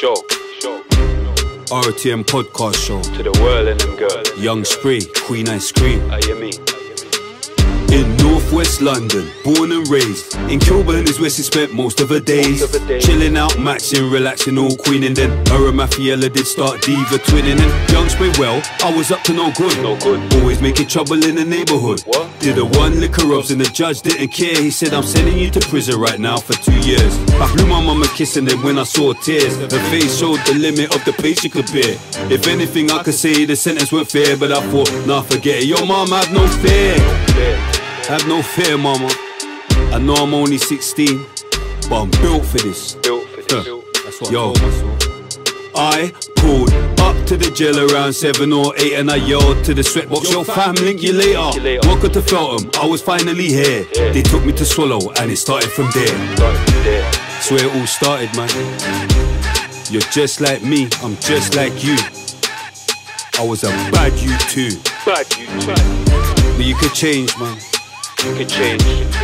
Show, show. RTM podcast show. To the world and them girls. Young Spray, Queen Ice Cream. How you mean? In Northwest London, born and raised. In Kilburn is where she spent most of her days. Most of her days. Chilling out, matching, relaxing, all queen. And then her and Mafiella did start diva twinning. And Young Spray, well, I was up to no good. No good. Always making trouble in the neighborhood. What? Did a one liquor rubs and the judge didn't care. He said, I'm sending you to prison right now for two years. I blew my mama kissing them when I saw tears. Her face showed the limit of the pace she could bear. If anything, I could say the sentence weren't fair, but I thought, nah, forget it. Your mom have no fear. Have no fear, mama. I know I'm only 16, but I'm built for this. Built for this. Huh. That's what Yo. I pulled up to the jail around seven or eight, and I yelled to the sweatbox, "Yo, fam, link you later." Welcome to Feltham. I was finally here. Yeah. They took me to Swallow, and it started from there. That's where it all started, man. You're just like me. I'm just like you. I was a bad you too, Bad you try. but you could change, man. You can change.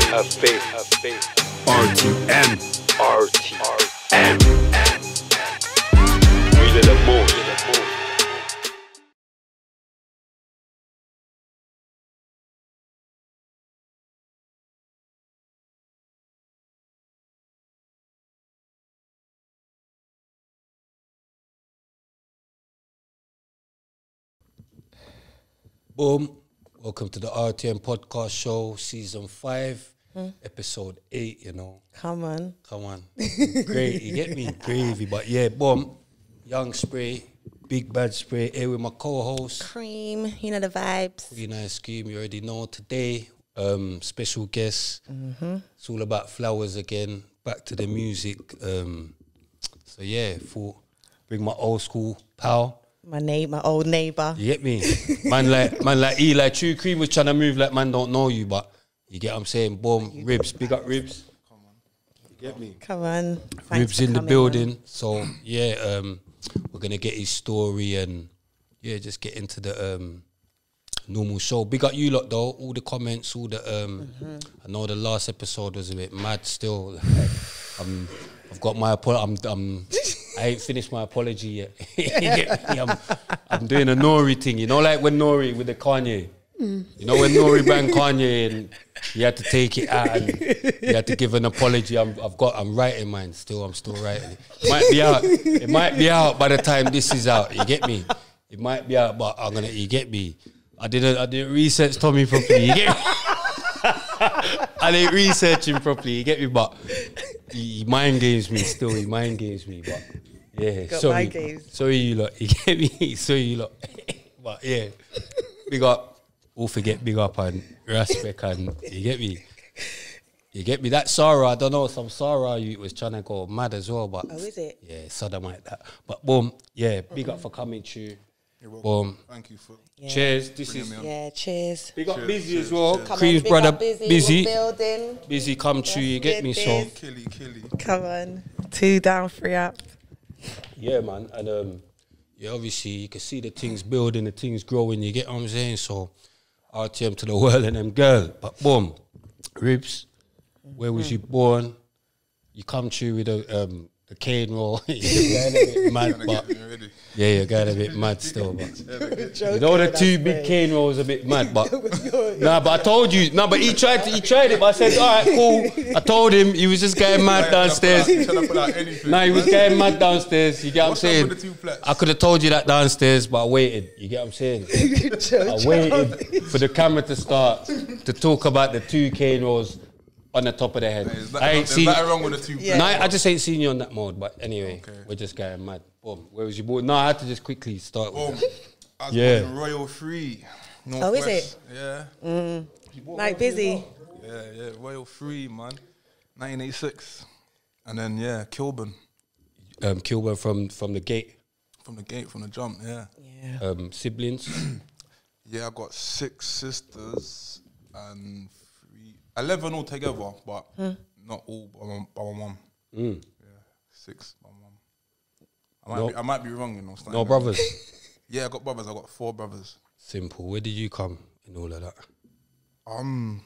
Have faith. Have faith. RTM. RT. M. Really the most. Boom. Welcome to the RTM podcast show, season five, episode eight, you know. Come on. Come on. Great. You get me? Gravy. But yeah, boom. Young spray, big bad spray, here with my co-host. Cream, you know the vibes. Pretty nice scheme, you already know. Today, um, special guest. It's all about flowers again. Back to the music. Um, so yeah, for bring my old school pal. My neighbor, my old neighbor. You get me? Man like man like Eli True Cream was trying to move like man don't know you, but you get what I'm saying? Boom, Ribz, big up Ribz. Come on. You get me? Come on. Thanks Ribz in the building. man. So yeah, um, we're gonna get his story and yeah, just get into the um normal show. Big up you lot though, all the comments, all the um Mm-hmm. I know the last episode was a bit mad still. I'm I've got my apo- I'm I'm I ain't finished my apology yet. You? I'm, I'm doing a Nori thing, you know, like when Nori with the Kanye. You know when Nori banged Kanye and he had to take it out and he had to give an apology. I'm, I've got I'm writing mine still. I'm still writing it. Might be out. It might be out by the time this is out. You get me? It might be out, but I'm gonna. You get me? I didn't. I didn't research Tommy properly. You get me? I didn't research him properly. You get me? But he, he mind games me still. He mind games me. But yeah, Got sorry, mind games. sorry you lot. You get me? Sorry you lot. but yeah, big up. All forget big up and respect and you get me. You get me? That Sarah, I don't know, some Sarah you was trying to go mad as well, but Oh, is it? yeah, sodomite that. But boom, yeah, big up mm-hmm. for coming to. Boom. Thank you for. Yeah. Cheers. This is Yeah, cheers. big up Cheers, busy cheers, as well. cheers. Come Cream's on, brother busy. busy. Building. Busy come true, you get me? So. Killy, killy. Come on. Two down, three up. yeah, man. And um yeah, obviously you can see the things building, the things growing, you get what I'm saying? So RTM to the world and them girl. But boom, Ribz, where was you born? You come true with a um a cane roll. you're a bit mad, but get me ready. yeah, you're going a bit mad still, but You know the two big cane rolls a bit mad, but nah. But I told you, nah. But he tried, to, he tried it. But I said, all right, cool. I told him he was just getting mad downstairs. Trying to put out anything. Nah, he was getting mad downstairs. You get what I'm saying? with the two flats? I could have told you that downstairs, but I waited. You get what I'm saying? I waited for the camera to start to talk about the two cane rolls on the top of the head. Is that, I ain't there's seen. nothing wrong with the two Yeah. flats. Nah, I just ain't seen you on that mode. But anyway, Okay. we're just getting mad. Boom. Where was you born? No, I had to just quickly start. With that. I was Yeah. Royal Free. Oh, is it? Yeah. Like busy. Yeah, yeah. Royal Free, man. 1986. And then, yeah, Kilburn. Um, Kilburn from from the gate. From the gate, from the jump, yeah. Yeah. Um, siblings. Yeah, I got six sisters and three, 11 altogether, but not all by my, by my mum. Mm. Yeah, six by my mum. I might, No- be, I might be wrong, you know. No now. brothers. Yeah, I got brothers. I got four brothers. Simple. Where did you come in all of that? Um,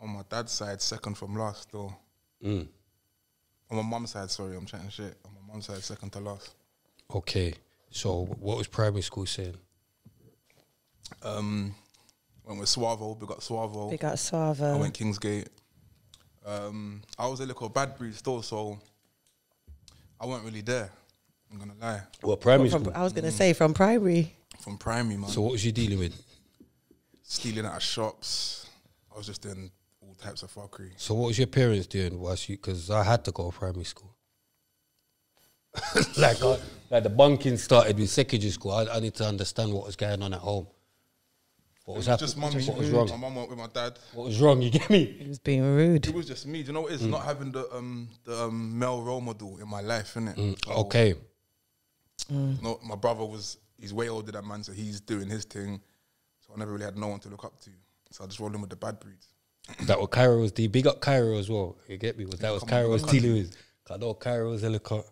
on my dad's side, second from last, though. Mm. On my mum's side, sorry, I'm chatting shit. On my mum's side second to last. Okay. So what was primary school saying? Um, went with Suavo. We got Suavo. Big up I went Kingsgate. Um, I was a little bad breed still, so I wasn't really there. I'm gonna lie. Well, primary From, school. I was going to say from primary. From primary, man. So what was you dealing with? Stealing out of shops. I was just doing all types of fuckery. So what was your parents doing whilst you? Because I had to go to primary school. like, I, like the bunking started with secondary school. I, I need to understand what was going on at home. What was happening? Just mummy. What was My mum went with my dad. What was wrong? You get me? He was being rude. It was just me. Do you know what it is? Mm. Not having the um the um, male role model in my life, innit? So, Okay. No, my brother was he's way older than man, so he's doing his thing. So I never really had no one to look up to. So I just rolled in with the bad breeds. That what Cairo was the big up Cairo as well. You get me? Was that was come on, Cairo was come on. dealing? I know Cairo was a look up.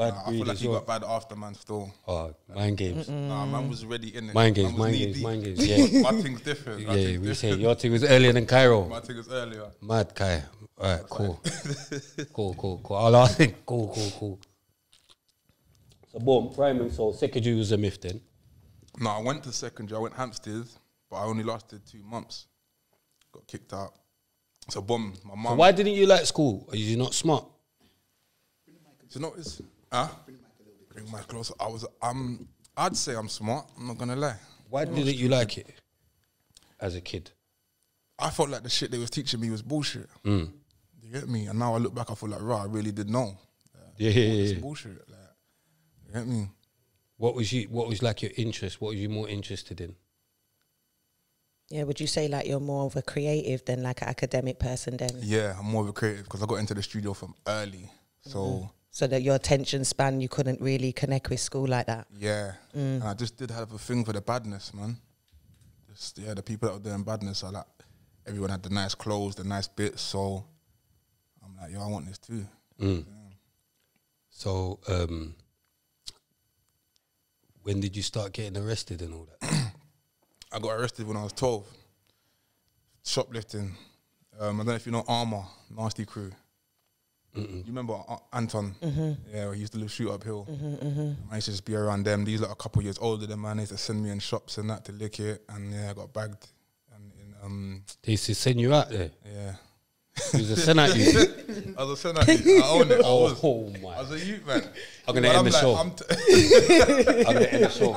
Bad Nah, I feel like he well. got bad after man still. Oh, mind games. Nah, man was ready in it. Mind games, mind games, deep. mind games. Yeah. My thing's different. My yeah, thing's we say your thing was earlier than Cairo. My thing was earlier. Mad Kai. All right, cool. cool, cool, cool. I'll ask him. Cool, cool, cool. So, boom, primary, so secondary was a myth then. No, I went to secondary. I went Hampstead, but I only lasted two months. Got kicked out. So, boom, my So mum. why didn't you like school? Are you not smart? Do you know it's huh? Bring my closer. I was um I'd say I'm smart, I'm not gonna lie. Why didn't you like it as a kid? I felt like the shit they was teaching me was bullshit. Mm. You get me? And now I look back, I feel like, right, I really did know. Yeah, yeah, It's yeah. bullshit. Like, you get me? What was you? What was like your interest? What was you more interested in? Yeah, would you say like you're more of a creative than like an academic person then? Yeah, I'm more of a creative because I got into the studio from early. So So that your attention span, you couldn't really connect with school like that. yeah, and I just did have a thing for the badness, man. Just yeah, the people that were doing badness, are like everyone had the nice clothes, the nice bits. So I'm like, yo, I want this too. So, um, when did you start getting arrested and all that? I got arrested when I was 12. Shoplifting. Um, I don't know if you know Armour, Nasty Crew. You remember uh, Anton? Yeah, he used to live Shoot Up Hill. I used to just be around them. These like a couple years older than man. They used to send me in shops and that to lick it. And yeah, I got bagged. And in, um, They used to send you out there. yeah. He was a out. I was a youth. I own it. I Oh, was. oh I my! was a youth man. I'm gonna But end the show. I'm t- I'm gonna end the show.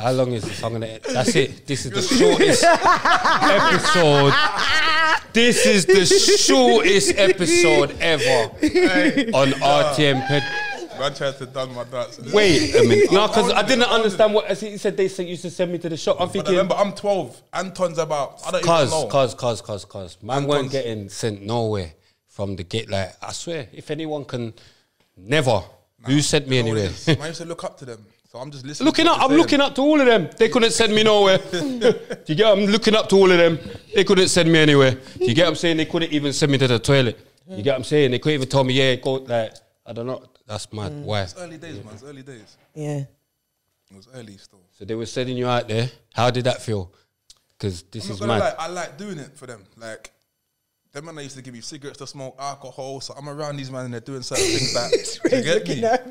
How long is this? I'm gonna. End. That's it. This is the shortest episode. This is the shortest episode ever on RTM. Ped- man tried to my dance. Wait a minute. No, because I didn't understand what. He said, they said used to send me to the shop. I'm But thinking. remember, I'm 12. Anton's about. I don't Cause, even know. cause, cause, cause, cause. Man weren't getting sent nowhere from the gate. Like, I swear, if anyone can, never. Who sent me You know what it anywhere? Man used to look up to them. So I'm just listening. looking up, I'm they're looking up to all of them. They couldn't send me nowhere. Do you get? I'm looking up to all of them. They couldn't send me anywhere. Do you get? what I'm saying they couldn't even send me to the toilet. You get? what I'm saying they couldn't even tell me, yeah, go. Like, I don't know. That's mad. Why? It's early days, man. It's early days. Yeah. It was early still. So they were sending you out there. How did that feel? Because this I'm is not mad. lie, I like doing it for them. Like, them man, they used to give me cigarettes to smoke, alcohol. So I'm around these man and they're doing certain things that. you get me? at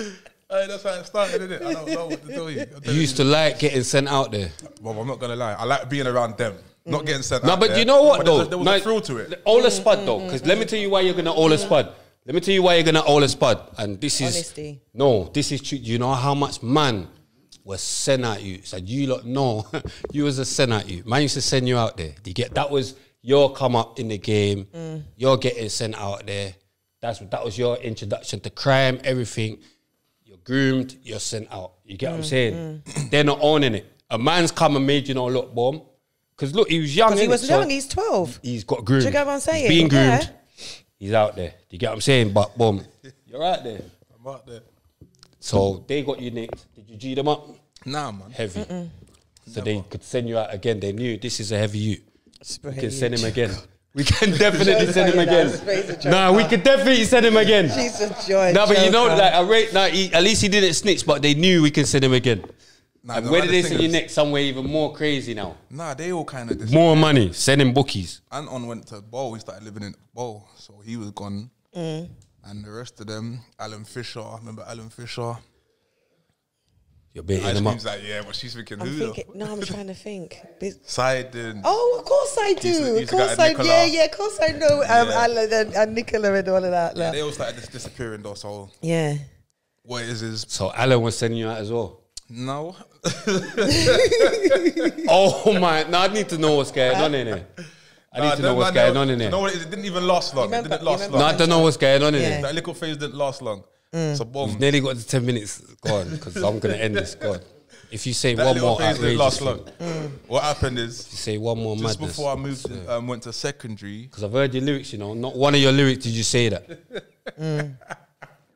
me. Hey, that's how it started, isn't it? I don't know what to tell you. I'm You used to like getting sent out there. Well, I'm not gonna lie. I like being around them, not mm. getting sent. No, out but there. you know what But though? There was, there was No, a thrill to it. All a spud though, because let me tell you why you're gonna all a spud. Let me tell you why you're gonna all a spud. And this is Honesty. no, this is true. You know how much man was sent at you. So you lot know you was a sent at you. Man used to send you out there. You get that was your come up in the game. Mm. You're getting sent out there. That's that was your introduction to crime. Everything. You're groomed. You're sent out. You get what I'm mm, saying? Mm. They're not owning it. A man's come and made you know look, boom. Because look, he was young. He innit? was So- young, he's 12. he's got groomed. Do you get what I'm saying? He's being Yeah. groomed. He's out there. Do you get what I'm saying? But boom, you're out there. I'm out there. So they got you nicked. Did you G them up? Nah, man. Heavy. So they could send you out again. They knew this is a heavy you. We can send him again. We can definitely send him again. Nah, we could definitely send him again. She's a joy. No, but you know, joker. like I rate. Nah, he, at least he didn't snitch. But they knew we can send him again. Nah, and no, where like did they send you next? Somewhere even more crazy now. Nah, they all kind of. More money, sending bookies. Anton went to Bow. He started living in Bow, so he was gone. Mm. And the rest of them, Alan Fisher. Remember Alan Fisher? You're baiting Ice them up. Cream's like, yeah, but she's thinking I'm who? thinking. No, I'm trying to think. Biz- Side and Oh, of course I do. he's Of course I. Nicola. Yeah, yeah. Of course I know. Um, Yeah. Alan and, and Nicola and all of that. yeah, like. they all started just disappearing though. So Yeah. what is it is is So Alan was sending you out as well. no. Oh my! Now I need to know what's going on in there. I need Nah, to know what's going on in You there. know what? It is? It didn't even last long. Remember- it didn't last long. No. I don't know what's going on in Yeah. there. That little phase didn't last long. Mm. So boom. Nearly got to ten minutes. Go on, because I'm gonna end this. God. If you say That one little more phase didn't outrageous last long. thing, What happened is you say one more just madness. before I moved, to, um, went to secondary. Because I've heard your lyrics, you know. Not one of your lyrics did you say that. Mm.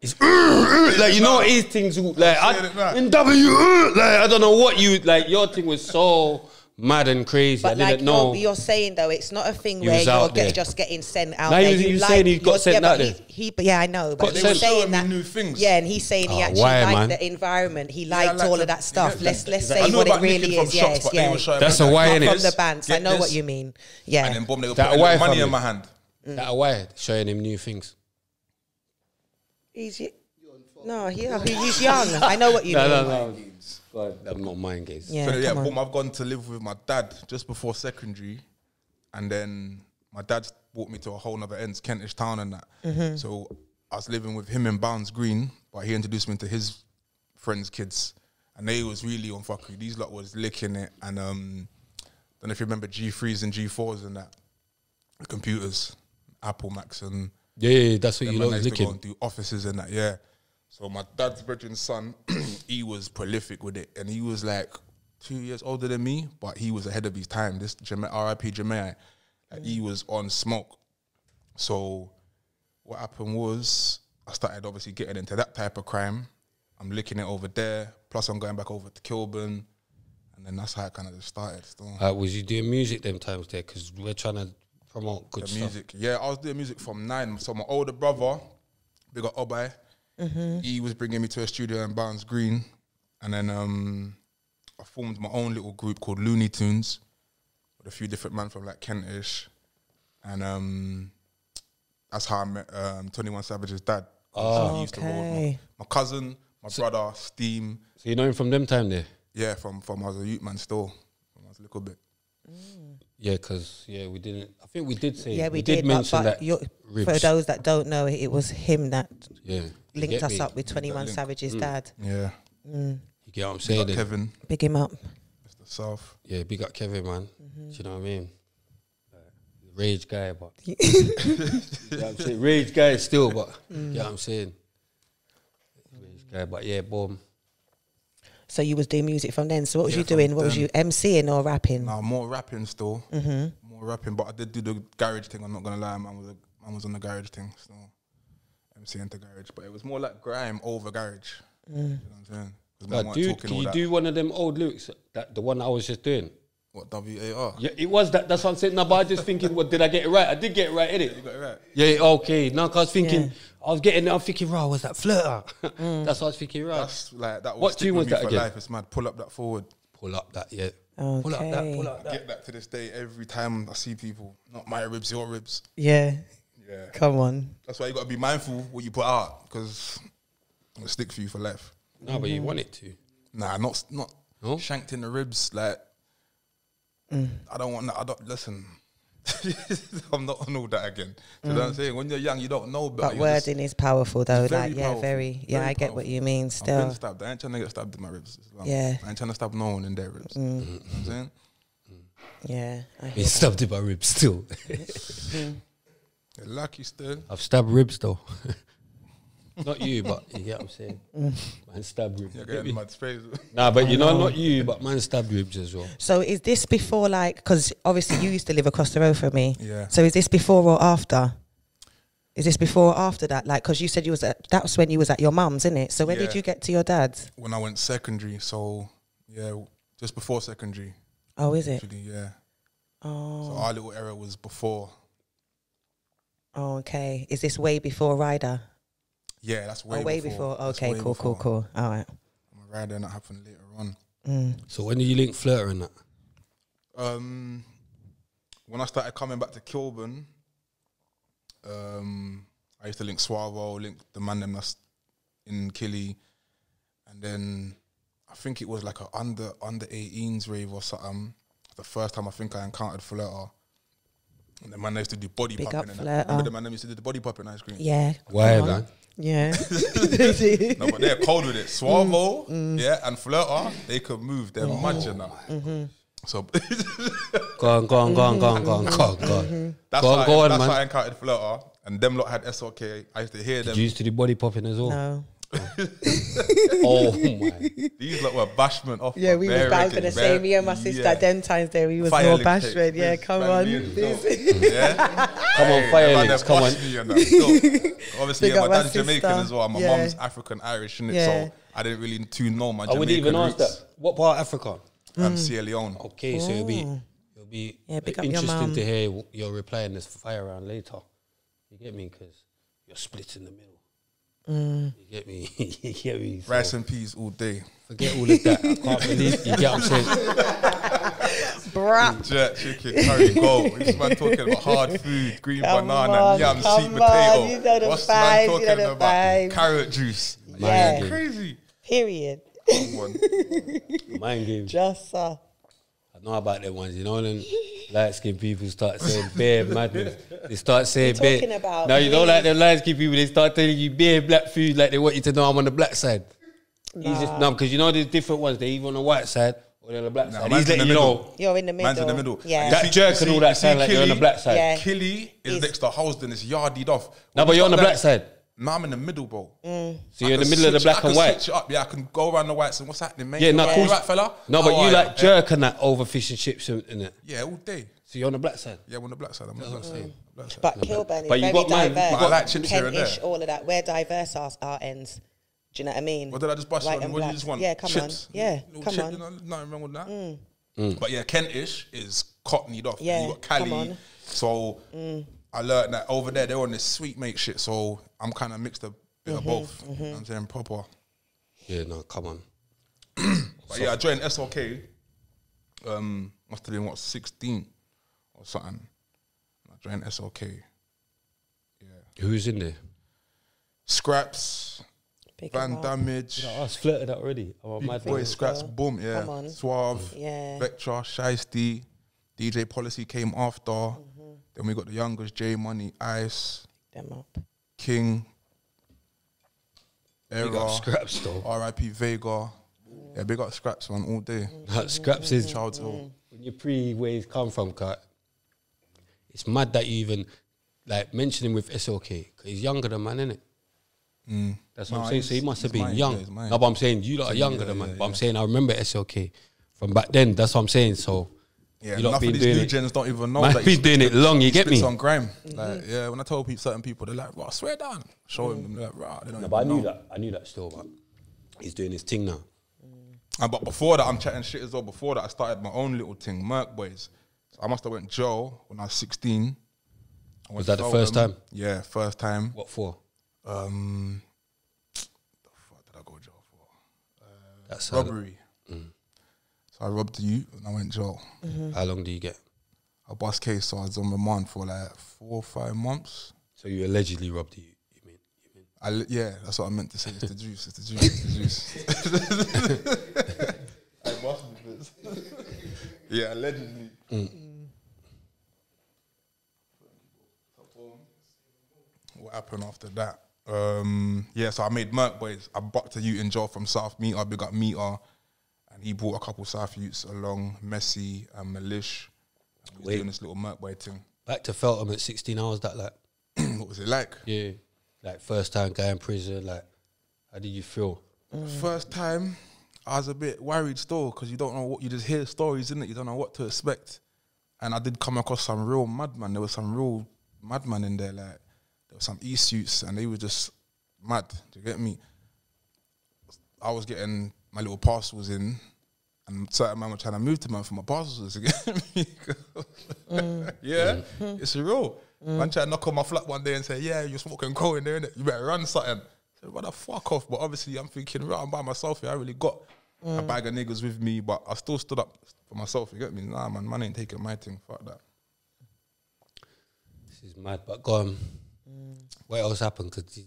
It's like you know his things like saying it I, in W like I don't know what you like your thing was so mad and crazy. But I didn't like know. you're, you're saying though, it's not a thing He where you're out get, just getting sent out. No, there. was- he You was like- saying he got you're- sent yeah, out but he, he, yeah, I know. But Got he They were saying showing me that. new things. Yeah, and he's saying he Oh, actually why, liked man? the environment. He Yeah, liked like all the- of that stuff. yeah, let's let's I say what it really is. shops, Yes, yeah. That's a like, why, Not innit? from the bands. I Get know what you mean. Yeah. And then boom, they were That putting away money in you. my hand. that away showing him new things. He's no, he, he's young. I know what you No, mean. No, no. I'm not mind games. Yeah, so yeah, come on. boom, I've gone to live with my dad just before secondary, and then my dad brought me to a whole other ends, Kentish Town and that. Mm-hmm. So I was living with him in Bounds Green, but he introduced me to his friends' kids, and they was really on fuckery. These lot was licking it, and um, don't know if you remember G3s and G4s and that, the computers, Apple Macs and Yeah, yeah, yeah, that's what you man know. used to go and do offices and that, yeah. So my dad's brethren's son, he was prolific with it, and he was like two years older than me, but he was ahead of his time. This Jama- R.I.P. Jemai, like he was on smoke. So what happened was I started obviously getting into that type of crime. I'm licking it over there. Plus I'm going back over to Kilburn, and then that's how it kind of just started. Still. Uh, was you doing music them times there? Because we're trying to promote good the stuff. music. Yeah, I was doing music from nine. So my older brother, big up Obai, he was bringing me to a studio in Bounds Green, and then um, I formed my own little group called Looney Tunes with a few different men from like Kentish, and um, that's how I met um, Twenty One Savage's dad. 'Cause he used to my, Okay. my cousin, my brother, Steam. So you know him from them time there? Yeah, from from I was a youth man still, when I was a little bit. Yeah, because yeah, we didn't. I think we did say. Yeah, we, did, did. but mention but that. for those that don't know, it was him that yeah, You linked us me? up with Twenty One link. Savage's dad. Yeah, You get what I'm big saying? up? Kevin, Big him up. Mr. South. Yeah, big up Kevin, man. Mm-hmm. Do you know what I mean? Rage guy, but you know what I'm saying? rage guy still, but Mm. you know what I'm saying? Rage guy, but yeah, boom. So you was doing music from then. So what was Yeah, you doing? What was you MCing or rapping? Now more rapping still, Mm-hmm. more rapping. But I did do the garage thing. I'm not gonna lie, man was a, man was on the garage thing. So MC into garage, but it was more like grime over garage. Mm. You know what I'm saying? 'Cause man God, weren't dude, talking can all you that- do one of them old lyrics? That the one I was just doing. what W A R? Yeah, it was that. That's what I'm saying. No, but I just thinking, what did I get it right? I did get it right, innit? You got it right. Yeah, okay. No, 'cause I was thinking, Yeah. I was getting, I'm thinking, right, was that Flirta? Mm. That's what I was thinking, right? That's like that. Will What stick tune with was me that for again? Life. It's mad. Pull up that forward. Pull up that, yeah. Pull up that, Okay. pull up that. Get that to this day every time I see people. Not my ribs, your ribs. Yeah. Yeah. Come on. That's why you got to be mindful what you put out because it'll stick for you for life. No, but you want it to. Nah, not not No? shanked in the ribs. Like Mm. I don't want. that. I don't listen. I'm not on all that again. So you know what I'm saying? When you're young, you don't know. better. Mm. But wording is powerful though. It's very Like yeah, powerful. very yeah, Very I get what you mean I've still. been stabbed. I ain't trying to get stabbed in my ribs. as well. Yeah. I ain't trying to stab no one in their ribs. You know what I'm saying? Yeah. I hear stabbed in my ribs still. You're lucky still. I've stabbed ribs though. not you, but you get what I'm saying. Man stabbed ribs. You're getting mad space. Nah, but you know, not you, but man stabbed ribs as well. So is this before like because obviously you used to live across the road from me. Yeah. So is this before or after? Is this before or after that? Like, because you said you was at that was when you was at your mum's, isn't it? So when did you get to your dad's? when I went secondary, so yeah, just before secondary, Oh, is it? actually, yeah. Oh. So Oh, our little era was before. Oh, okay. Is this way before Ryder? Yeah, that's way oh, way before. before. Okay, way cool, cool, before. cool. All right. My rider and that happened later on. So when did you link Flirta and that? Um, when I started coming back to Kilburn, um, I used to link Suavo, link the man them that's in Killy, and then I think it was like a under under 18s rave or something. The first time I think I encountered Flirta. And the man that used to do body Big popping up and that. Remember the man that used to do the body popping ice cream? Yeah. Why, come man? Yeah. No, but they're cold with it. Suavo, Mm, yeah, and Flirta, they could move. They're Oh. much now. Mm-hmm. So Go on, go on, go on, go on, go on, go on, go on. that's, Go how, on, go I, on, that's man. how I encountered Flirta. And them lot had SLK. I used to hear them. You used to do body popping as well? no. Oh my! These lot were bashment off. Yeah, we was bare bound for the same. bare- Me and my sister, yeah. them times there, we was Fire more bashment. tape, Yeah, come on. me in, please. Yeah. Come on, fire Man, lips, they're come on. boss me and Obviously, Big yeah, up my my dad's Jamaican as well. My Yeah. mum's African Irish, innit? Yeah. So I didn't really too know my I Jamaican would even ask that. What part of Africa? Um, Sierra Leone. Okay, so it'll be it'll be Yeah, pick up your interesting to hear w- your reply in this fire round later. You get me? Because you're split in the middle. Mm. You get me? you get me? So Rice and peas all day. forget all of that. I can't believe you get what I'm saying. Bruh. Jerk chicken, curry goat. This man talking about hard food, green Come banana, on, yam, come sweet on, potato. you know the What's vibes, man you talking know about? vibes. Carrot juice. Yeah. Mind Crazy. Period. Come on. Mind game. Just uh, I know about them ones. You know them light skinned people start saying bare madness. They start saying We're bare. talking about now you know me. like them light skinned people. They start telling you bare black food like they want you to know I'm on the black side. He's just no because you know there's different ones. They either on the white side or they're on the black Nah, side. man's He's in the letting you middle. know. you're in the middle. Man's in the middle. Yeah. That see- jerk you and all that you see sound like they're on the black side. Yeah. Killy is He's- next to Harlesden. It's yardied off. No, but you you're on the black side. No, I'm in the middle, bro. So I you're in the can middle of the black I can and white. switch it up. Yeah, I can go around the whites and what's happening, mate? Yeah, no, You cool. right, fella. No, but Oh, you yeah, like yeah. jerk and that over fish and chips and, and it. Yeah, all day. So you're on the black side. Yeah, I'm on the black side. I'm on the black side. Black side. But Kilburn is But you very got mine. diverse. But I like chips here and Kentish, there. all of that. We're diverse our, our ends. Do you know what I mean? What did I just bust White you on? What did you just want? Yeah, come Chips? on. Yeah, come chip, on. Mm. You know, nothing wrong with that. But yeah, Kentish is cottonied off. Yeah, you got Cali. come on. Mm. So I learned that over there they're on this sweet mate shit. So I'm kind of mixed a bit Mm-hmm, of both. You know what I'm saying proper. Yeah, no, come on. But yeah, I joined SLK. Um, must have been what 16 or something. I joined SLK. Who's in there? Scraps, Pick Van 'em up. Damage. I was flirted that already. Oh, Big mad boy man. scraps, boom, yeah. Come on. Suave, Yeah. Vectra, Shiesty, DJ Policy came after. Mm-hmm. Then we got the youngest, J Money, Ice, Them up. King, Big up Era, scraps though. RIP Vega. Yeah, big up Scraps, man, all day. That scraps is Child's Hill. when your pre ways come from, cut. It's mad that you even like mention him with SLK because he's younger than man, innit? Mm. That's what Nah, I'm saying. So he he's- must have he's been mine, young. yeah, he's mine. no, but I'm saying you lot are younger yeah, than man. yeah, But I'm yeah. saying I remember SLK from back then. That's what I'm saying. So Yeah, you lot enough been of these doing new it. gens don't even know. Man that been doing it long, you he get spits me? on grime. Mm-hmm. Like, yeah, when I tell people, certain people, they're like, "Bro, swear down." Show them, they're like, "Rah," they don't No, even but I knew know. that. I knew that still, but he's doing his thing now. And but before that, I'm chatting shit as well. Before that, I started my own little thing, Merc Boys. So I must have went Joe when I was 16. I Was that the first Feltham. time? Yeah, first time. What for? Um, the fuck did I go Joe for? That's how, Robbery. So I robbed you and I went Joe. Mm-hmm. how long do you get? I bust case, so I was on remand for like four or five months. So you allegedly robbed you. You mean? You mean? I li- yeah, that's what I meant to say. It's the juice. It's the juice. It's the juice. I bust this. yeah, allegedly. Mm. Mm. What happened after that? Um, yeah, so I made Merc Boys. I bucked a you in Joe from South Meter, big up Meter, and he brought a couple South Utes along, Messi and Malish. Wait. doing this little Merc Boy thing. Back to Feltham at 16 hours. That like. what was it like? Yeah. Like first time guy in prison, like how did you feel? First time, I was a bit worried still because you don't know what you just hear stories, innit? You don't know what to expect. And I did come across some real madman. There was some real madman in there. Like there were some e suits, and they were just mad. Do you get me? I was getting my little parcels in, and certain man were trying to move to man for my parcels. again. get me? yeah, mm. it's real. Man tried to knock on my flat one day and say, "Yeah, you're smoking coke in there, innit? You better run something." I said, "What the fuck off?" But obviously, I'm thinking, right, I'm by myself here. I really got a mm. bag of niggas with me, but I still stood up for myself. You get me? Nah, man, man ain't taking my thing. Fuck that. This is mad. But go on. Mm. What else happened? Because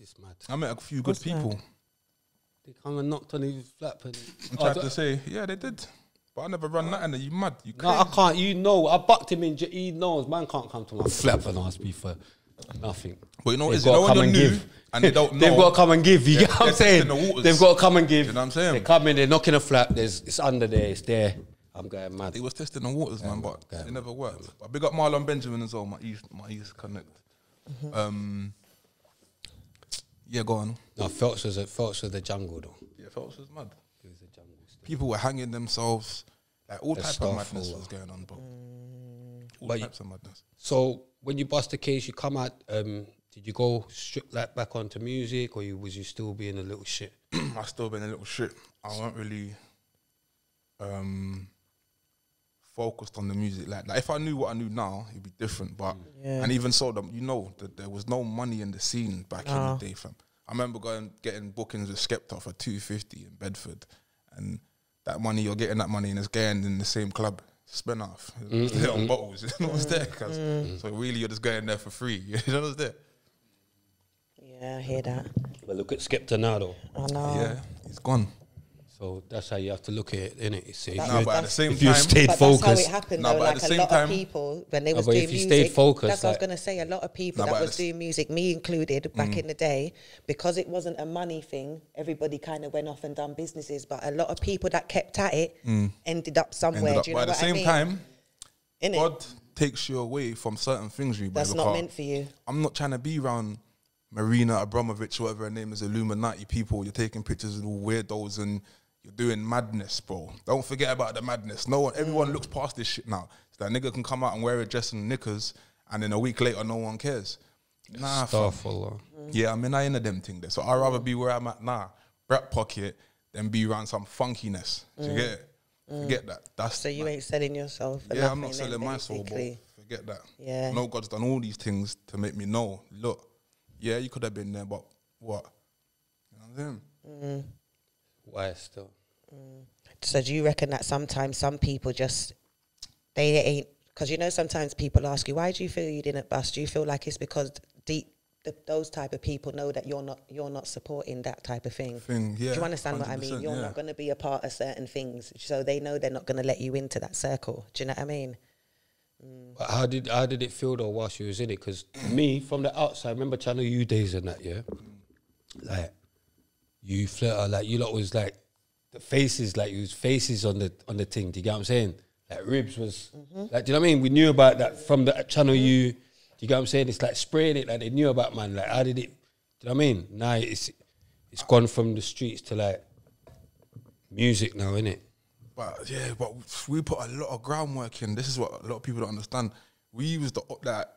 it's mad. I met a few good What's people. They come and knocked on his flap and. and tried to say, yeah, they did. But I never run nothing. You mad? You No, I crazy. can't. You know, I bucked him in. j- He knows, man can't come to my flap and ask me for nothing. But you know what They've is, you know gotta when come you're and new give. and they don't know. They've got to come and give. You get what I'm they're saying? testing the waters. They've got to come and give. You know what I'm saying? They come in, they're knocking a flap. There's, it's under there. It's there. I'm going mad. They was testing the waters, man, but it never worked. But big up Marlon Benjamin as well, my East, my East Connect. Mm-hmm. Um, yeah, go on. No, Phelps was a Phelps was the jungle though. Yeah, Phelps was mad. He was the jungle. still. People were hanging themselves. Like all The types of madness was going on, bro. All But you- types of madness. So when you bust the case, you come out. Um, did you go strip that back onto music, or you, was you still being a little shit? I still been a little shit. I weren't really um focused on the music like that. If I knew what I knew now, it'd be different. But Yeah. and even so, the, you know that there was no money in the scene back in the day, fam. I remember going getting bookings with Skepta for two fifty in Bedford, and that money you're getting that money and it's going in the same club. Spin off, mm. it's there on bottles. You know what's there? Mm. 'cause- mm. So really, you're just going there for free. You know what's there? Yeah, I hear that. But look at Skepta now though. I know. Yeah, he's gone. So that's how you have to look at it, innit? You see, if No, you- but at the same if you time, stayed But that's how focused, it happened, No, though. but at Like the a same lot time- of people, when they No, was but doing if you music, stayed focused, that's what I was gonna say. A lot of people No, that was doing music, me included, back Mm. in the day, because it wasn't a money thing. Everybody kind of went off and done businesses, but a lot of people that kept at it ended up somewhere. Mm. Ended up, Do you but know at the same I mean? time, Innit? God takes you away from certain things, you that's not meant for you. I'm not trying to be around Marina Abramovich, whatever her name is, Illuminati people. You're taking pictures of all weirdos and you're doing madness, bro. Don't forget about the madness. No one, everyone Mm. looks past this shit now. So that nigga can come out and wear a dress and knickers, and then a week later, no one cares. Nah, fam. Astaghfirullah. Yeah, I mean, I ain't a them thing there. So I'd rather be where I'm at now, Brat Pocket, than be around some funkiness. Do you get it? Forget that. That's Mm. So you ain't selling yourself. Yeah, I'm not selling my soul, bro. Forget that. Yeah. No, God's done all these things to make me know. Look, yeah, you could have been there, but what? You know what I'm saying? Why still? Mm. So do you reckon that sometimes some people just they ain't because you know sometimes people ask you why do you feel you didn't bust? Do you feel like it's because deep the, those type of people know that you're not you're not supporting that type of thing? Thing, yeah, do you understand what I mean? You're yeah. not going to be a part of certain things, so they know they're not going to let you into that circle. Do you know what I mean? Mm. But how did how did it feel though whilst you was in it? Because me from the outside, remember Channel U days and that, yeah. Like you flirt, like you lot was like the faces, like you was faces on the on the thing. Do you get what I'm saying? Like Ribz was mm-hmm. like, do you know what I mean? We knew about that from the Channel U, Do you get what I'm saying? It's like spraying it like they knew about man. Like how did it? Do you know what I mean? Now it's it's gone from the streets to like music now, isn't it? But yeah, but we put a lot of groundwork in. This is what a lot of people don't understand. We was the that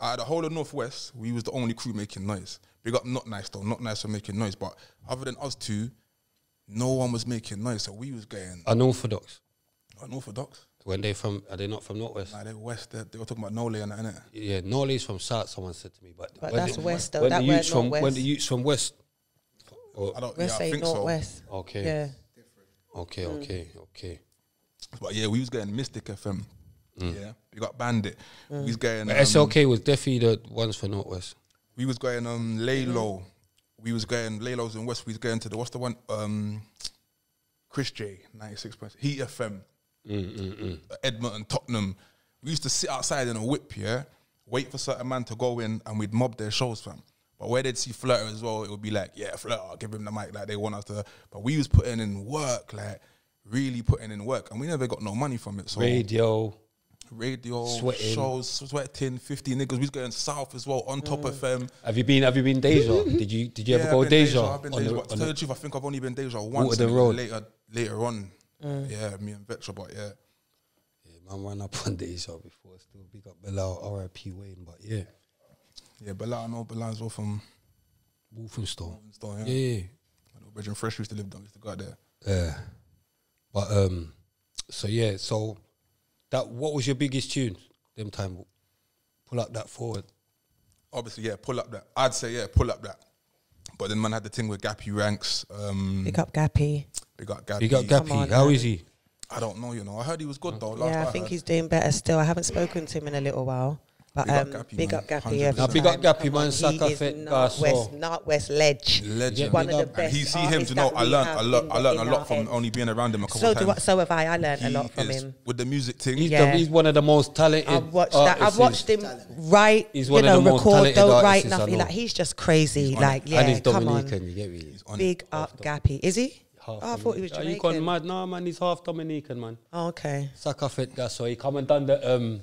out of the whole of Northwest, we was the only crew making noise. Big up, not nice though, not nice for making noise. But other than us two, no one was making noise. So we was getting Unorthodox. unorthodox. When they from are they not from Northwest? Like they were west, they, they were talking about Nole and that, innit? Yeah, Norley's from South. Someone said to me, but, But when that's the, West though, When that the word youths from when the youths from West. Oh, I don't. Let's yeah, I say think northwest. Okay. Yeah. okay, mm. okay, okay. But yeah, we was getting Mystic FM. Mm. Yeah, we got Bandit. We mm. was getting. But um, SLK was definitely the ones for Northwest. We was going um Laylo. We was going Laylo's in West. We was going to the what's the one um Chris J ninety six points Heat FM. Edmonton, Tottenham. We used to sit outside in a whip, yeah, wait for certain man to go in, and we'd mob their shows, fam. But where they'd see Flirt as well, it would be like, yeah, Flirt, I'll give him the mic, like they want us to. But we was putting in work, like really putting in work, and we never got no money from it. So Radio. Radio Sweating. shows, sweating, fifty niggas. We was going south as well on top FM. Have you been? Have you been Deja? did you? Did you ever go I've been Deja? I've been on Deja, the- but to on tell the- the truth, I think I've only been Deja once. Waterden and it was Road. Later, later on. Yeah, me and Vectra, but yeah. yeah, man ran up on Deja before. Still big up Bilal, R.I.P. Wayne, but yeah, Yeah, Bella, I know Bella as well from Wolfenstone. Stone, yeah. Yeah, yeah. I know Bridget Fresh used to live there, used to go out there. Yeah. But um, so yeah, so that what was your biggest tune? Them time, pull up that forward. Obviously, yeah, pull up that. I'd say, yeah, pull up that. But then man had the thing with Gappy Ranks. Um, Pick up Gappy. Big up Gappy. Big up Gappy. on, How man. is he? I don't know, you know. I heard he was good though. Yeah, I I think heard. he's doing better still. I haven't spoken to him in a little while. But Big up um, Gappy, big man. up Gappy. 100%. every Now, big up. Gappy, Come man. on, Saka he is fit, North West, North West Ledge. Legend. One Big of up. the best. He see him, artists you know. I learned, have I learned, I learned a lot from only being around him a couple So of do times. I, so have I. I learned a lot from him. with the music thing. He's, Yeah. the, he's one of the most talented. I've watched that. I've watched him write, He's you one of know, the most record, talented don't write nothing. Like he's just crazy. He's like yeah, and he's come Dominican, on. you get me? Big up Gappy. Is he? Half Oh, I thought he was Dominican. Are you Jamaican. gone mad? No, man, he's half Dominican, man. Oh, okay. Saka fit Gasso. He come and done the um,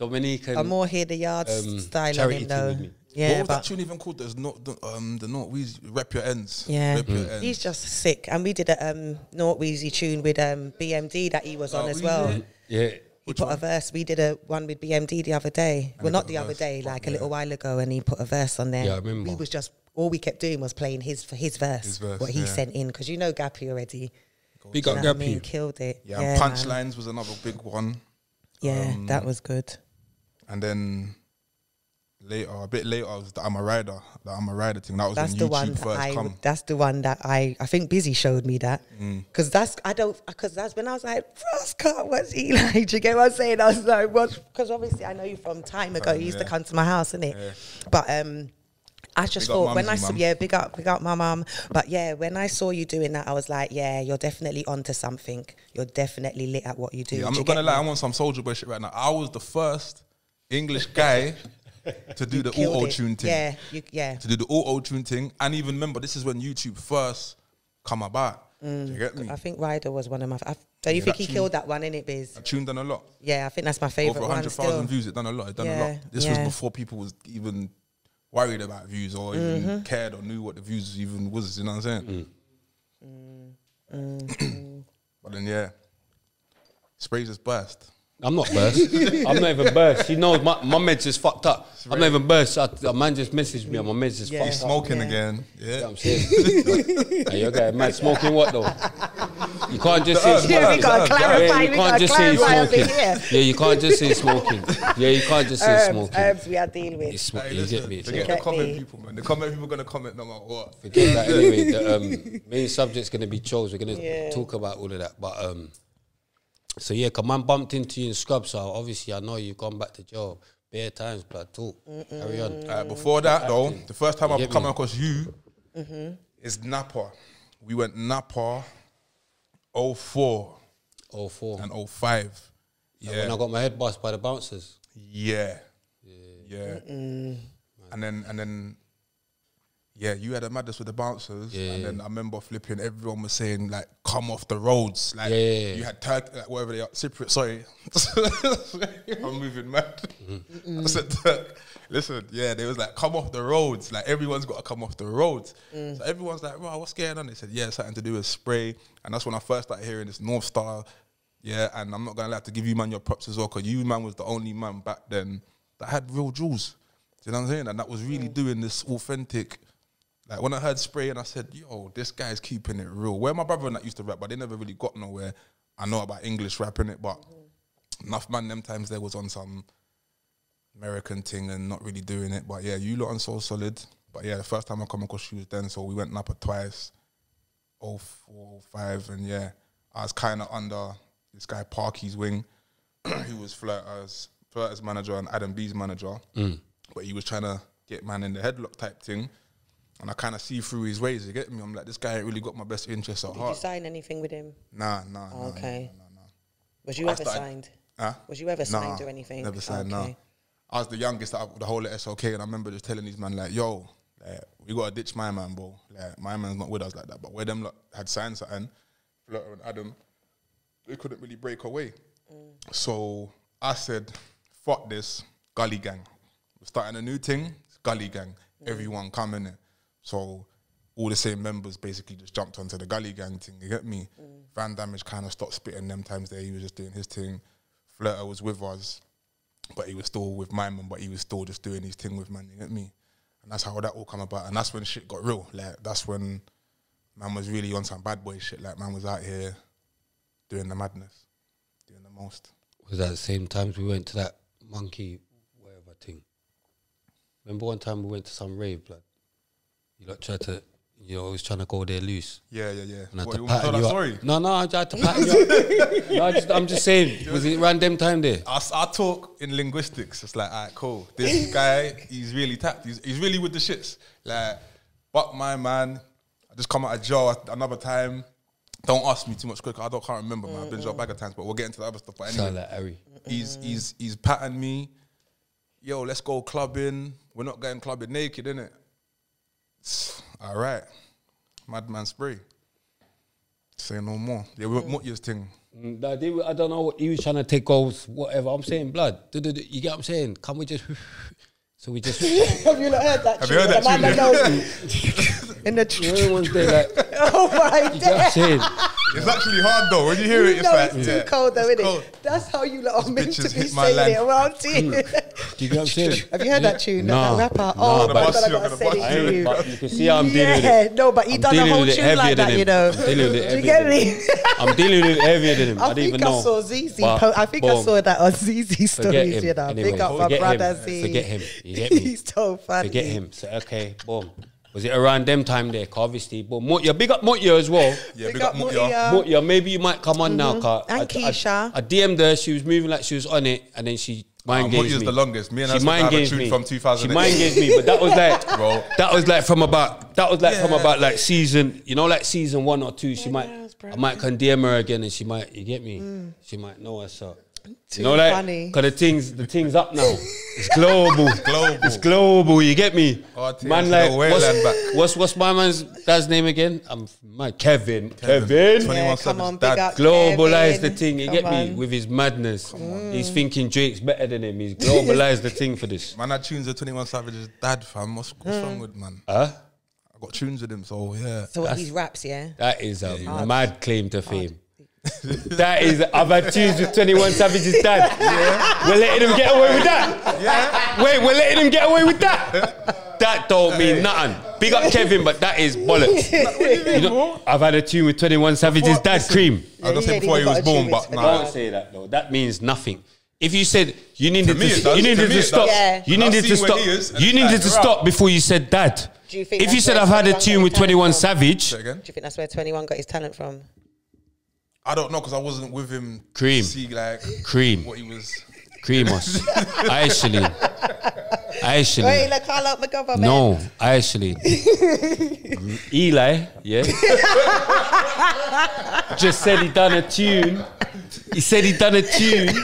Dominican. I'm more here the yard um, style on charity him thing though. with me. Yeah, what was that but tune even called? There's not the um the not rep your ends. yeah, Rep your ends. he's just sick. And we did a um Nort Weezy tune with um BMD that he was on Oh, as Weezy? well. Yeah. He Which put a verse. We did a one with BMD the other day. And well, not the other day, Fuck like a little while ago, and he put a verse on there. Yeah, I remember. We was just all we kept doing was playing his for his verse, His verse, what he yeah. sent in, because you know Gappy already. Big You up know what I mean? Gappy. Killed it. yeah, Yeah, punchlines was another big one. Yeah, Um, that was good. And then later, a bit later, was the I'm a rider. The I'm a rider thing. That was That's the YouTube one that I. come. That's the one that I. I think Busy showed me that Mm. because that's I don't because that's when I was like, Frostcut, what's he like? Do you get what I'm saying? I was like, what? Because obviously I know you from time ago. Time, you used yeah. to come to my house, innit? Yeah. But um. I just Big thought when I saw yeah, big up, big up my mum. But yeah, when I saw you doing that, I was like, yeah, you're definitely onto something. You're definitely lit at what you do. Yeah, I'm Do not gonna lie, me? I'm on some soldier boy shit right now. I was the first English guy to do the Killed auto tune thing. Yeah, you, yeah. To do the auto tune thing. And even remember, this is when YouTube first come about. Do you get me? I think Ryder was one of my. I, do you Yeah, think he tune- killed that one in it, Biz? That tune done a lot. Yeah, I think that's my favorite Over one 100,000 views, it done a lot. It done a lot. This yeah. was before people was even worried about views or even Mm-hmm. cared or knew what the views even was. You know what I'm saying? Mm. but then yeah, sprays just burst. I'm not burst. I'm not even burst. She knows my, my meds is fucked up. I'm not even burst. I, a man just messaged me and my meds is Yeah. He's fucked up. smoking Yeah. again. You Yeah. know what I'm saying? hey, you guy, man, smoking what though? You can't just say smoking. Yeah, we gotta Yeah, clarify. you we can't gotta just say clarify smoking. Yeah, you can't just say smoking. Yeah, you can't just say Herbs, smoking. herbs we are dealing with. It's sm- Hey, you listen, get me? forget So- the comment me. people, man. The comment people gonna comment no matter what. Forget that anyway. The um, main subject's gonna be chose. We're gonna Yeah. talk about all of that. But um, so yeah, come on, bumped into you in scrub. So obviously, I know you've gone back to jail bare times. Blood talk. Carry on. Uh, before that though, the first time I've come across you Mm-hmm. is Napa. We went Napa 04 Oh four. and 05. When Yeah. I got my head bust by the bouncers. Yeah. Yeah. And then and then yeah, you had a madness with the bouncers, Yeah. and then I remember flipping. Everyone was saying like, "Come off the roads!" Like Yeah. you had Turk, like, whatever they are, Cypriot. Sorry, I'm moving mad. Mm-hmm. I said, Turk, "Listen, yeah." They was like, "Come off the roads!" Like everyone's got to come off the roads. Mm. So everyone's like, "Bro, what's going on?" They said, "Yeah, something to do with spray." And that's when I first started hearing this North Star. Yeah, and I'm not gonna have to give you man your props as well, because you man was the only man back then that had real jewels. Do you know what I'm saying? And that was really doing this authentic. Like when I heard spray and I said, "Yo, this guy's keeping it real." Where my brother and that used to rap, but they never really got nowhere. I know about English rapping it, but enough man. Them times there was on some American thing and not really doing it. But yeah, you lot on so solid. But yeah, the first time I come across you was then, so we went Napa twice, 04, 05, and yeah, I was kind of under this guy Parky's wing, who was Flirta's Flirta's manager and Adam B's manager, mm. but he was trying to get man in the headlock type thing. And I kind of see through his ways. You get me? I'm like, this guy ain't really got my best interests at Did you sign anything with him? Nah, nah, nah. Okay. Nah, nah. Was you I ever started- signed? Huh? Was you ever signed or anything? Never signed. Okay. No. I was the youngest out of the whole SLK, and I remember just telling these man like, "Yo, like, we gotta ditch my man, bro. Like, my man's not with us like that." But where them lot had signed something, Flirta and Adam, they couldn't really break away. Mm. So I said, "Fuck this, Gully Gang. We're starting a new thing. Gully Gang. Mm. Everyone come in it." So all the same members basically just jumped onto the Gully Gang thing. You get me? Mm. Van Damage kind of stopped spitting them times there. He was just doing his thing. Flirta was with us, but he was still with my man, but he was still just doing his thing with man. You get me? And that's how that all come about. And that's when shit got real. Like that's when man was really on some bad boy shit. Like man was out here doing the madness, doing the most. Was that the same times we went to that monkey whatever thing? Remember one time we went to some rave, blood. You lot tried to You're always trying to go there loose. Yeah, yeah, yeah. And I had What, to you want to tell pattern that you story? up. No, no, I had to pattern you up. No, I just, I'm just saying, was it random time there? I, s- I talk in linguistics. It's like, alright, cool. This guy, he's really tapped. He's, he's really with the shits. Like, but my man, I just come out of jail at another time. Don't ask me too much quicker. I don't can't remember, man. I've been jail a bag of times, but we'll get into the other stuff. But anyway, Sound like Harry. he's he's he's patting me. Yo, let's go clubbing. We're not going clubbing naked, innit? All right, madman spray. Say no more. Yeah, we what your thing? Mm, nah, they were- I don't know what he was trying to take goals, whatever. I'm saying blood. Du- du- du- You get what I'm saying? Can we just? So we just. Have you not heard that? Have you heard that The man tune, knows in the tr- Everyone's there like, oh my god. you get what I'm saying? It's actually hard though. When you hear it, it's no, like it's yeah, too cold though, it's isn't cold. it? That's how you lot are meant to be hit my saying it land. around here. Do you get what I'm saying? Have you heard that tune? Nah, that rapper? nah, oh, but- my bust God, I you, gotta gonna send it to you. But you can see how I'm dealing with it. no, but he I'm done a whole tune heavier like than that, him. you know. I'm dealing with it Do you get than me? I'm dealing with it heavier than him. I, I don't think even I know. saw ZZ. I think I saw that on ZZ Forget stories. him. You know, Anyway, big up my brother him. Z. Forget him. You get? He's so funny. Forget him. So okay, boom. Was it around them time there? 'Cause Obviously, boom. Mutya, big up Mutya as well. Yeah, Big big up up Mutya. Mutya. Mutya, maybe you might come on now, And I, Keisha. I, I DM'd her. She was moving like she was on it, and then she mind Ah, games Mutya's me. the longest. Me and she her mind games me. from She mind games me, but that was like, Bro. that was like from about that was like from about like season, you know, like season one or two. She might. I might can DM her again, and she might, you get me? She might know us. So. Too You know, like, funny. cause the things, the things up now. It's global. global. It's global. You get me? Oh, RTX, Man, like, what's, Wayland back. what's what's my man's dad's name again? I'm my Kevin. Kevin. 21 Yeah, come Savage on, dad. big up Globalize Kevin. the thing. You Come get me? With his madness. He's thinking Drake's better than him. He's globalized the thing for this. Man, I tunes the 21 Savage's dad, fam. What's, what's wrong mm. with man? Huh? I got tunes with him, so yeah. So what, these raps, yeah. That is a mad claim to fame. That is, I've had tunes with 21 Savage's dad. We're letting him get away with that. Yeah. Wait, we're letting him get away with that. That don't mean nothing. Big up Kevin, but that is bollocks. You know, I've had a tune with 21 Savage's Before- dad, listen, Cream. I was gonna say before he was born, but with nah. Don't say that though. That means nothing. If you said you needed me to, you needed To to stop. Yeah. you needed to stop, is, you needed like, to stop before you said dad. Do you think If you said I've had a tune with 21 from? Savage, Do you think that's where 21 got his talent from? I don't know because I wasn't with him. Cream. To see like Cream. what he was. Creamos, Aisling, Wait, Aisling. look, call out my government. No, Aisling. Eli, yeah. Just said he done a tune. He said he done a tune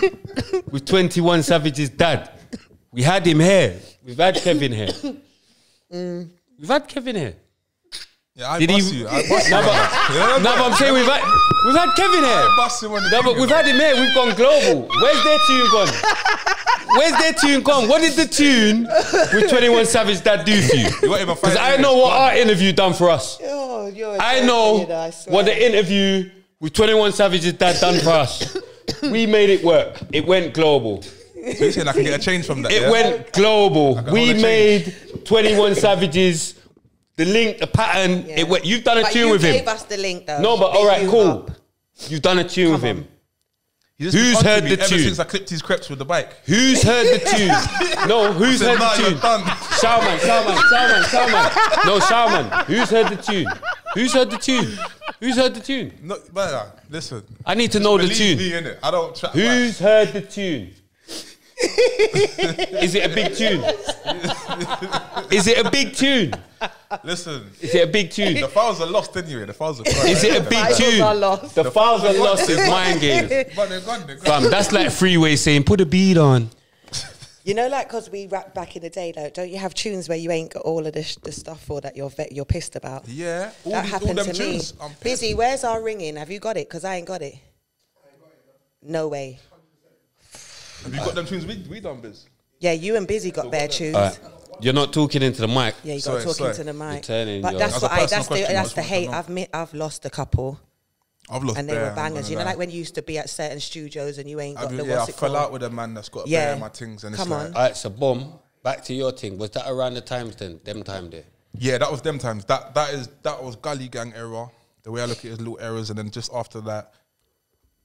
with 21 Savage's dad. We had him here. We've had Kevin here. Mm. We've had Kevin here. Yeah, I Did bust he- you. I bust No, you. but, Yeah, no, but I'm saying we've had, we've had Kevin I here. bust him on the No, but we've had him here. We've gone global. Where's their tune gone? Where's their tune gone? What did the tune with 21 Savage dad do for you? You won't even Because I know what our interview done for us. Oh, you're I know you I what the interview with 21 Savage's dad done for us. We made it work. It went global. So you're saying I can get a change from that? It yeah? went global. We made 21 Savages, the link, the pattern. Yeah. It went, you've done a But tune you with gave him. us the link though. No, but Big all right, you cool. up. You've done a tune with Come him. He's just on to heard me the ever tune? since I clipped his creps with the bike. Who's heard the tune? No, who's said, heard "Nah, the tune? done." Showman, Showman, Showman, Showman. No, Showman. Who's heard the tune? Who's heard the tune? Who's heard the tune? No, but uh, listen. I need to know the Believe tune. me, innit? I don't chat. Who's heard the tune? Is it a big tune? Is it a big tune? Back. Listen, Is it a big tune? the files are lost anyway. The files are. Lost. Is it a big Files tune? are lost. The files are lost is mind game. But they're gone. They're gone. Fam, that's like freeway saying put a bead on. You know, like because we rap back in the day, though. Don't you have tunes where you ain't got all of this the stuff for that you're ve- you're pissed about? Yeah, all, that these, all happened them to tunes. me. I'm. Busy, where's our ringing? Have you got it? Because I ain't got it. No way. Have you got them tunes we, we done, Biz? Yeah, you and Busy got bare tunes. All right. You're not talking into the mic. Yeah, you got Sorry, talking sorry. to the mic. turning But your- that's That's a what I. personal That's the question, I that's just the want to hate. know. I've mi- I've lost a couple, I've lost and they bare, were I'm not bangers. gonna You know, lie. like when you used to be at certain studios and you ain't got I've, the yeah, I what's it fell called? out with a man that's got a Yeah. bare of my things, and it's Come like, on. All right, so boom. Back to your thing. Was that around the times then? Them time there. yeah, that was them times. That that is that was gully gang era. The way I look at it is little errors, and then just after that,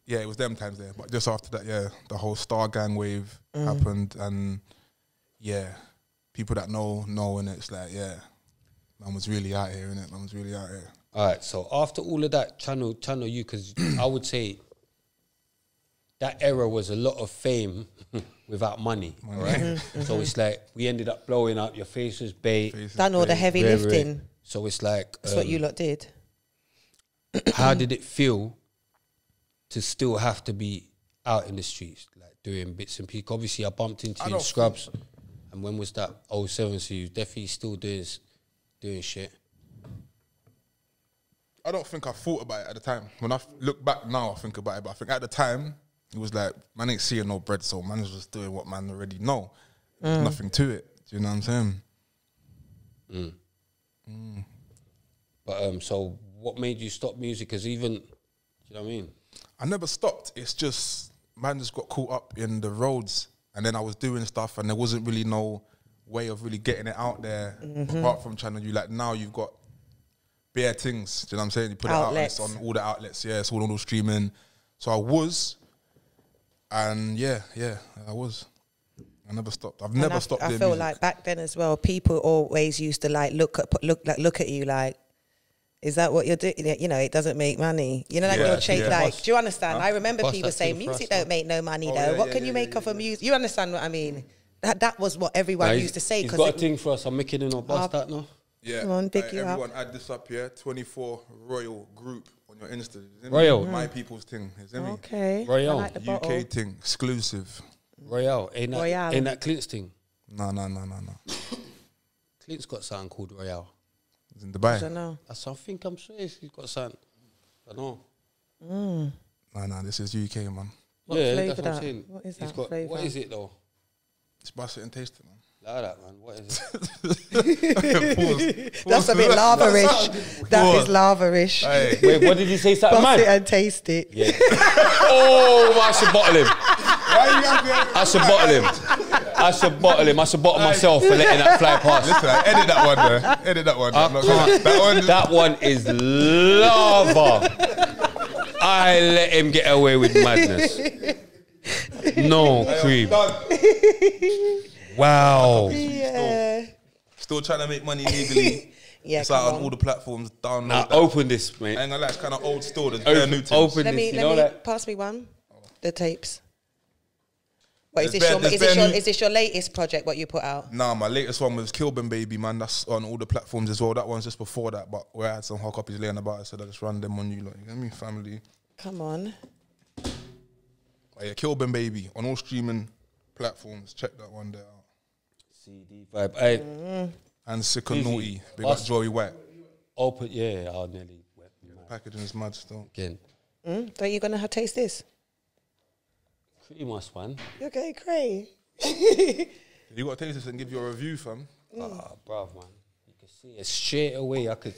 yeah, it was them times there. But just after that, yeah, the whole Star Gang wave Mm. happened, and yeah, people that know know, and it's like, yeah, Man was really out here, innit? Man was really out here. All right. So after all of that, channel channel you because I would say that era was a lot of fame without money. All right? So it's like we ended up blowing up. Your face was bait. Faces Done all the heavy Very- lifting. So it's like That's what um, you lot did. how did it feel to still have to be out in the streets, like doing bits and pieces? Obviously, I bumped into I you in don't Scrubs, and when was that? 07, so you definitely still doing doing shit. I don't think I thought about it at the time. When I f- look back now, I think about it. But I think at the time, it was like, man ain't seeing no bread, so man is just doing what man already know. There's nothing to it. Do you know what I'm saying? Mm. Mm. But um, so what made you stop music? Because even, do you know what I mean? I never stopped. It's just man just got caught up in the roads, and then I was doing stuff, and there wasn't really no way of really getting it out there mm-hmm. apart from Channel you. Like now, you've got bare things. Do you know what I'm saying? You put Outlets. it out it's on all the outlets. Yeah, it's all on all streaming. So I was, and yeah, yeah, I was. I never stopped. I've And never I, stopped. I feel music. like back then as well, people always used to like look at look like look at you like, is that what you're doing? You know, it doesn't make money. You know, like Yeah, you're chasing. yeah. Like, do you understand? I remember Pass people saying music don't make no money Oh, though. yeah, what yeah, can you yeah, make yeah, off of music? You understand what I mean? Mm. That that was what everyone Nah, used to say. He's Because got a thing for us. I'm making it no bust that no. Yeah. Come on, big Hey, you up. everyone add this up here. 24 Royal Group on your Insta. Is it? Royal. My hmm. people's thing. Is it okay, Royale. I like UK bottle. thing. Exclusive. Royale, ain't that Royale. ain't that Clint's thing? No, no, no, no, no. Clint's got something called Royale. It's in I Dubai. don't know. That's I think I'm sure he's got something. I don't know. Mm. No, no, this is UK, man. What yeah, flavour that's what I'm that? saying. What is that got- flavour? What is it though? Just bust it and taste it, man. Like that, man. What is it? That's a bit laverish. That is laverish. Hey, Wait, what did you say? Something Bust it and taste it. Yeah. oh, I should bottle him. why you I should bottle him. I should bottle him. I should bottle myself for letting that fly past. Listen, edit that one there. Edit that one. I I'm not that one. That one is lava. I let him get away with madness. No cream. Wow. Yeah. Still trying to make money legally. Yeah, it's out come on on. all the platforms. Download Now that. open this, I mate. ain't gonna lie, it's kind of old still. There's bare new Open, things. open Let this. me You let know me that? pass me one. The tapes. What is There's this bare- your there's is this your is this your latest project? What you put out? Nah, my latest one was Kilburn Baby, man. That's on all the platforms as well. That one's just before that, but where I had some hot copies laying about, so I just run them on you, like, you get me, family. Come on. Oh, yeah, Kilburn Baby on all streaming platforms. Check that one there out. CD vibe. Hey, And Sick and Easy. Naughty. Big up Us- Joey White. open. Yeah, I'll nearly wet Packaging is mad still. again. Mm? Don't you gonna have taste this? Cream us, man. Okay, great. You got to taste this and give your review, fam. Ah, bruv, man. You can see it straight away. I could,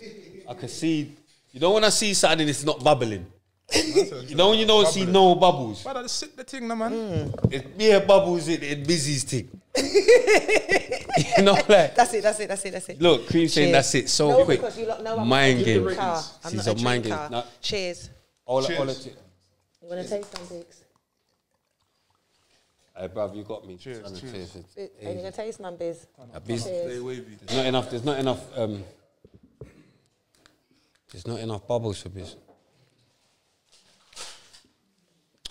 I could see. You know when I see something, and it's not bubbling. You know when you don't see no bubbles. But I just sip the thing, no, man. It's mere bubbles in, in Busy's thing. you know, like That's it. That's it. That's it. That's it. look, cream saying that's it so no, quick. because you lot know I'm mind not a I'm She's not a a mind drinker. games. Cheers. All, Cheers. all it, You wanna taste some, Biggs? Hey, bruv, you got me. Cheers, Trying to cheers. taste it. Are you gonna taste none, Biz? A Biz- Stay wavy. There's not enough. There's not enough. Um, there's not enough bubbles for Biz.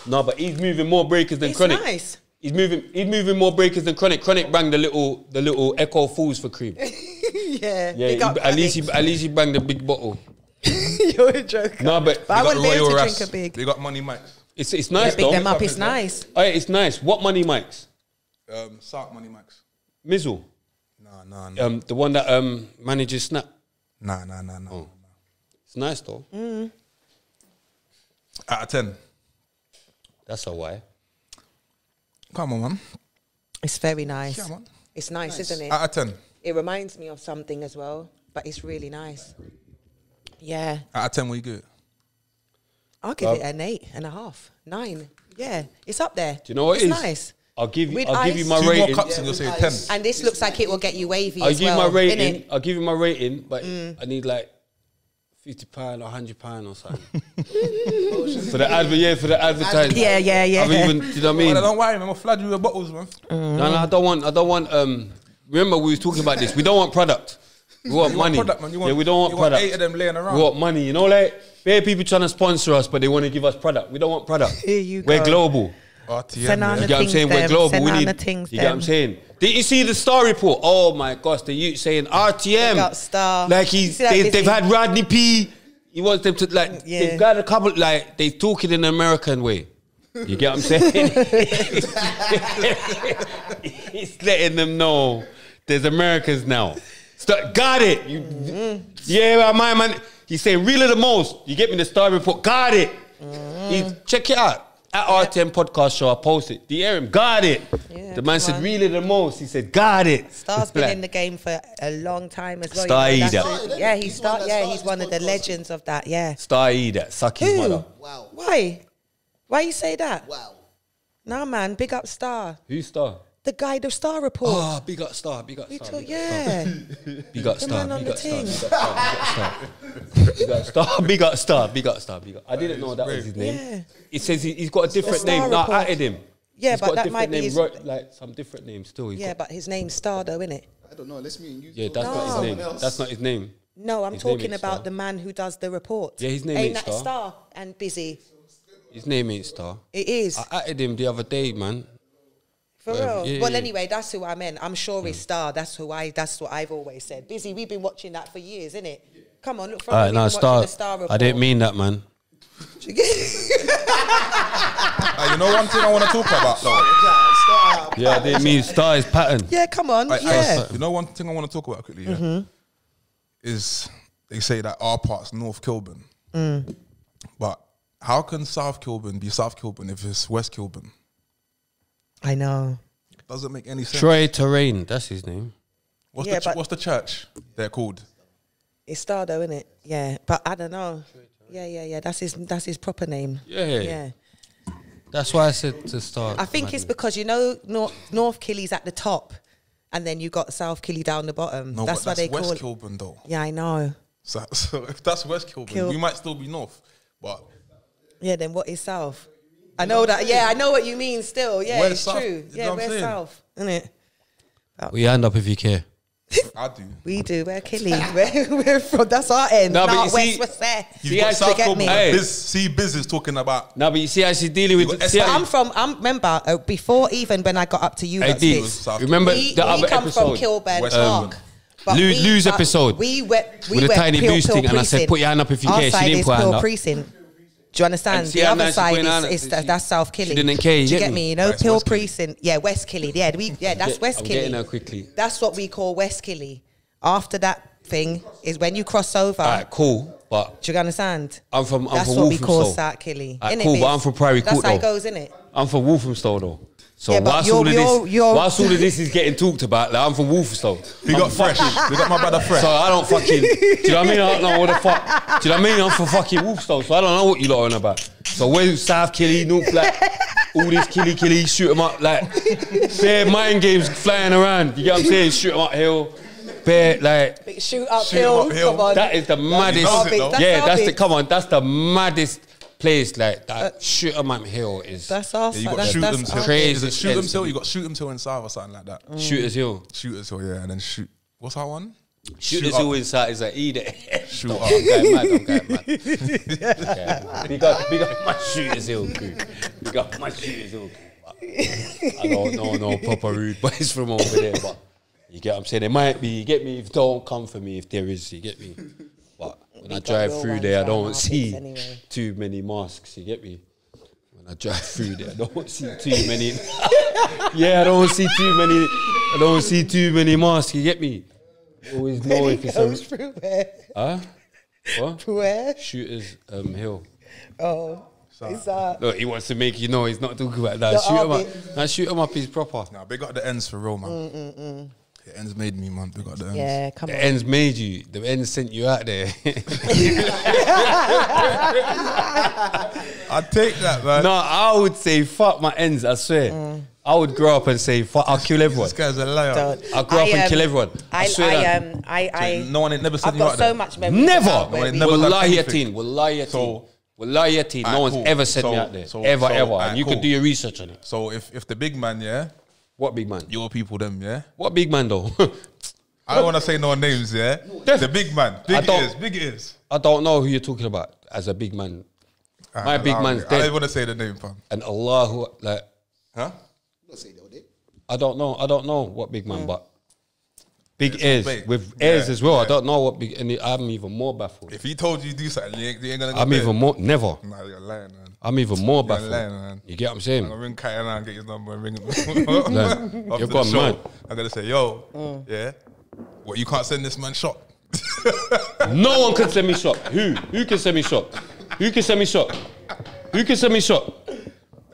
No, but he's moving more breakers than It's Chronik. nice. He's moving. He's moving more breakers than Chronik. Chronik bang the little, the little Echo Fools for cream. yeah. Yeah, big he- up, at least he, at least he banged the big bottle. You're a joker. No, but But I They got wouldn't be able to Royal drink a big. They got Money Max. It's it's Yeah, nice big though. them up. It's nice. Oh, yeah, it's nice. What money, Mike's? Um, Sark Money Max. Mizzle, Nah, nah, nah. um, the one that um manages Snap. Nah, nah, nah, nah. Oh. It's nice though. Out of 10. That's a why. Come on, man. It's very nice. Yeah, man. It's nice, isn't it? Out of 10. It reminds me of something as well, but it's really nice. Yeah, Out of 10, what you good? I'll give Well- it an eight and a half, nine. Yeah, it's up there. Do you know what it's it is? nice. I'll give you. With I'll give you ice. my Two more rating. cups and you'll say 10. And this looks like it will get you wavy I'll as give well. you my rating. innit? I'll give you my rating, but Mm. I need like fifty pound or hundred pound or something for the advert. Yeah, for the advertising. Yeah, yeah, yeah. I've even. Do you know what I mean? Oh, don't worry, man. I'll flood you with bottles, man. No, no, I don't want. I don't want. Um, remember we was talking about this. We don't want product. We want You money. product, man. You want, yeah, we don't want you product. eight of them laying around. We want money. You know, like bare people trying to sponsor us, but they want to give us product. We don't want product. Here you We're go. global. RTM. Send on yeah. You get what I'm things saying? We're them, global. send We on need. things you get what I'm them. saying? Did you see the star report? Oh my gosh, the youth saying RTM. Big Star. Like You he's see that they, busy? they've had Rodney P. He wants them to like Yeah. they've got a couple like they talk it in an American way. You get what I'm saying? He's letting them know there's Americans now. Sta- got it. You, Mm-hmm. Yeah, my man. He's saying really the most. You get me the star report. Got it. Mm-hmm. He, check it out. At RTM podcast show, I posted. The hear him. Got it. Yeah, the man said on. really the most. He said got it. Star's been in the game for a long time as well. Star you know, Eater. Yeah, he's He's the one start. Yeah, started he's one of the podcast. legends of that. Yeah. Star E that suck his Who? mother. Wow. Why? Why you say that? Wow. Nah, man. Big up Star. Who's Star? The guy, the Star report. Oh, big up Star. Big up we Star. big up yeah. Big up The Star. man on Big the up Star. thing. Big up Star. Big up Star. Big up Star. Big up. I didn't know that was his name. Yeah. It says he, he's got a different Star name. No, I added him. Yeah, He's but a that different might be name, his- right, like some different name still. He's Yeah, but his name's Star, though, isn't it? I don't know. Let's me and you. yeah, talk. that's not his name. else. That's not his name. No, I'm His talking about Star. the man who does the report. Yeah, his name ain't ain't Star. Star and busy. His name ain't Star. It is I added him the other day, man. For well, real. yeah, well, yeah. anyway, that's who I meant. I'm sure it's Star. That's who I. That's what I've always said. Busy. We've been watching that for years, isn't it? Come on, look from All when right, we've now been Star. the Star report. I didn't mean that, man. Uh, you know one thing I want to talk about though. Yeah, I didn't mean Star is pattern. Yeah, come on. I- I- yeah. you know one thing I want to talk about quickly. Yeah, Mm-hmm. is they say that our part's North Kilburn, but how can South Kilburn be South Kilburn if it's West Kilburn? I know. Doesn't make any sense. Troy Terrain, that's his name. What's, Yeah, the ch- what's the church they're called? It's Star, though, isn't it? Yeah, but I don't know. Yeah, yeah, yeah. That's his. That's his proper name. Yeah. Yeah. That's why I said to start. I think it's because you know North, North Killy's at the top, and then you got South Killy down the bottom. No, that's but why that's they West call. it. Kilburn though. Yeah, I know. So, so if that's West Kilburn, Kil- we might still be North, but Yeah, then what is South? I know that. Yeah, I know what you mean. Still, yeah, Where's it's South? true. You know Yeah, we're saying? South, isn't it? We hand up if you care. I do. We do. We're Killy. we're, we're from. That's our end. No, No, but you West. see- West there. You've See, got South forget me. Hey. Biz, see, Biz is talking about. No, but you see how she's dealing with. You see how- I'm from. I'm remember uh, before even when I got up to you. Hey, lot's D, bits, remember we, the we other come episode? from Kilburn West Park. But Lou- we- Lou's episode We went we with the went tiny Peel- boost and I said, "Put your hand up if you care." She didn't put her hand up. Precinct. Do you understand? See The other nice side is, is that, that's South Killy. she didn't care, you Do you get me? me? You know, Right, Peel West Killy. Precinct. Yeah, West Killy. Yeah, we, yeah, that's West I'm Killy. getting her quickly. That's what we call West Killy. After that thing is when you cross over. All right, cool. But Do you understand? I'm from. I'm that's from what we call. South Killy. Innit, cool, but I'm from Priory That's Court, how it goes, innit? I'm from Walthamstow though. So Yeah, but whilst you're- all of you're- this, you're- whilst all of this is getting talked about, like I'm from Walthamstow. We got fresh. We got my brother fresh. So I don't fucking. do you know what I mean? I don't know what the fuck. Do you know what I mean? I'm from fucking Wolfstone, so I don't know what you lot are on about. So where's South Killy, North, like all this killy killy, shoot 'em up, like bare mind games flying around. You get what I'm saying? Shoot 'em up hill, bare like. Big shoot Shoot 'em uphill. uphill. Come on. That is the maddest. knows it. That's yeah, that's the bit. come on. That's the maddest place. Like that. Uh, shoot 'em up hill is That's our you got That's, shoot that's them our. Crazy Is it shoot them expensive. till? You got shoot them till in South or something like that. Mm. shooters hill. Shooters till yeah, and then shoot. What's that one? Shooters hill inside is like eat it. Shoot I'm up. going mad. I'm going mad. Okay. Big up, big up my shooters hill crew. Big up my shooters hill crew. I don't know no proper rude boys from over there, but you get what I'm saying. It might be. You get me. If don't come for me, if there is, you get me. But when I drive through there, I don't see anyway. too many masks. You get me. When I drive through there, I don't see too many. yeah, I don't see too many. I don't see too many masks. You get me. Always know if it's goes a through where? huh? What? Where? Shooters um hill. Oh, is that? Look, he wants to make you know he's not talking about that. Shoot him up. Now shoot him up is proper. Nah, big up the ends for real, man. The ends made me, man. Big up the ends. Yeah, come The on. ends made you. The ends sent you out there. I'd take that, man. no, I would say fuck my ends. I swear. I would grow up and say fuck. I'll kill everyone. This guy's a liar. Don't. I'll grow up and um, kill everyone. I I, swear I, um, I, I, no one ain't never sent I've you got out so there. much memory. Never. about where ain't we- never done Wallahi anything. yateen. Wallahi yateen. So- Wallahi yateen. No one's cool. ever sent me So- out there. so- ever, so, ever. and you cool. can do your research on it. So if if the big man, yeah, What big man? your people, them, yeah, What big man though? I don't want to say no names, yeah. The big man, big don't- ears, big ears. I don't know who you're talking about as a big man. Ah, My big I- man's I don't want to say the name, fam. And Allahu, like, Huh? Not say that, I don't know. I don't know what big man, hmm. but big It's ears big. with ears Yeah, as well. I don't know what big. And I'm even more baffled. If he told you to do something, you ain't, you ain't gonna. Go I'm bed. even more never. Nah, you're lying, man. I'm even more You're baffled. lying, man. You get what I'm saying? I'm saying? gonna ring Kai and get his number and ring him. Like, you're the gone mad. I'm gonna say, yo, Mm. yeah, what you can't send this man shot. No one can send me shot. Who? Who can send me shot? Who can send me shot? Who can send me shot?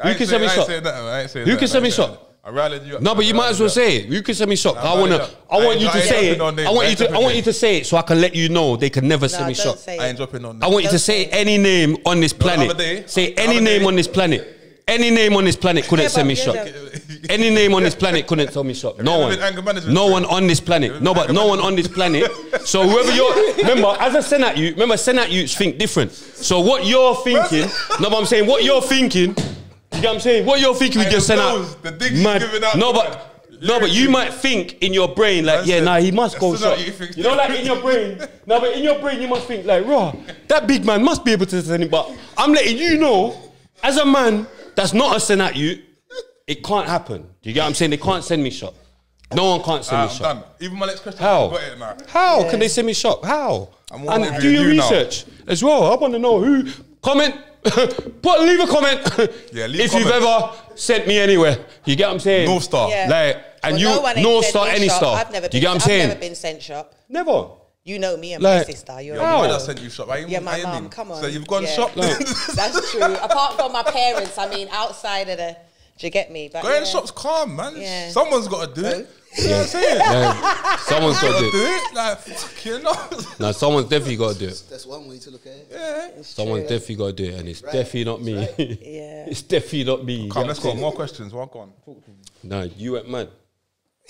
I Who can send me shot? saying nothing, I ain't saying Who can send me shot? Nothing. I rallied you. No, but you might as well rallied say it. You can send me shot. Nah, I wanna. man, I want you I to ain't say it. dropping no names. I I want you ain't to. I dropping want you to say it so I can let you know they can never No, send me don't shot. say you. I ain't it. dropping on. I want you to say say- any name on this the planet. other day- Say the any other name day- on this planet. Any name on this planet couldn't Yeah, send but me yeah, shot. Any name on this planet couldn't tell me shot. No ever one. been anger management No one on this planet. No, but no one on this planet. So whoever you're, remember, as I send at you, remember, send at you think different. So what you're thinking, no, but I'm saying what you're thinking. You get what I'm saying? What you're thinking with your the send flows, out. the you mad. giving out, No, but. No, but you might think in your brain like, yeah, nah, he must go shot. you You know, like in your brain. No, but in your brain, you must think like, raw. That big man must be able to send it. But I'm letting you know, as a man that's not a send at you, it can't happen. Do you get what I'm saying? They can't send me shot. No one can't send Ah, me I'm shot. done. Even my next question, How? I got it now. How can they send me shot? How? And do your you now. research as well. I want to know who. Comment. Put leave a comment. Yeah, leave if you've ever sent me anywhere. You get what I'm saying? North Star. Yeah. Like and Well, you no one North Star any shop. star. I've never Do you been, get what I'm I've saying? never been sent shop. Never. You know me and Like- my sister. You're Your How? brother sent you shop. Why Yeah, my you mum. Come on. So you've gone Yeah. shop. That's true. Apart from my parents, I mean, outside of the, do you get me? But Going yeah. shop's calm, man. Yeah. Someone's got to do it. You know what I'm saying? Yeah. Someone's got Got to to do do it. it. Like, fuck, you know. No, someone's definitely got to do it. That's one way to look at it. Yeah. Someone's true. definitely got to do it, and it's definitely not me. Yeah. it's definitely not me. You Come, get let's what go. I'm saying? More questions. One on. No, you went mad.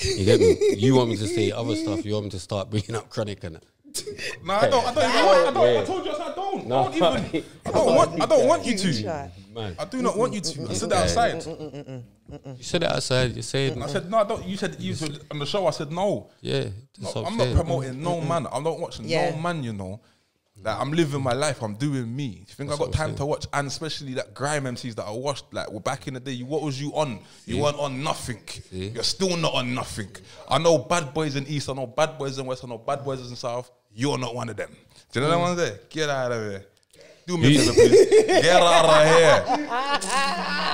You get me? You want me to say other stuff. You want me to start bringing up Chronik and that. No, I don't. I don't. even want, I don't. I told you I don't. No. I don't even. I don't want. I don't want you to. Man, I do not want you to. I said that outside. you said it outside. You said, I said no. I don't. You said you said on the show. I said no. yeah. No, I'm I'm not promoting no man. I'm not watching Yeah. no man. You know, like I'm living my life. I'm doing me. You think I That's got time to watch? And especially that grime MCs that I watched. Like, well, back in the day, you, what was you on? You weren't on nothing. You're still not on nothing. I know bad boys in East. I know bad boys in West. I know bad boys in South. You're not one of them. Do you know that hmm. one there? Get out of here. Do me a favor, please. Get out of here.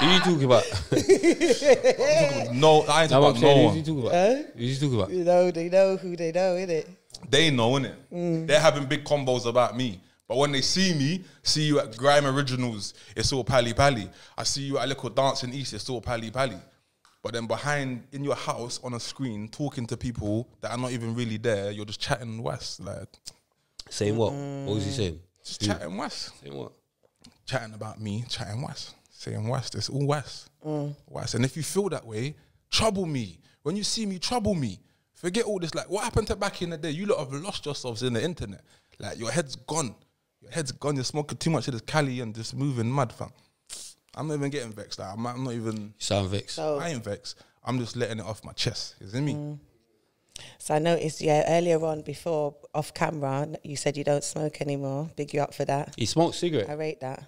Who you talking about? No, I ain't talking about no saying, who one. you talking about? Who you talking about? You know, they know who they know, innit? They know, innit? They're having big combos about me. But when they see me, see you at Grime Originals, it's all pally pally. I see you at a little dance in East, it's all pally pally. But then behind in your house on a screen, talking to people that are not even really there, you're just chatting West, like Saying what? What was he saying? just chatting West, Saying what? chatting about me, chatting West, saying West. It's all West, mm. West. And if you feel that way, trouble me. When you see me, trouble me. Forget all this. Like, what happened to back in the day? You lot have lost yourselves in the internet. Like, your head's gone. Your head's gone. You're smoking too much of this Cali and just moving mad, fam. I'm not even getting vexed. Like, I'm, I'm not even. You sound vexed. So, I ain't vexed. I'm just letting it off my chest. Is it me? Mm. so I noticed, yeah, earlier on before off camera, you said you don't smoke anymore. Big you up for that. He smoked cigarette. I rate that.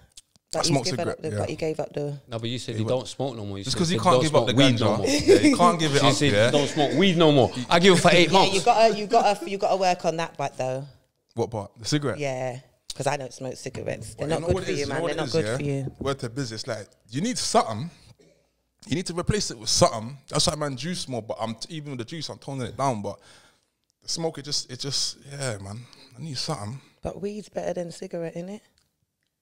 I But smoke you've cigarette, up the, yeah. But you gave up the. No, but you said you don't smoke no more. You Just because you can't give up the weed ganja. no more. yeah, you can't give it She up. said Yeah. don't smoke weed no more. I give it for eight Yeah, months. you got to, you got to, you got to work on that, but though, What part? The cigarette? yeah, because I don't smoke cigarettes. They're Well, not good for it is? you, man. They're not is, good yeah? for you. Word to business. Like, you need something. You need to replace it with something. That's why man juice more, but I'm t- even with the juice, I'm toning it down. But the smoke, it just, it just, yeah, man. I need something. But weed's better than cigarette, innit?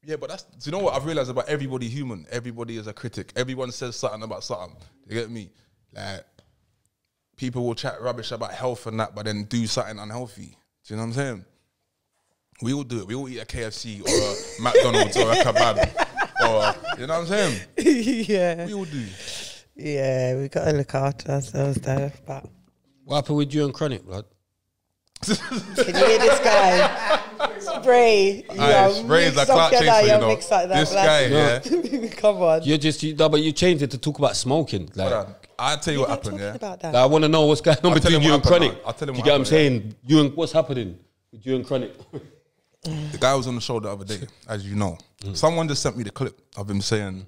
Yeah, but that's, do you know what I've realized about everybody human? Everybody is a critic. Everyone says something about something. You get me? Like, people will chat rubbish about health and that, but then do something unhealthy. Do you know what I'm saying? We all do it. We all eat a KFC or a McDonald's or a kebab. Or, you know what I'm saying? yeah. We all do. Yeah, we got to look after ourselves though. But What happened with you and Chronik, blood? can you hear this guy? Spray. You Aye, is a mixed clout chaser, you you're know. mixed up that This guy, yeah. Come on. You're just you, no, but you changed it to talk about smoking. Like, Hold on. I'll tell you what happened, yeah. about that. Like, I want to know what's going on I'll between you and Chronik. now. I'll tell him you what get what I'm happened, saying? You and what's happening with you and Chronik? The guy was on the show the other day, as you know. Mm. Someone just sent me the clip of him saying,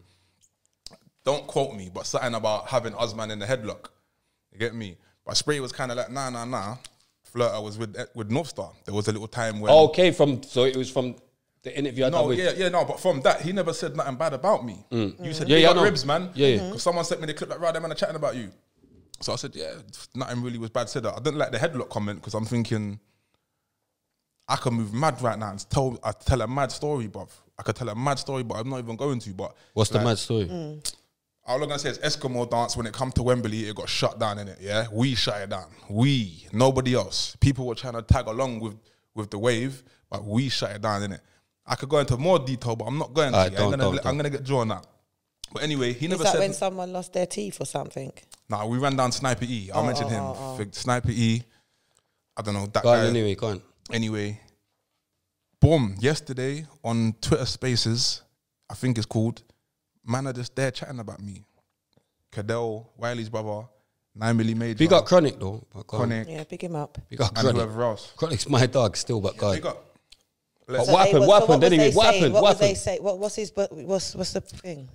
don't quote me, but something about having Osman in the headlock. You get me? But Spray was kind of like, nah, nah, nah. Flirta was with eh, with North Star. There was a little time when. Oh, okay, from so it was from the interview I No, done with. yeah, yeah, no, but from that, he never said nothing bad about me. Mm. You said, Yeah, yeah, yeah, yeah, Ribz, man. Yeah, yeah. Because someone sent me the clip like, right, them man are chatting about you. So I said, yeah, nothing really was bad said. I didn't like the headlock comment because I'm thinking, I can move mad right now and tell, I tell a mad story, bruv. I could tell a mad story, but I'm not even going to. But What's the like, mad story? Mm. All I'm gonna say is Eskimo dance. When it come to Wembley, it got shut down in it. Yeah, we shut it down. We, nobody else. People were trying to tag along with with the wave, but we shut it down in it. I could go into more detail, but I'm not going to. Alright, I'm gonna, don't, I'm don't. gonna get drawn out. But anyway, he Is never that said. when someone lost their teeth or something? nah, we ran down Sniper E. I oh, mentioned oh, him. Oh, F- Sniper E. I don't know that Go on, guy. anyway, go on. Anyway, boom. Yesterday on Twitter Spaces, I think it's called. Man are just there chatting about me. Cadell, Wiley's brother, nine milli major. Big up Chronik though. but go on. Chronik, Yeah, pick him up. Big up and Chronik. whoever else. Chronik's my dog still, but go on. Big up. But Let's- So what they happened? was- What so happened? was Anyway, they what saying? happened? What What was they happened? say? What, what's his? What, what's what's the thing?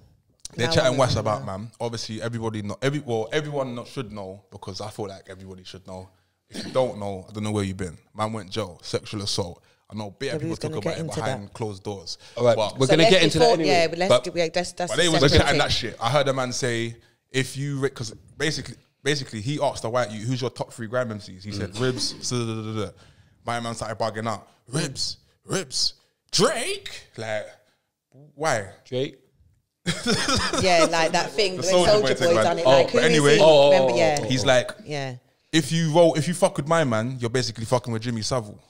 They're Now chatting I wash wanna about man. Obviously, everybody know. Every well, everyone not, should know because I feel like everybody should know. If you don't know, I don't know where you've been. Man went jail, sexual assault. I know bare Yeah, people talk about it behind that. closed doors. All right, but, we're gonna get into that anyway. Yeah, but let's But- do, yeah, that's that's. but they was separate chatting that shit. I heard a man say, if you because basically, basically he asked the white you, who's your top three grime MCs? He Mm. said Ribz. so. My man started bugging out. Ribz, Ribz, Drake. Like, why? Drake. Yeah, like that thing when Soulja Soldier Boy Boy done it. Oh, like, who but anyway- he? Oh, oh, Remember? oh, Yeah, oh, He's like, yeah. if you roll, if you fuck with my man, you're basically fucking with Jimmy Savile.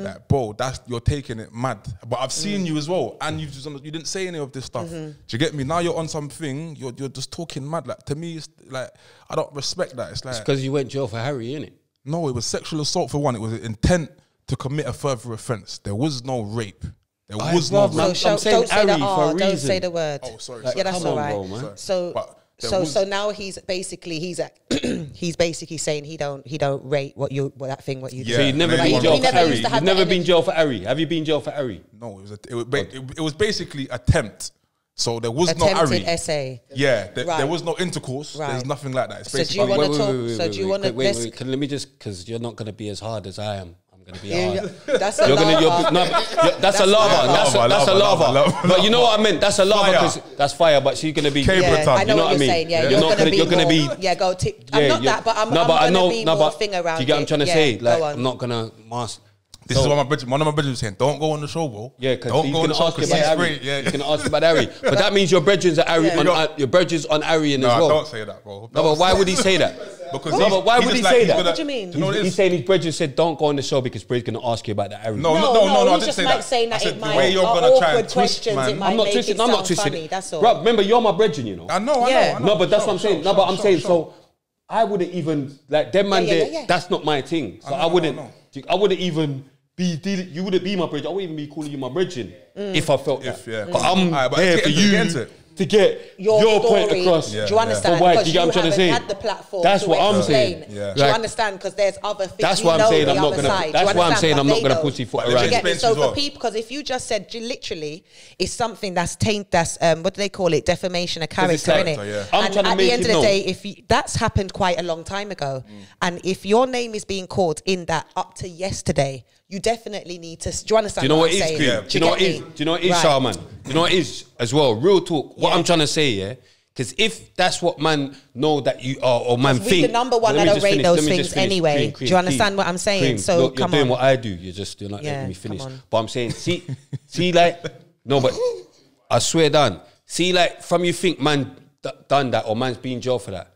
Hmm. Like, bro, that's you're taking it mad. But I've Mm. seen you as well, and you just you didn't say any of this stuff. Mm-hmm. Do you get me? Now you're on something. You're you're just talking mad. Like to me, it's like I don't respect that. It's like Because you went jail for Harry, innit? no, it was sexual assault for one. It was an intent to commit a further offence. There was no rape. There Aye, was no bruv, rape. man. So I'm saying don't say the Ari for a R. Don't reason. say the word. Oh, sorry, Yeah, sorry. that's Come all on, right. bro, man. Sorry. So, But there so, was- so now he's basically he's a, he's basically saying he don't he don't rate what you what that thing what you Yeah. So you've never Maybe been one jail for them. He never Harry. used to You've have never been jail for Harry. Have you been jail for Harry? No, it was a, it, was it, it was basically attempt. So there was no attempted Ari. essay. Yeah, there, there was no intercourse. There's nothing like that. It's So do basically you wanna Wait, wait, talk- wait, wait, so wait, do you wait, wanna- wait, wait, let's- wait, can- let me just because you're not gonna be as hard as I am. I'm gonna be hard. yeah. That's a You're gonna, you're, lava. no, you're- that's, a lava. lava, That's a, lava, that's a lava, lava. lava, But you know what I meant? That's a lava because that's fire. But she's gonna be. Yeah. I know You know what what you're mean? saying. Yeah, You're you're, not gonna, gonna- be you're gonna be- Yeah, go tip. Yeah, I'm not that, but I'm, no, I'm but I gonna know, be no, more but thing around Do you get what I'm trying to say? Like. I'm not gonna mask. This is what my bridge, one of my bridges was saying. Don't go on the show, bro. Yeah, because don't he's go on gonna the show ask you 'cause about he's Harry. great. Yeah, He's gonna ask you about Ari, But that means your brethrens are Ari. Yeah. On, uh, your brethrens on Arian no, as well. don't say that, bro. No, but why would he say that? Because no, but why would just he like- say he's that? gonna- What do you mean? Do you know He's, he's saying his brethren said, "Don't go on the show because Spray's gonna ask you about the Harry." No, No, no, no, no, no, no. I didn't just say might that. saying I that said it the might way you're gonna try and twist, questions, man. it might I'm not make twisting. it I'm not twisting. funny, that's all. Bro, remember you're my brethren, you know. I know, I Yeah. know. No, but that's what I'm saying. no, but I'm saying so. I wouldn't even like them man. Yeah, yeah, yeah, yeah. That's not my thing. So I I, know, I wouldn't. know. I wouldn't even be. dealing- You wouldn't be my bridge. I wouldn't even be calling you my brethren Mm. if I felt If, that. yeah. But I'm Alright, but here for you get into it. To get your, your, point across. Yeah, do you understand? For why? Because Do you get what I'm trying to haven't say? had the platform That's to what I'm saying. Yeah. Do you understand? Because there's other things. That's you why I'm know saying the I'm not other gonna- side. That's why I'm saying I'm not gonna don't. pussyfoot around. let me Do you get me? explain to So you as for people, because if you just said literally, it's something that's taint. That's um, what do they call it? Defamation of character, it's like- innit? So, yeah. I'm and trying to at the end of the day, if that's happened quite a long time ago, Mm. and if your name is being called in that up to yesterday, you definitely need to. Do you understand? Do you know what I'm is? Yeah. Do you know what is? Do you know what is, Right. Do you know what is as well? Real talk. What Yeah. I'm trying to say, yeah. Because if that's what man know that you are, or man think, the number one that don't rate those things anyway. Cream, Do you understand cream, what I'm saying? cream. So, Look, come you're doing on. what I do. You're just you're not Yeah, letting me finish. But I'm saying, see, see, like no, but I swear down. See, like from you think man done that or man's been jail for that.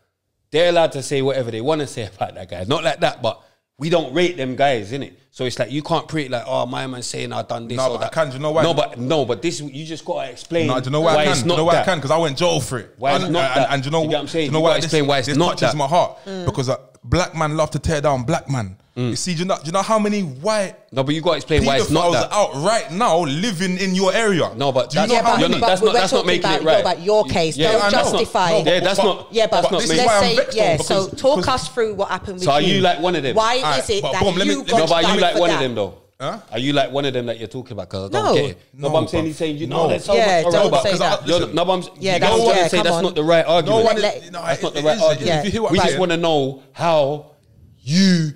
They're allowed to say whatever they want to say about that guy. Not like that, but we don't rate them guys, innit? So it's like you can't pre like, oh, my man saying I done this No, or but I that. can, do you know why? No, but no, but this you just gotta explain. No, do you know why, I can? Do you know why that. I can? Because I went jail for it. Why and, not and, that? and do you know, You get what I'm saying? Do you know You why gotta this, explain why it's this not touches that. my heart? Mm. Because a black man love to tear down black man. Mm. You see, do you know, do you know how many white No, but you got to explain why it's not pedophiles that. out right now living in your area? No, but do you that's- know Yeah, how but, You're many? not- that's but not- that's not making about, it right. About your case, Yeah, don't I justify. No, Yeah, that's but- not- Yeah, but, but this is let's why I'm say, vexed, yeah. though, So talk us through what happened with So are you. you like one of them? Why Alright, is it that boom, you let me- got No, but are you like one that? of them though? Huh? Are you like one of them that you're talking about? Because I don't No. get it. No, but I'm saying he's saying you know there's so Yeah, much don't around. but- say 'cause I- that. You're- listen, No, but I'm, Yeah, you that's- don't want yeah, to say that's on. not the right argument. No one, Let- no, That's it- not the right is- argument. Yeah. If you hear what We I'm just want to know how you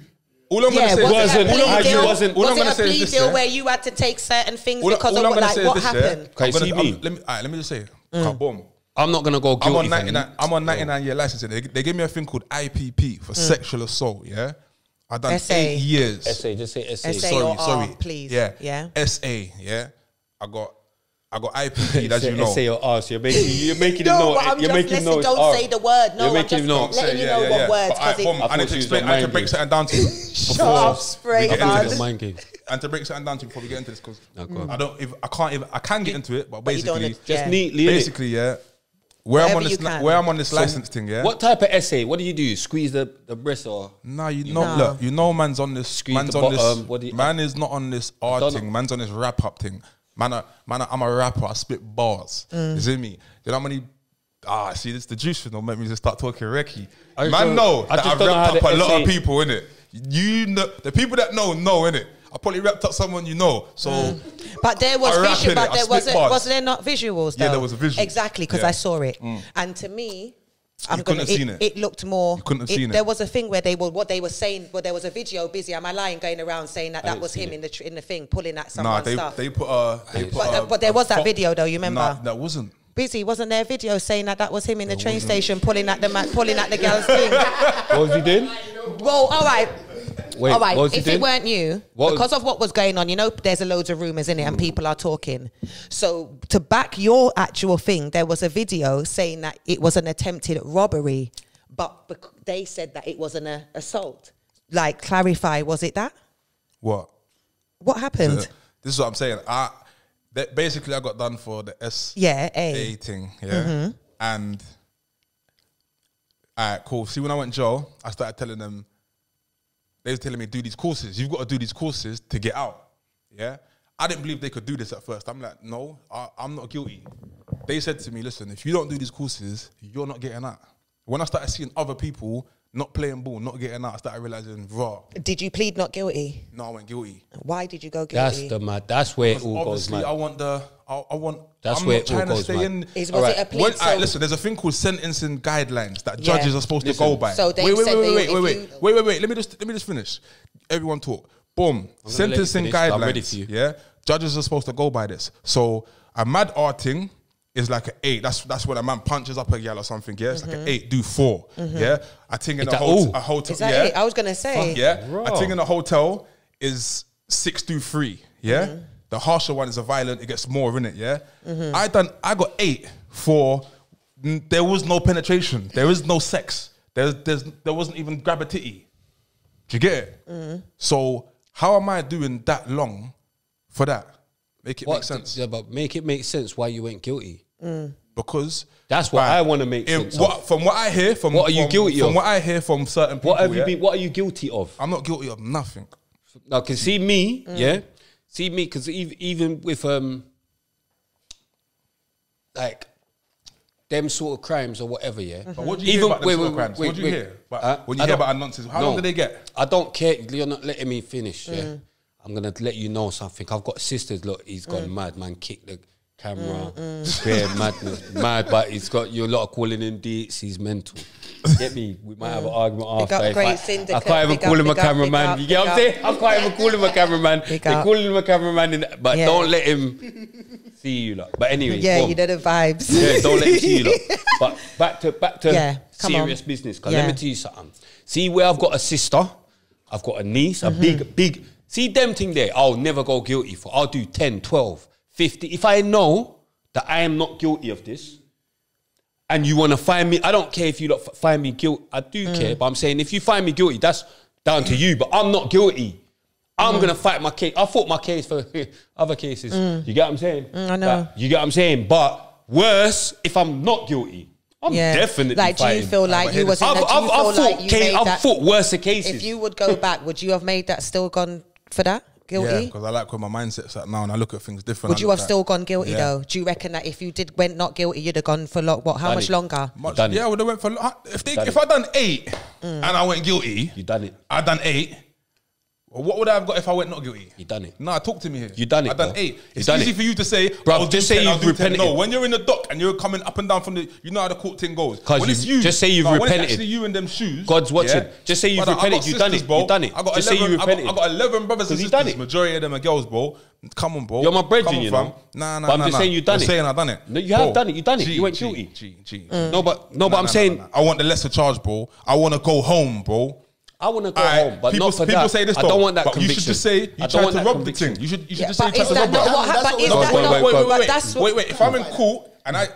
All I'm Yeah, gonna say was is it a wasn't- plea how you deal? wasn't- all I'm it gonna a say is plea this, deal yeah? where you had to take certain things All, because all of I'm what, like say what is this, happened? yeah. Okay, gonna, I'm- let me, alright, let me just say, Mm. boom. I'm not gonna go guilty. I'm on 99. I'm on 99 year license. They, they gave me a thing called IPP Mm. for sexual assault. Yeah, I done SA. eight years. SA, just say SA. SA. Sorry, or R, sorry. please. Yeah, Yeah. SA. Yeah, I got, I got IPP. as you know. SA or oh, R. So you're making, you're making No, him know. but I'm you're just making him listen, know. don't R. say the word. No, You're I'm making just him know. letting you know what words But, alright, because boom, it. I need thought to explain. on I need to mind break games. something down to you. Shut up, spray we get into this. Mind game. and to break something down to you before we get into this because No. I don't. If, I can't. Even, I can get into it, but But you don't basically, wanna- Just Yeah. neatly. basically, yeah. Where I'm on this, you can. where I'm on this license thing, yeah. What type of essay? What do you do? Squeeze the, the breast or? Nah, you know, Nah. look, you know, man's on this. Squeeze man's on bottom, this. what do you- man is not on this art thing. Man's on this rap up thing. Man, I, man, I, I'm a rapper. I spit bars. Mm. You see me? You know how many? Ah, see, this the juice thing. Don't make me just start talking recce. I Man, don't- know I that just I've don't know how rapped up a lot of people in it. You know, the people that know know in it. I probably wrapped up someone you know. So Mm. But there was I rap visual, but there spit wasn't. bars. Was there not visuals? Though? Yeah, there was a visual. Exactly, because Yeah. Mm. I saw it, and to me, I'm You gonna. couldn't have it, seen it. it looked more. You couldn't have seen it. There was a thing where they were what they were saying. Well, there was a video. Busy. Am I lying? Going around saying that that was him it. in the tr- in the thing, pulling at nah, they stuff. they put a. They put But a- the- uh, but there a was that fo- video, though, you remember? Nah, that wasn't. Busy wasn't there a video saying that that was him in the train station pulling at the ma- pulling at the girl's thing. What was he doing? Well, all right. Wait, all right. was If doing? it weren't you, What was- because of what was going on, you know, there's a loads of rumors in it, and people are talking. So to back your actual thing, there was a video saying that it was an attempted robbery, but they said that it was an uh, assault. Like, clarify, was it that? What? What happened? This is what I'm saying. I that basically I got done for the S yeah, A A. thing, yeah. And alright, cool. See, when I went jail, I started telling them they was telling me do these courses. You've got to do these courses to get out. Yeah. I didn't believe they could do this at first. I'm like, no, I, I'm not guilty. They said to me, listen, if you don't do these courses, you're not getting out. When I started seeing other people not playing ball, not getting out, I started realizing, raw, Did you plead not guilty? no, I went guilty. Why did you go guilty? That's the mad. That's where it all goes Obviously, mad. I want the. I, I want. That's I'm where not it all trying to goes, stay man. in. Is- was it a plea? When, So- alright, listen, there's a thing called sentencing guidelines that Yeah. judges are supposed Listen, to go by. so they wait, wait, said wait, they- wait, if wait, wait, you- wait, wait, wait. Let me just let me just finish. Everyone talk. Boom. let you Sentencing finish. I'm guidelines. ready for you. Yeah, judges are supposed to go by this. So a mad arting is like an eight. That's that's when a man punches up a gal or something. Yeah, it's like an mm-hmm. eight. Do 4 mm-hmm. Yeah, I think in It's a, that- hot- a hotel. Is that yeah. it? I was gonna say. Yeah, Bro. I think in a hotel is six to three. Yeah, mm-hmm. the harsher one is a violent. It gets more in it. Yeah, I done. I got eight for. n- There was no penetration. There is no sex. There's there's there wasn't even grab a titty. Do you get it? So how am I doing that long for that? Make it What- make sense Yeah, but make it make sense why you went guilty. Because That's what I wanna make if- sense of. what, From what I hear, from What are you from- guilty From of? what I hear from certain people, What have you yeah, been? What are you guilty of? I'm not guilty of nothing. Now, can see me, yeah, see me, because even, even with um, like them sort of crimes or whatever, yeah. But what do you hear about them sort of crimes? What do you hear? But Huh? when you I hear about nonsense, how long do they get? I don't care. You're not letting me finish. Yeah, mm. I'm gonna let you know something. I've got sisters. Look, he's gone mm. mad, man. Kick the camera, mm, mm. bare madness, mad. But he's got you a lot of calling him dates. He's mental. Get me? We might have an mm. argument Big after. up Great I, I Syndicate, can't even big call up, him a big up, big cameraman. up, You get what I'm big saying? I can't even call him a cameraman. Big They up. call him a cameraman, in, but Yeah. don't let him see you. But anyway, Yeah, boom. you know the vibes. Yeah, don't let him see you. Lot. But back to back to Yeah, come on. serious business. Cause let me tell you something. See where I've got a sister, I've got a niece, Mm-hmm. a big, mm-hmm. big. See them thing there. I'll never go guilty for. I'll do 10, 12, 50. If I know that I am not guilty of this, and you want to find me, I don't care if you lot find me guilty. I do mm. care, but I'm saying if you find me guilty, that's down to you. But I'm not guilty. I'm mm. gonna fight my case. I fought my case for other cases. Mm. You get what I'm saying? Mm, I know. You get what I'm saying? But worse, if I'm not guilty, I'm yeah. definitely like. Do you feel like you was? I've, I've, I've, fought I've that, fought worse cases. If you would go back, would you have made that still gone for that? Guilty? Yeah, because I like where my mindset's at now and I look at things differently. Would you have still gone guilty yeah. though? Do you reckon that if you did went not guilty, you'd have gone for lot, what, how done much it. longer? Much, yeah, it. I would have went for, if they, if it. I done eight mm. and I went guilty. You done it. I done eight what would I have got if I went not guilty? You done it. Nah, talk to me here. You done it. I done bro. eight. You it's done easy it. for you to say, bro. Oh, just say you've repented. No, when you're in the dock and you're coming up and down from the, you know how the court thing goes. Because it's you. Just say you've nah, repented. When it's actually you in them shoes. God's watching. Yeah? Just say you've repented. You've done it. Bro. You done it. I got just 11, say you repented. I got, got eleven brothers and sisters. Majority of them are girls, bro. Come on, bro. You're my bread, you know. Nah, nah, nah. I'm just saying you've done it. I'm. Saying I've done it. No, you have done it. You done it. You went guilty. No, but no, but I'm saying I want the lesser charge, bro. I want to go home, bro. I want to go right. home, but people, not for people that. say this. Though, I don't want that conviction. You should just say you I don't want to rob the thing. You should you should yeah, just say you tried to rob the Wait, wait, wait. If I'm in mm. court and I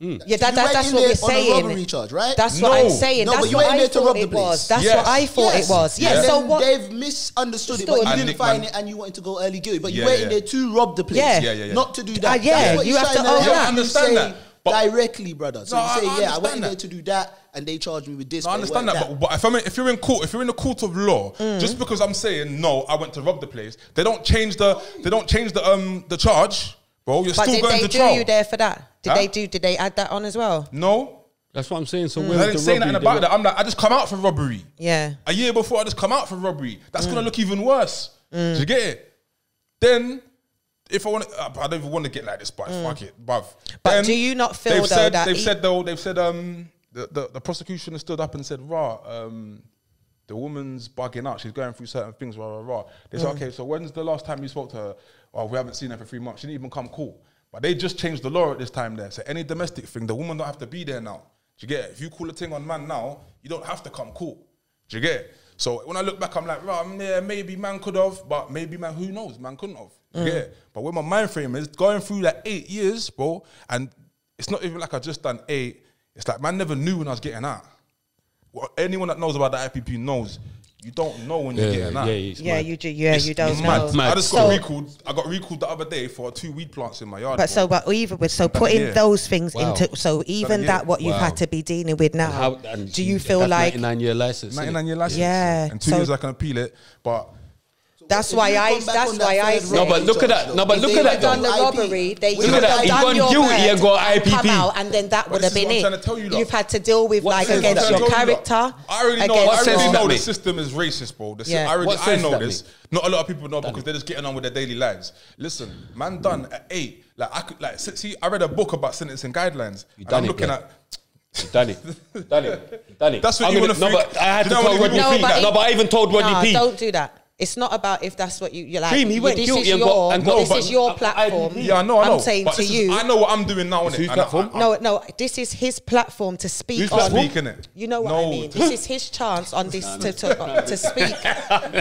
Mm. Yeah, that, that, that's what we're saying. On a robbery charge, right? That's no. what I'm saying. No, that's but you what ain't there to rob the place. That's yes. what I thought yes. it was. Yeah. Yes. So what? They've misunderstood Stood. it, but you and didn't find man. it, and you wanted to go early guilty. But yeah, you were yeah. in there to rob the place, yeah. Yeah, yeah, yeah. not to do uh, that. Uh, yeah, you have to own that. Understand that? But directly, brother. So no, you say, I, I yeah, I went in there to do that, and they charged me with this. No, I understand that, that, But, if I'm in, if you're in court, if you're in the court of law, mm. just because I'm saying no, I went to rob the place, they don't change the they don't change the um the charge, bro. You're but still going to trial. Did they do you there for that? Did huh? they do? Did they add that on as well? No. That's what I'm saying. So mm. I didn't say nothing about that. I'm like, I just come out for robbery. Yeah. A year before, I just come out for robbery. That's mm. gonna look even worse. Mm. Do you get it? Then if I want, to, uh, I don't even want to get like this, but mm. fuck it, bruv. But then do you not feel they've said, they've said though they've said um the, the, the prosecution has stood up and said rah um the woman's bugging out, she's going through certain things rah rah rah. They mm. said okay, so when's the last time you spoke to her? Oh, we haven't seen her for three months. She didn't even come call. But they just changed the law at this time there. So any domestic thing, the woman don't have to be there now. Do you get it? If you call a thing on man now, you don't have to come court. Do you get it? So when I look back, I'm like, right, yeah, maybe man could have, but maybe man, who knows? Man couldn't have. Mm. Yeah. But with my mind frame is going through like eight years, bro, and it's not even like I just done eight. It's like man never knew when I was getting out. Well, anyone that knows about the IPP knows you don't know when yeah, you're getting out. Yeah, yeah, you do. Yeah, it's you don't mad. know. Mad. I just got so, recalled. I got recalled the other day for two weed plants in my yard. But so, but even with so putting those things wow. into so even that, that what you've had to be dealing with now. How, do you feel like 99 year license? 99 year license. Yeah. yeah. And two so, years I can appeal it, but that's why I. That's why I. No, but look at that. No, but look at that. Done the robbery. They look at that. He done your you go IPP. and then that would have been it. You've had to deal with like against your character. I already know. I already know the system is racist, bro. I already I know this. Not a lot of people know because they're just getting on with their daily lives. Listen, man, done at eight. Like I could like see. I read a book about sentencing guidelines. You done I'm looking at. Danny, Danny, Danny. That's what I'm you want to. No, but I had to tell Rodney P. No, but I even told Rodney P. Don't do that. It's not about if that's what you, you're like. Cream, he went this guilty is and got- your, and got- this is your platform. I, Yeah, I know, I know. am saying to is- you, I know what I'm doing now, on whose platform? I- I- no, no, this is his platform to speak on. Who's speaking? It. You know what I mean. This is his chance on this to, to, uh, to speak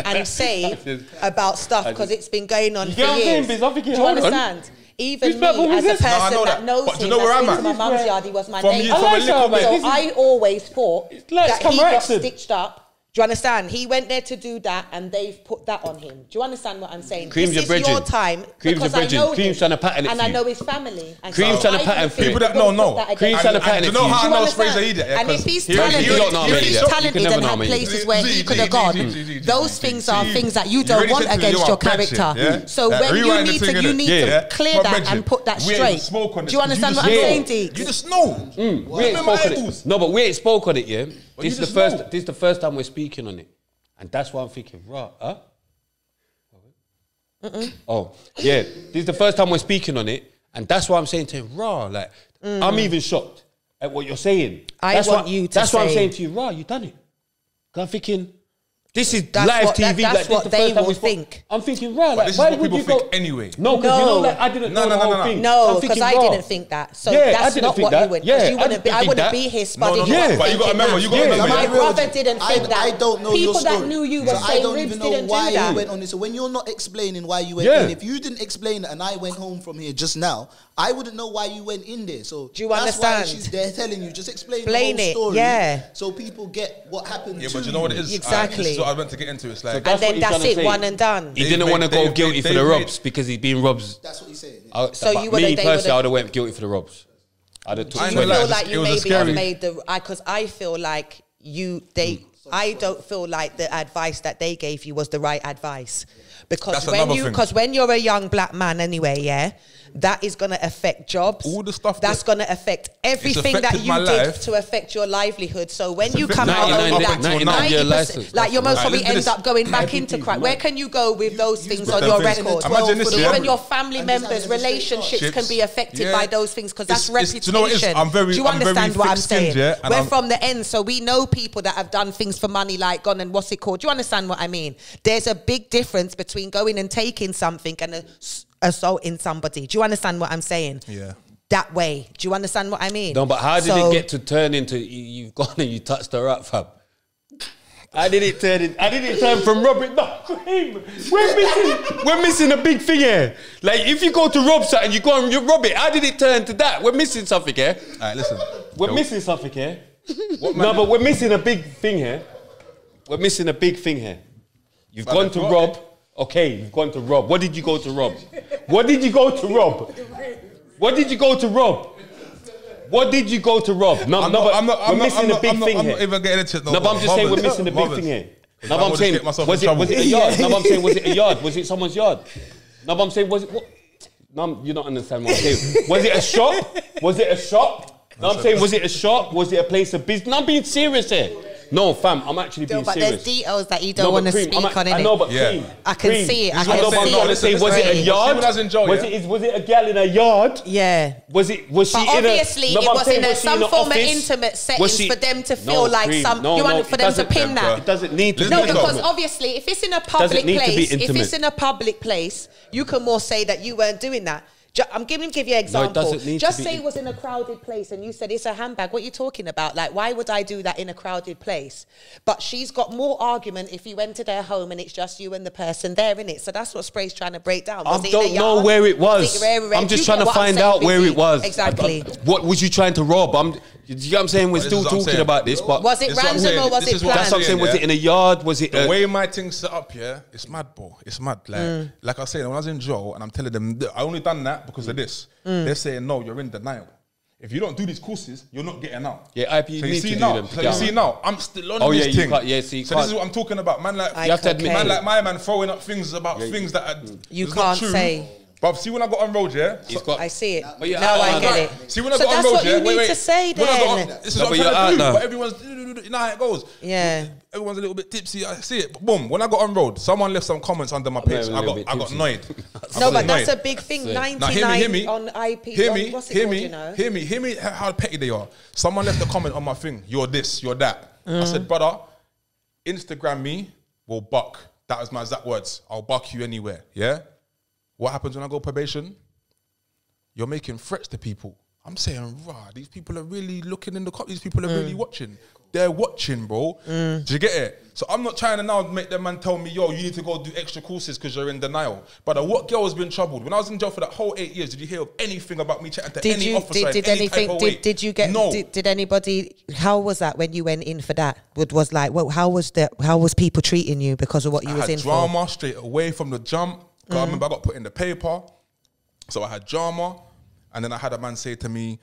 and say about stuff because it's been going on for years. i Do you hold on. understand? Even me, as a person No, know that, that. knows But him, you know where I'm that's been to my mum's yard, he was my neighbour. So I always thought that he got stitched up do you understand? He went there to do that, and they've put that on him. Do you understand what I'm saying? Creams this is your time Creams because I know Creams him, trying to pattern it and I know his family. And Creams so trying to pattern people that no no. Creams trying to pattern it. You know how I know Fraser either. And if he's talented, he's talented and had places where he could have gone, those things are things that you don't want against your character. So when you need to, you need to clear that and put that straight. Do you understand what I'm saying, D? You just know. No, but we ain't spoke on it. Yeah this is the first. Know. This is the first time we're speaking on it, and that's why I'm thinking, right? Huh? Uh-uh. Uh-uh. Oh, yeah. This is the first time we're speaking on it, and that's why I'm saying to him, raw. Like, mm. I'm even shocked at what you're saying. I that's want what, you to. That's say, what I'm saying to you, raw. You done it. Cause I'm thinking, this is that's live what, TV. That, that's like, what they will think. I'm thinking, right, like, this is why what would people you think go? anyway. No, because no. you know, like, I didn't no, know no, no, no, no. No, because I didn't think that. So yeah, that's not what that. you would. Yeah, you wouldn't be, I wouldn't that. be here spudding. No, no, no, yeah, but you got to remember, you got to remember. My brother didn't think that. I don't know People that knew you were saying Ribz didn't do that. you went on this. So when you're not explaining why you went in, if you didn't explain it and I went home from here just now, I wouldn't know why you went in there. So do you understand? She's there telling you just explain the whole story. Yeah. So people get what happened. Yeah, but you know what it is exactly. This is what I meant to get into. It's like That's And then that's it, say. one and done. He They've didn't want to made- go they've guilty made- for the they've robs because he's been robs. That's what he's saying. I- So but you would've- me they personally, would've- I would have went guilty for the robs. I'd have took I Do ain't you gonna lie, feel it was- like it you was a maybe scary- have made the I because I feel like you they Hmm. I don't feel like the advice that they gave you was the right advice because That's when another you thing. because when you're a young black man anyway yeah that is gonna affect jobs. All the stuff that's that- gonna affect everything that you did life. to affect your livelihood. So when It's you come out of that until 99 year 90%, license. like you most probably listen end up going back into is crime. Where can you go with those things on your the record? Imagine this, yeah. even your family members relationships can be affected by those things because that's It's- it's- do you know what it is? reputation. I'm very- do you understand what I'm saying? we're from the end so we know people that have done things for money like gone and what's it called? Do you understand what I mean? There's a big difference between going and taking something and ass- assaulting somebody do you understand what I'm saying Yeah. that way do you understand what I mean No, but how did So- it get to turn into you, you've gone and you touched her up, fam? How did it turn in? How did it turn from Robert? No, Cream. We're missing. We're missing a big thing here. Like if you go to rob and you go and you rob it. How did it turn to that? We're missing something here. All right, listen. We're Yo, missing something here. no, but we're missing a big thing here. We're missing a big thing here. You've gone to rob rob. Okay, you've gone to rob. What did you go to rob? What did you go to rob? What did you go to rob? What did you go to rob? No, I'm no, not- but I'm not- we're I'm missing I'm a big not- thing I'm here. not even getting into it, no, No, but I'm just saying we're missing a big thing here. No, but I'm saying was it was it a yard? No, but I'm saying was it a yard? Was it someone's yard? No, but I'm saying was it what? No, you don't understand what I'm saying. Was it a shop? Was it a shop? No, I'm saying was it a shop? Was it a place of business? No, I'm being serious here. No, fam, I'm actually being No, but serious. there's details that you don't but want to speak I'm on it. I know, but Yeah. Cream, I can Cream, see it, I I can know, but I'm see not it. gonna say, Listen, was it a yard? see was enjoying, Was yeah? it? Was it a gal in a yard? Yeah. Was it? Was she But in a? obviously, No, it was saying, in a, was some in a form of intimate Was settings she- for them to No, feel like Cream, some. no, you no, want for them to pin that. It doesn't need to No, because obviously, if it's in a public need to be place, if it's in a public place, you can more say that you weren't doing that. Ju- I'm giving give you an example. doesn't need to Just be say it was in a crowded place and you said it's a handbag. What are you talking about? Like, why would I do that in a crowded place? But she's got more argument if you went to their home and it's just you and the person there in it. So that's what Spray's trying to break down. I Was it in a don't know yard? where it was. it I'm just trying to find out where it was. Exactly. What was you trying to rob? I'm. You know what I'm saying? We're This still is what I'm talking saying. about this, but Was it This is what I'm random or was This it is what I'm that's what I'm saying. Was yeah. it in a yard? Was it? The way my thing's set up, yeah, it's mad, bro. It's mad. Like, Mm. like I said, when I was in jail and I'm telling them, I only done that because of this. Mm. They're saying, no, you're in denial. If you don't do these courses, you're not getting out. Yeah, IP, you so you need see to do now, them to so get you see out. now, I'm still on Oh, this yeah, you thing. can't- yeah, see, you so this can't- is what I'm talking about. Man, like You have to admit- cocaine. man, like my man throwing up things about things that are, You it's can't not true. say. But see, when I got on road, yeah, He's so- got. I see it. But you're now out I now. get it. See, when I so got on that's what yeah, you wait, need wait. to say When I got on- this is No, what I'm you're trying to do. now. But everyone's, you know how it goes. Yeah. Everyone's a little bit tipsy. I see it. But boom. When I got on road, someone left some comments under my page. I a I little got, I got tipsy. annoyed. No, got but that's a big thing. Now, hear me, 99 hear me, on IP. Hear me, hear me, hear me, hear me. How how petty they are. Someone left a comment on my thing. You're this, you're that. I Mm. said, brother, Instagram me will buck. That was my exact words. I'll buck you anywhere. Yeah. What happens when I go probation? You're making threats to people. I'm saying, rah, these people are really looking in the cop. These people are really Mm. watching. They're watching, bro. Do you get it? So I'm not trying to now make them man tell me, yo, you need to go do extra courses because you're in denial. But uh, what girl has been troubled? When I was in jail for that whole eight years, did you hear of anything about me chatting to Did any you officer did, did any anything did, did you get no? did, did anybody how was that when you went in for that What was like well how was the how was people treating you because of what you I was in drama straight away from the jump. 'Cause I Mm. remember I got put in the paper, so I had drama, and then I had a man say to me,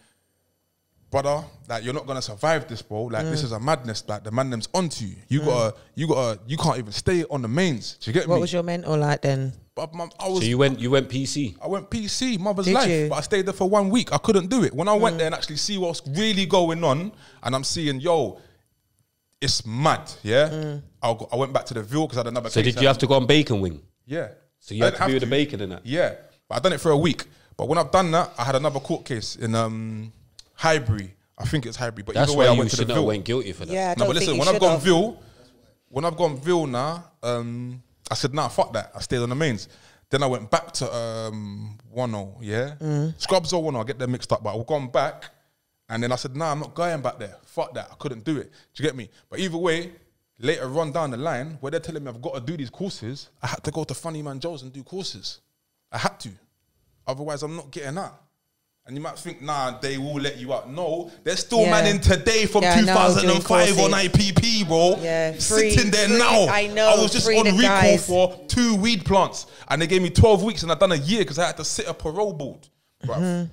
"Brother, like you're not gonna survive this, bro. Like Mm. this is a madness. Like the man them's onto you. You gotta, you gotta, you can't even stay on the mains. Do you get for what me? was your mental like then but my, I was, So you went. You went PC. I went PC, mother's Did life, you? Mm. but I stayed there for one week. I couldn't do it. When I went there and actually see what's really going on, and I'm seeing, yo, it's mad. Yeah, Mm. I'll go, I went back to the Ville because I had another. So case did you have to go on bacon wing? yeah. So you I had to be have with the bacon in that? Yeah, but I done it for a week. But when I've done that, I had another court case in um, Highbury. I think it's Highbury. But That's either why way, I you went to the should not Ville. went guilty for that. yeah I No, don't but think listen, you when I've gone have. Ville, when I've gone Ville now, um, I said, nah, fuck that. I stayed on the mains. Then I went back to um, 10, yeah? Mm. Scrubs or 10, I get them mixed up. But I've gone back, and then I said, nah, I'm not going back there. Fuck that. I couldn't do it. Do you get me? But either way, later on down the line, where they're telling me I've got to do these courses, I had to go to Funny Man Joe's and do courses. I had to. Otherwise, I'm not getting out. And you might think, nah, they will let you out. No, they're still Yeah. man in today from Yeah, I know, doing 2005 on. IPP, bro. Yeah, free- sitting there free- now. I know, I was just on recall guys. for two weed plants, and they gave me 12 weeks, and I done a year because I had to sit a parole board. Mm-hmm.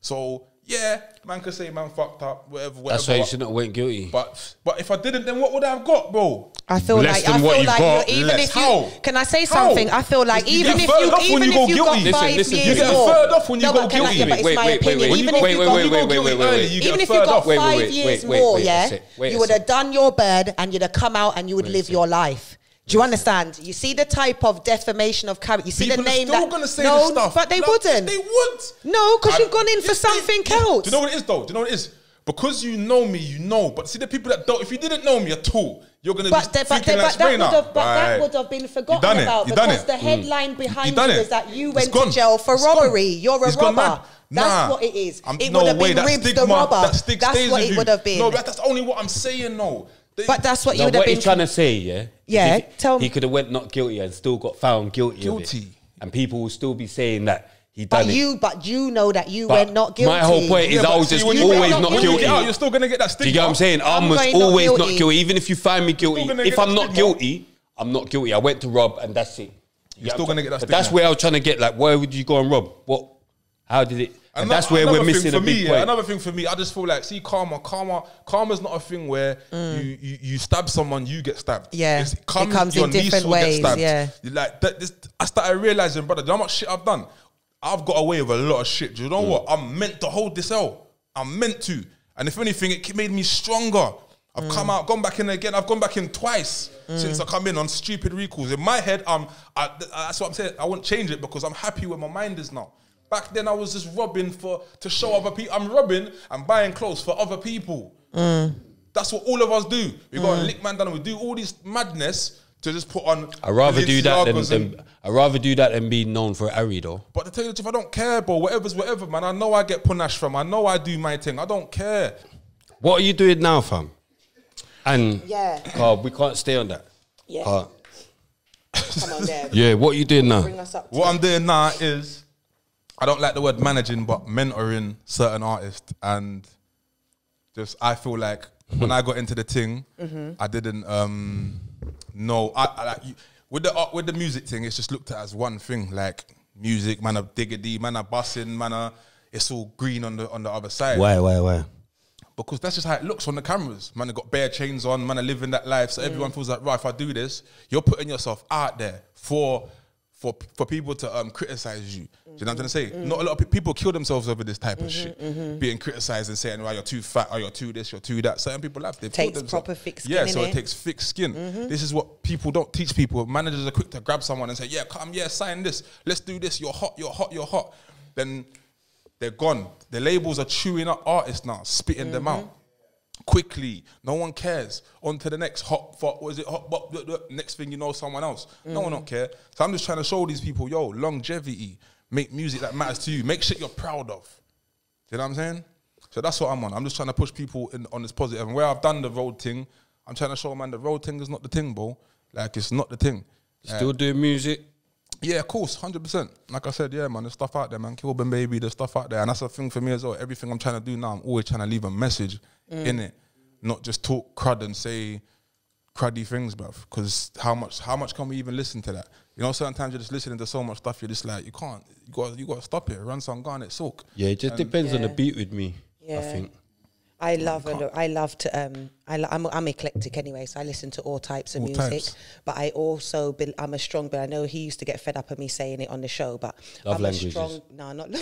So Yeah, man could say man fucked up, whatever, whatever. That's why you shouldn't have went guilty. But but if I didn't, then what would I have got, bro? I feel Less like I than what feel you like got, you're, even less. if you How? can I say How? something? I feel like You even get if third you off when even you if go you got guilty. Listen, five listen, years you get more, third off when you no, go but can I- guilty. yeah, but it's Wait, my wait, wait, opinion. wait, Even wait, if wait, you wait, got wait, wait, guilty wait, wait, early, wait. you even get if you third got off. Wait, wait, five wait, years wait, wait, more, wait a yeah, sec, wait a you would have sec. done your bed and you'd have come out and you would live your life. Do you understand? You see the type of defamation of character. You see People the name are still that gonna say no, this stuff. but they No, wouldn't. They would. No, 'cause I- you've gone in for Yes, they- something else. Do you know what it is though? Do you know what it is? Because you know me, you know. But see the people that don't. If you didn't know me at all, you're gonna But, be the, but, the, thinking like but, that would Sprainer. have, but that would have been forgotten done it. about done because it. the Mm. headline behind done you it. is that you went to jail for It's gone. robbery. You're a It's gone robber. That's Nah. what it is. I'm- it no would have way, been that Ribz the stigma, robber. That that's what it would have been. No, that's only what I'm saying. No, They- but that's what you No, would have been. what been. he's trying to say, yeah. Yeah, he, tell he could have went not guilty and still got found guilty. Of Guilty. it. and people will still be saying that he done but it. you, but you know that you But went not guilty. My whole point is Yeah, I but was just you always get not when guilty. You are still gonna get that Do you get what I'm saying? I I'm was going not always not guilty. guilty. Even if you find me guilty, if I'm not stigma. guilty, I'm not guilty. I went to rob and that's it. You're still gonna get that But That's where I was trying to get. Like, why would you go and rob? What? How did it? And Ano- that's where another we're missing for a big me, yeah, point. Another thing for me, I just feel like, see, karma, karma, karma's not a thing where you, you you stab someone, you get stabbed. Mm. Yeah. It's- It comes in your niece different get ways, stabbed. yeah. You Like that, this, I started realizing, brother, do you know how much shit I've done? I've got away with a lot of shit. Do you know Mm. what? I'm meant to hold this L. I'm meant to. And if anything, it made me stronger. I've Mm. come out, gone back in again. I've gone back in twice since I come in on stupid recalls. In my head, um, I, th- that's what I'm saying. I won't change it because I'm happy where my mind is now. Back then, I was just robbing for to show other people. I'm robbing and buying clothes for other people. Mm. That's what all of us do. We go and mm. lick man down and we do all this madness to just put on. I'd rather do that than, than I'd rather do that than be known for Ari though. but to tell you the truth, I don't care, bro. Whatever's whatever, man. I know I get punished from. I know I do my thing. I don't care. What are you doing now, fam? And Yeah. Carl, we can't stay on that. Yeah. Carl. Come on, there. Yeah, what are you doing now? Bring us up. What I'm doing now is, I don't like the word managing, but mentoring certain artists, and just I feel like when I got into the thing, mm-hmm. I didn't um know. I, I like you, with the art- with the music thing. It's just looked at as one thing, like music, man, a diggity, man, a bussing, man, a, it's all green on the on the other side. Why, why, why? because that's just how it looks on the cameras. Man, they got bare chains on. Man, are living that life. So mm. everyone feels like, right, if I do this, you're putting yourself out there for for for people to um, criticize you. Do you know what I'm trying to say? Not a lot of pe- people kill themselves over this type of mm-hmm, shit, mm-hmm. being criticized and saying, "Well, you're too fat, or you're too this, you're too that." Certain people have. They've Takes proper thick skin, Yeah, so innit? it takes thick skin. Mm-hmm. This is what people don't teach people. Managers are quick to grab someone and say, "Yeah, come, yeah, sign this. Let's do this. You're hot. You're hot. You're hot." Then they're gone. The labels are chewing up artists now, spitting them out quickly. No one cares. On to the next hot. What was it? Hot. Bop, blah, blah. Next thing you know, someone else. No one mm. don't care. So I'm just trying to show these people, yo, longevity. Make music that matters to you. Make shit you're proud of. You know what I'm saying? So that's what I'm on. I'm just trying to push people in, on this positive. And where I've done the road thing, I'm trying to show man the road thing is not the thing, bro. Like it's not the thing. Still doing music? Yeah, of course, hundred percent. Like I said, yeah, man, there's stuff out there, man. Kilburn baby, there's stuff out there, and that's the thing for me as well. Everything I'm trying to do now, I'm always trying to leave a message in it, not just talk crud and say cruddy things, bruv. Because how much, how much can we even listen to that? You know, sometimes you're just listening to so much stuff. You're just like, you can't, you got, you got to stop it. Run some gun, it soak. Yeah, it just depends on the beat with me. I think. I love a lo- I love to um I lo- I'm I'm eclectic anyway, so I listen to all types of All music. types. But I also be, I'm a strong. But I know he used to get fed up of me saying it on the show. But Love I'm languages. a strong. No, not love.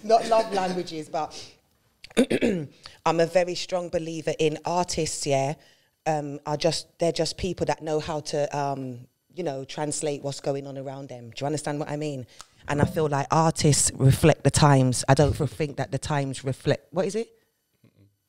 not love languages, but I'm a very strong believer in artists. Yeah, um, are just they're just people that know how to um, you know translate what's going on around them. Do you understand what I mean? And I feel like artists reflect the times. I don't think that the times reflect. What is it?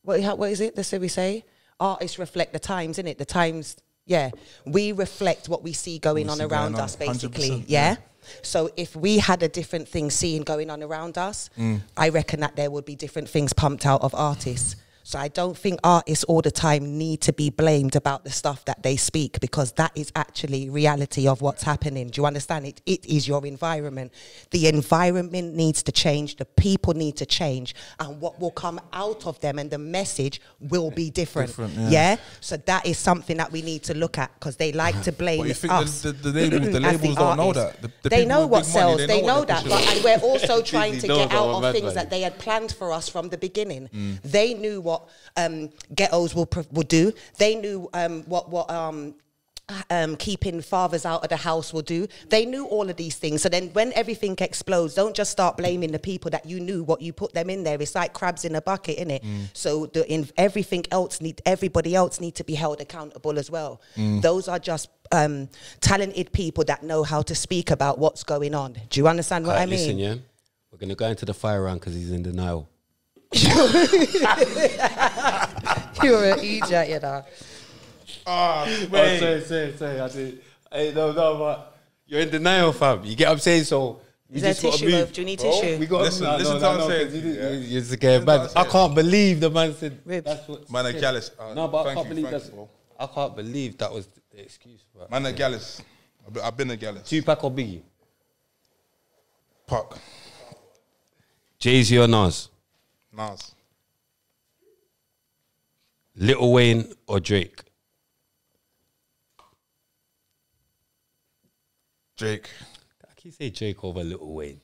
What how- what is it? That's what we say. Artists reflect the times, innit? The times. Yeah, we reflect what we see going We on see around going on, us, basically. 100%, yeah. So if we had a different thing seen going on around us, Mm. I reckon that there would be different things pumped out of artists. So I don't think artists all the time need to be blamed about the stuff that they speak because that is actually reality of what's happening. Do you understand? It it is your environment. The environment needs to change, the people need to change, and what will come out of them and the message will be different. Different, yeah. yeah. So that is something that we need to look at because they like to blame you think us. the, the, the labels, the as labels don't know that. The, the they know what big money, sells. They, know, what they're that, but and we're also trying to get out of things money. that they had planned for us from the beginning. Mm. They knew what um, ghettos will will do. They knew um, what what. Um, um, keeping fathers out of the house will do. They knew all of these things. So then, when everything explodes, don't just start blaming the people that you knew what you put them in there. It's like crabs in a bucket, innit? So the in everything else need everybody else need to be held accountable as well. Those are just um, talented people that know how to speak about what's going on. Do you understand what Right, I mean? Listen, yeah, we're gonna go into the fire round because he's in denial. You're an idiot, you know. Ah, Oh, say, say, say. I did. Hey, no, no, but you're in denial, fam. You get what I'm saying? So you Is there gotta tissue, move. love? Do you need Bro, tissue? We got Listen, no, listen no, to what no, I'm saying. 'cause you did- Yeah. you- You're just getting I'm mad. I can't believe the man said. Ribz. That's what. Man, are jealous. Uh, No, but I thank can't you, believe thank that's. you. I can't believe that was the excuse. Bro. Man, are jealous. I've been- I've been a jealous. Tupac or Biggie? Puck. Jay Z or Nas? Nas. Little Wayne or Drake? Drake. I can say Drake over Little Wayne.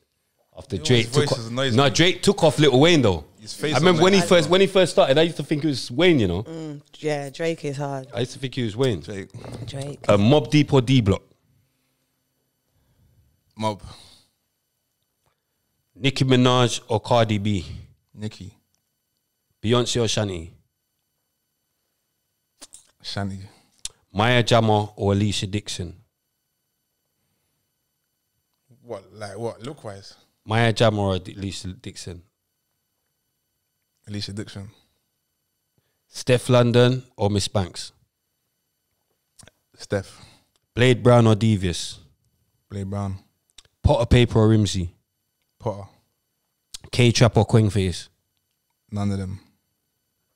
After Drake his took voice off, is noisy. no Drake took off Little Wayne though. His face I remember when he like- first when he first started. I used to think it was Wayne. You know, Mm. Yeah, Drake is hard. I used to think he was Wayne. Drake. Drake. Uh, Mobb Deep or D Block? Mob. Nicki Minaj or Cardi B? Nicki. Beyonce or Shani? Shani. Maya Jama or Alesha Dixon? What? Like what? Look wise. Maya Jama or Alesha Dixon? Alesha Dixon. Stefflon Don or Miss Banks? Steph. Blade Brown or Devious? Blade Brown. Potter Payper or Rimzee? Potter. K Trap or Kwengface? None of them.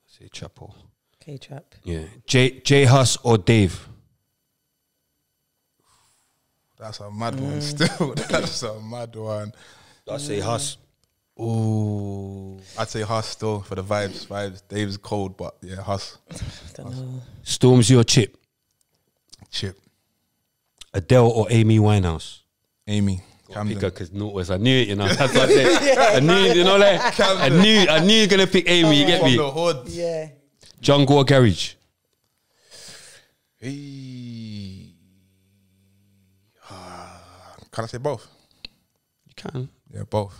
Say Chapo. K Trap. Yeah. J J Hus or Dave? That's a mad one mm. still. That's a mad one. I say Hus. Ooh. I'd say Hus still for the vibes. Vibes. Dave's cold, but yeah, Hus. Don't know. Stormzy or Chip? Chip. Adele or Amy Winehouse? Amy. Pick her because Nautilus. I knew it, you know. That's what I said. I knew it, you know, like I knew I knew you're gonna pick Amy, you get From me? the hood. Yeah. Jungle or Garage? Hey. Ah, Can I say both? You can. Yeah, both.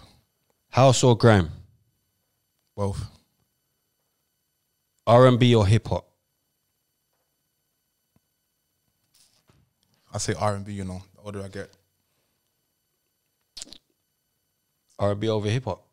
House or grime? Both. R and B or hip hop? I say R and B. You know, the older I get. R and B over hip hop?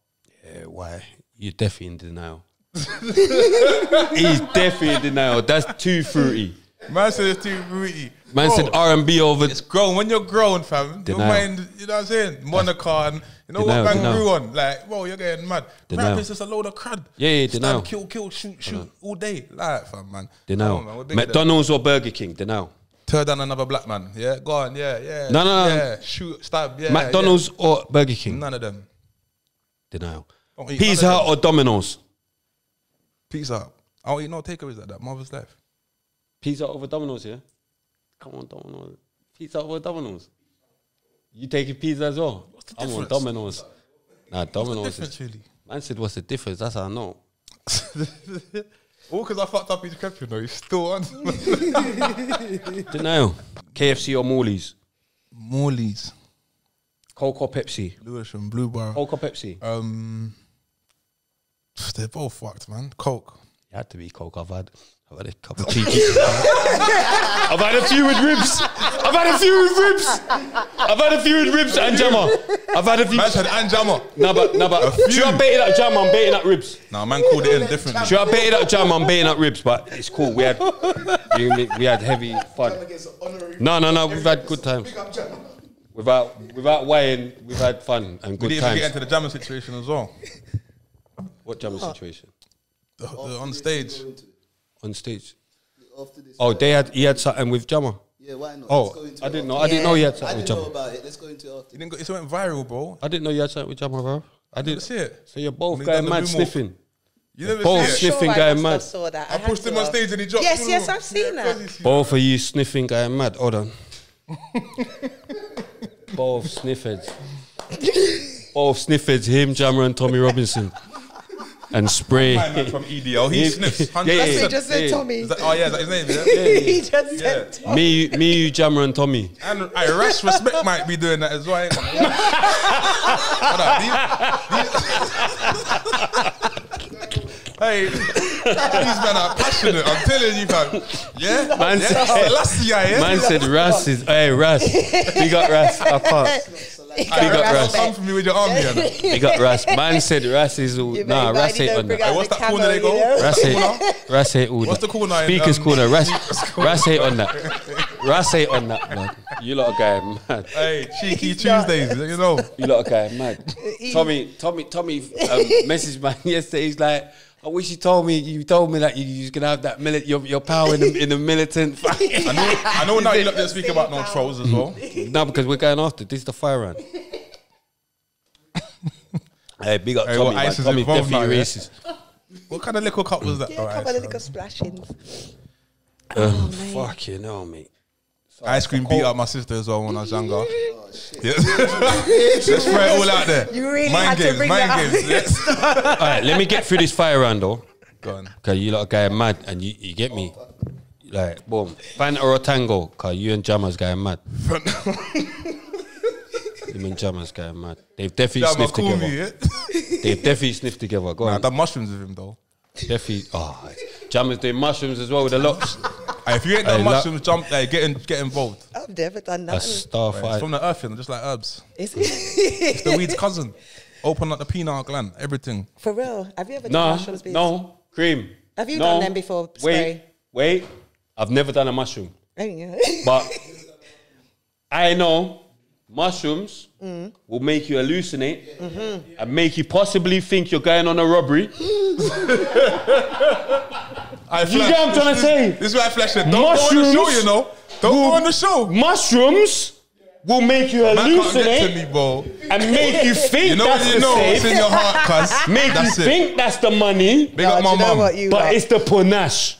Yeah, why? You're definitely in denial. He's definitely in denial. That's too fruity. Man said it's too fruity. Man Bro, said R and B over. It's grown. When you're grown, fam, your Denial. mind, you know what I'm saying? Monaco and, you know Denial, what Bang grew on? Like, whoa, you're getting mad. Denial. Rap is just a load of crud. Yeah, yeah, denial. kill, kill, shoot, shoot, all day. Like, fam, man. Denial. Man, McDonald's or Burger King? Denial. Tear down another black man. Yeah, go on. Yeah, yeah. No, no, no. Yeah, shoot, stab. Yeah. McDonald's or Burger King? None of them. Denial. Don't eat Pizza none of Hut or Domino's? Pizza. Hut. I don't eat no takeaways like that. Mother's life. Pizza Hut over Domino's, yeah? Come on, Domino's. Pizza Hut over Domino's. You taking pizza as well? the I'm on difference? Domino's. Nah, Domino's difference, is. really? Man said, what's the difference? That's how I know. All because I fucked up his crep, you know. He's still on. Denial. KFC or Morley's? Morley's. Coke or Pepsi? Lewisham, Blue Bar. Coke or Pepsi? Um, they're both fucked, man. Coke. It had to be Coke. I've had, I've had a couple of cheeky. I've had a few with Ribz. I've had a few with Ribz. I've had a few with Ribz and jammer. I've had a few. Man said and jammer. No, but no, but few. should I baited up jammer? I'm baiting up Ribz. Nah, man called it in differently. Should I baited up jammer? I'm baiting up Ribz, but it's cool. We had we, we had heavy fun. No, no, no. We've had good times. Without without weighing, we've had fun and We good didn't even get into the jammer situation as well. What jammer situation? The, the, on stage. on stage. After this. Oh, they had he had something with Jammer. Yeah, why not? Oh, Let's go into I it didn't know. I didn't know he had I something with didn't know Jammer. about it. Let's go into it after. It, didn't go, it went viral, bro. I didn't know you had something with Jammer, bro. I didn't didn't see it. So you're both When he going the mad moonwalk. sniffing. You never Both see it. sniff- Sniffing Sure, guy I must mad. have saw that. I had pushed to him on have. stage and he dropped. Yes, yes, I've seen Yeah, that. Both of you sniffing going mad. Hold on. Both sniffers. Both sniffers. Him, Jammer, and Tommy Robinson. And spray. My man from EDL, he sniffs. Yeah, 100%. yeah, That's what he just said, yeah. Tommy. Is that- oh, yeah, is that his name? Yeah. he just said. Yeah. me, you- me, you, Jammer, and Tommy. And I Rash Respect might be doing that as well. ain't it? Hold on, these- these- hey, these men are passionate. I'm telling you, fam. Yeah, Man yeah. said- Selassie, yeah. Man said Ras is. Hey, Ras. We got Ras. I can't. He Big up got Ras. Come for me with your arm Yeah. We got Ras. Man said Ras is all. You Nah, make Ras Buddy ain't don't on that. out what's the that corner they go? Ras know? Ras ain't, Ras ain't all What's that. the corner in, Speakers um, corner. Ras, Ras ain't on that. Ras ain't on that, man. You lot are going mad. Hey, cheeky He's not- Tuesdays, you know. You lot are going mad. Tommy, Tommy, Tommy um, messaged man yesterday. He's like, I wish you told me. You told me that you, you was gonna have that milit, your, your power in the, in the militant. fight." I know, I know now you lot didn't speak about no trolls as well. no, because we're going after. This is the fire round. hey, big up Hey, Tommy. what man. ice Tommy definitely now, yeah? racist. What kind of liquor cup was that? Yeah, Oh, a couple ice, of little splashings. Um, fucking hell, mate. Ice cream beat up my sister as well when I was younger. Oh, yeah. Let's throw it all out there. You really mind had to games, bring mind that games. Yes. All right, let me get through this fire round though. Go on. Cause you lot are going mad, and you, you get me. Like boom, Fanta or a Tango? Cause you and Jammer's going mad. you and Jammer's going mad. They've definitely Jama, sniffed call together. me, yeah? They've definitely sniffed together. Go Nah, I on, done mushrooms with him though. Definitely. Oh, Jammer's doing mushrooms as well with the locks. Hey, if you ain't done Hey, mushrooms, jump there, get in, get involved. I've never done A that. star It's fight. from the earth, you know, just like herbs. Is It's it? the weed's cousin. Open up the penile gland, everything. For real? Have you ever done No, mushrooms? Bees? no, cream. Have you No. done them before, Wait, spray? wait. I've never done a mushroom. Oh, yeah. But I know mushrooms Mm. will make you hallucinate and make you possibly think you're going on a robbery. I You get what I'm trying to say? This is why I flash it. Don't go on the show, you know. Don't go on the show. Mushrooms will make you Man can't get to hallucinate me, bro. and make you think You know that's what you the know? It's in your heart, cuz. make That's you it. think that's the money, Big up my do you mum. but lot- it's the panache.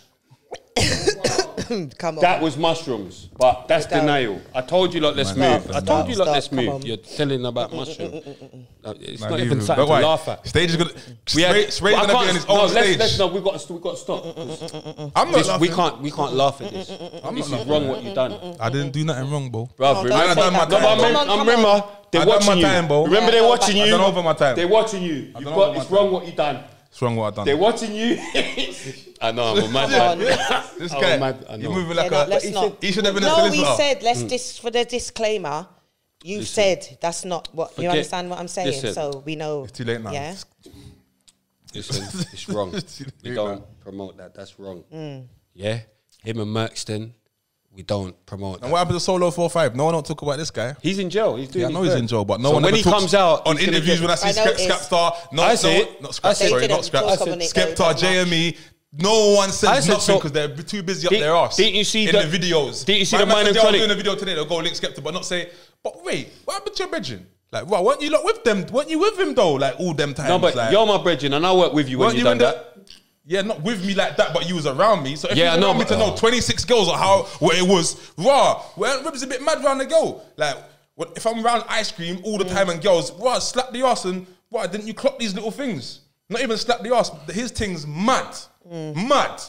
Come on. That was mushrooms, but that's Stop. denial. I told you lot, let's Man, move. stop, I told you lot, stop, let's come move. on. You're telling about mushrooms. Mm, mm, mm, no, it's Man, not leave even him. something But to why? laugh at. Stage is gonna. We had- Spray, Spray's I gonna be can't- on his no, own let's, stage. Let's, no, we got to, we got to stop. I'm not This, laughing. we can't, we can't laugh at this. I'm this is wrong what you've done, I didn't do nothing wrong, bro. bro. don't Remember, say no, that. but Come I'm, on, I'm come remember they're I done watching my you. time, bro. Remember they're watching you. I done over my time. They're watching you. You've done got, my it's time. wrong what you've done. What's wrong what I They're watching you. I know I'm a mad Come man. on. This guy, mad, I you know. moving Yeah, like no, a. let's he not. should- He should have been a No, we said let's dis for the disclaimer. You said that's not what you Forget- understand what I'm saying. listen. So we know. It's too late now. Yeah. Listen, it's wrong. It's We don't late promote that. That's wrong. Mm. Yeah, him and Mercston, we don't promote And that. what happened to Solo 4-5? No one don't talk about this guy. He's in jail. He's doing. Yeah, I know he's bit. in jail, but no So one when ever he talks comes out on he's gonna interviews get- when I see I Skep, noticed. Skepta. No, I see no, it. not I Scrap, see it. sorry, They not didn't Scrap. talk on it, though, Skepta, that much. JME. No one I says said nothing so- because they're too busy up Didn't- their ass. didn't you see in the- the videos? didn't you see My the man minor said, Chronik- doing a video today. They'll go link Skepta, but not say. But wait, what happened to your brethren? Like, well, weren't you lot with them? Weren't you with him though? Like all them times. No, but like, you're my brethren, and I work with you when weren't you you done in that. Yeah, not with me like that, but you was around me. So if Yeah, you know, want me to know oh. 26 girls or how what it was, raw. Well, Ribz a bit mad round the girl. Like, what, if I'm around ice cream all the Mm. time and girls, raw, slap the ass and why didn't you clock these little things? Not even slap the ass. His thing's mad, mad,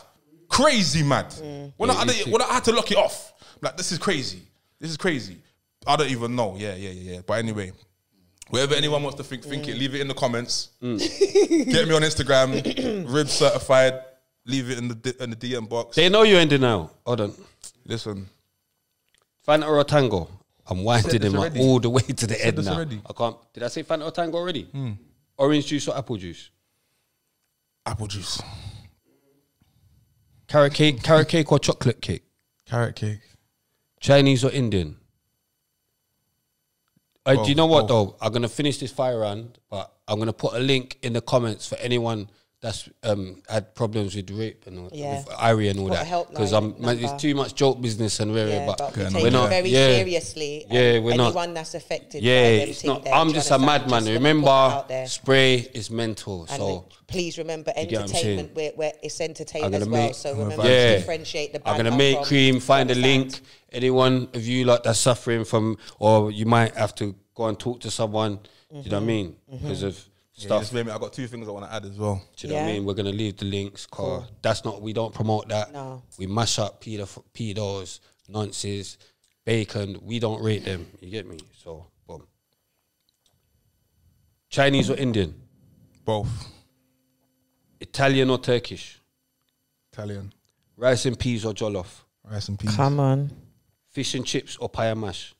crazy mad. When, I, Yeah, I, when I had to lock it off, like this is crazy. This is crazy. I don't even know. Yeah, yeah, yeah, yeah. But anyway. Whatever anyone wants to think, think it. Leave it in the comments. Mm. Get me on Instagram, rib certified. Leave it in the D- in the DM box. They know you're in denial. Hold on. Listen, Fanta or Tango. I'm winding this him up already. all the way to the end this now. already. Hmm. I can't. Did I say Fanta or Tango already? Orange juice or apple juice? apple juice, Carrot cake, carrot cake or chocolate cake? carrot cake. Chinese or Indian? Uh, do you know what both. though? I'm gonna finish this fire round, but I'm gonna put a link in the comments for anyone that's um had problems with rape and all, Yeah. with Irie and all Got a that helpline because I'm man, it's too much joke business and rare, Yeah, but, but we Okay, take we're not very yeah. seriously. Yeah, we're not. anyone that's affected. Yeah, by it's not. I'm just a madman. Just let it Remember, put it out there. spray is mental. And so please remember, get what I'm entertainment. saying? We're, we're, it's entertainment as well. make- so remember gonna differentiate the. I'm gonna make cream. Find a link. Anyone of you like that's suffering from, or you might have to go and talk to someone. Do you know what I mm-hmm. mean? Mm-hmm. Because of stuff. just made me- I got two things I want to add as well. Do you know what I mean? We're gonna leave the links. Cause that's not. We don't promote that. No. We mash up pedo, pedos, nonces, bacon. We don't rate them. You get me? So, boom. Chinese or Indian, Both Italian or Turkish, Italian, rice and peas or jollof, rice and peas, Come on, fish and chips or pie and mash.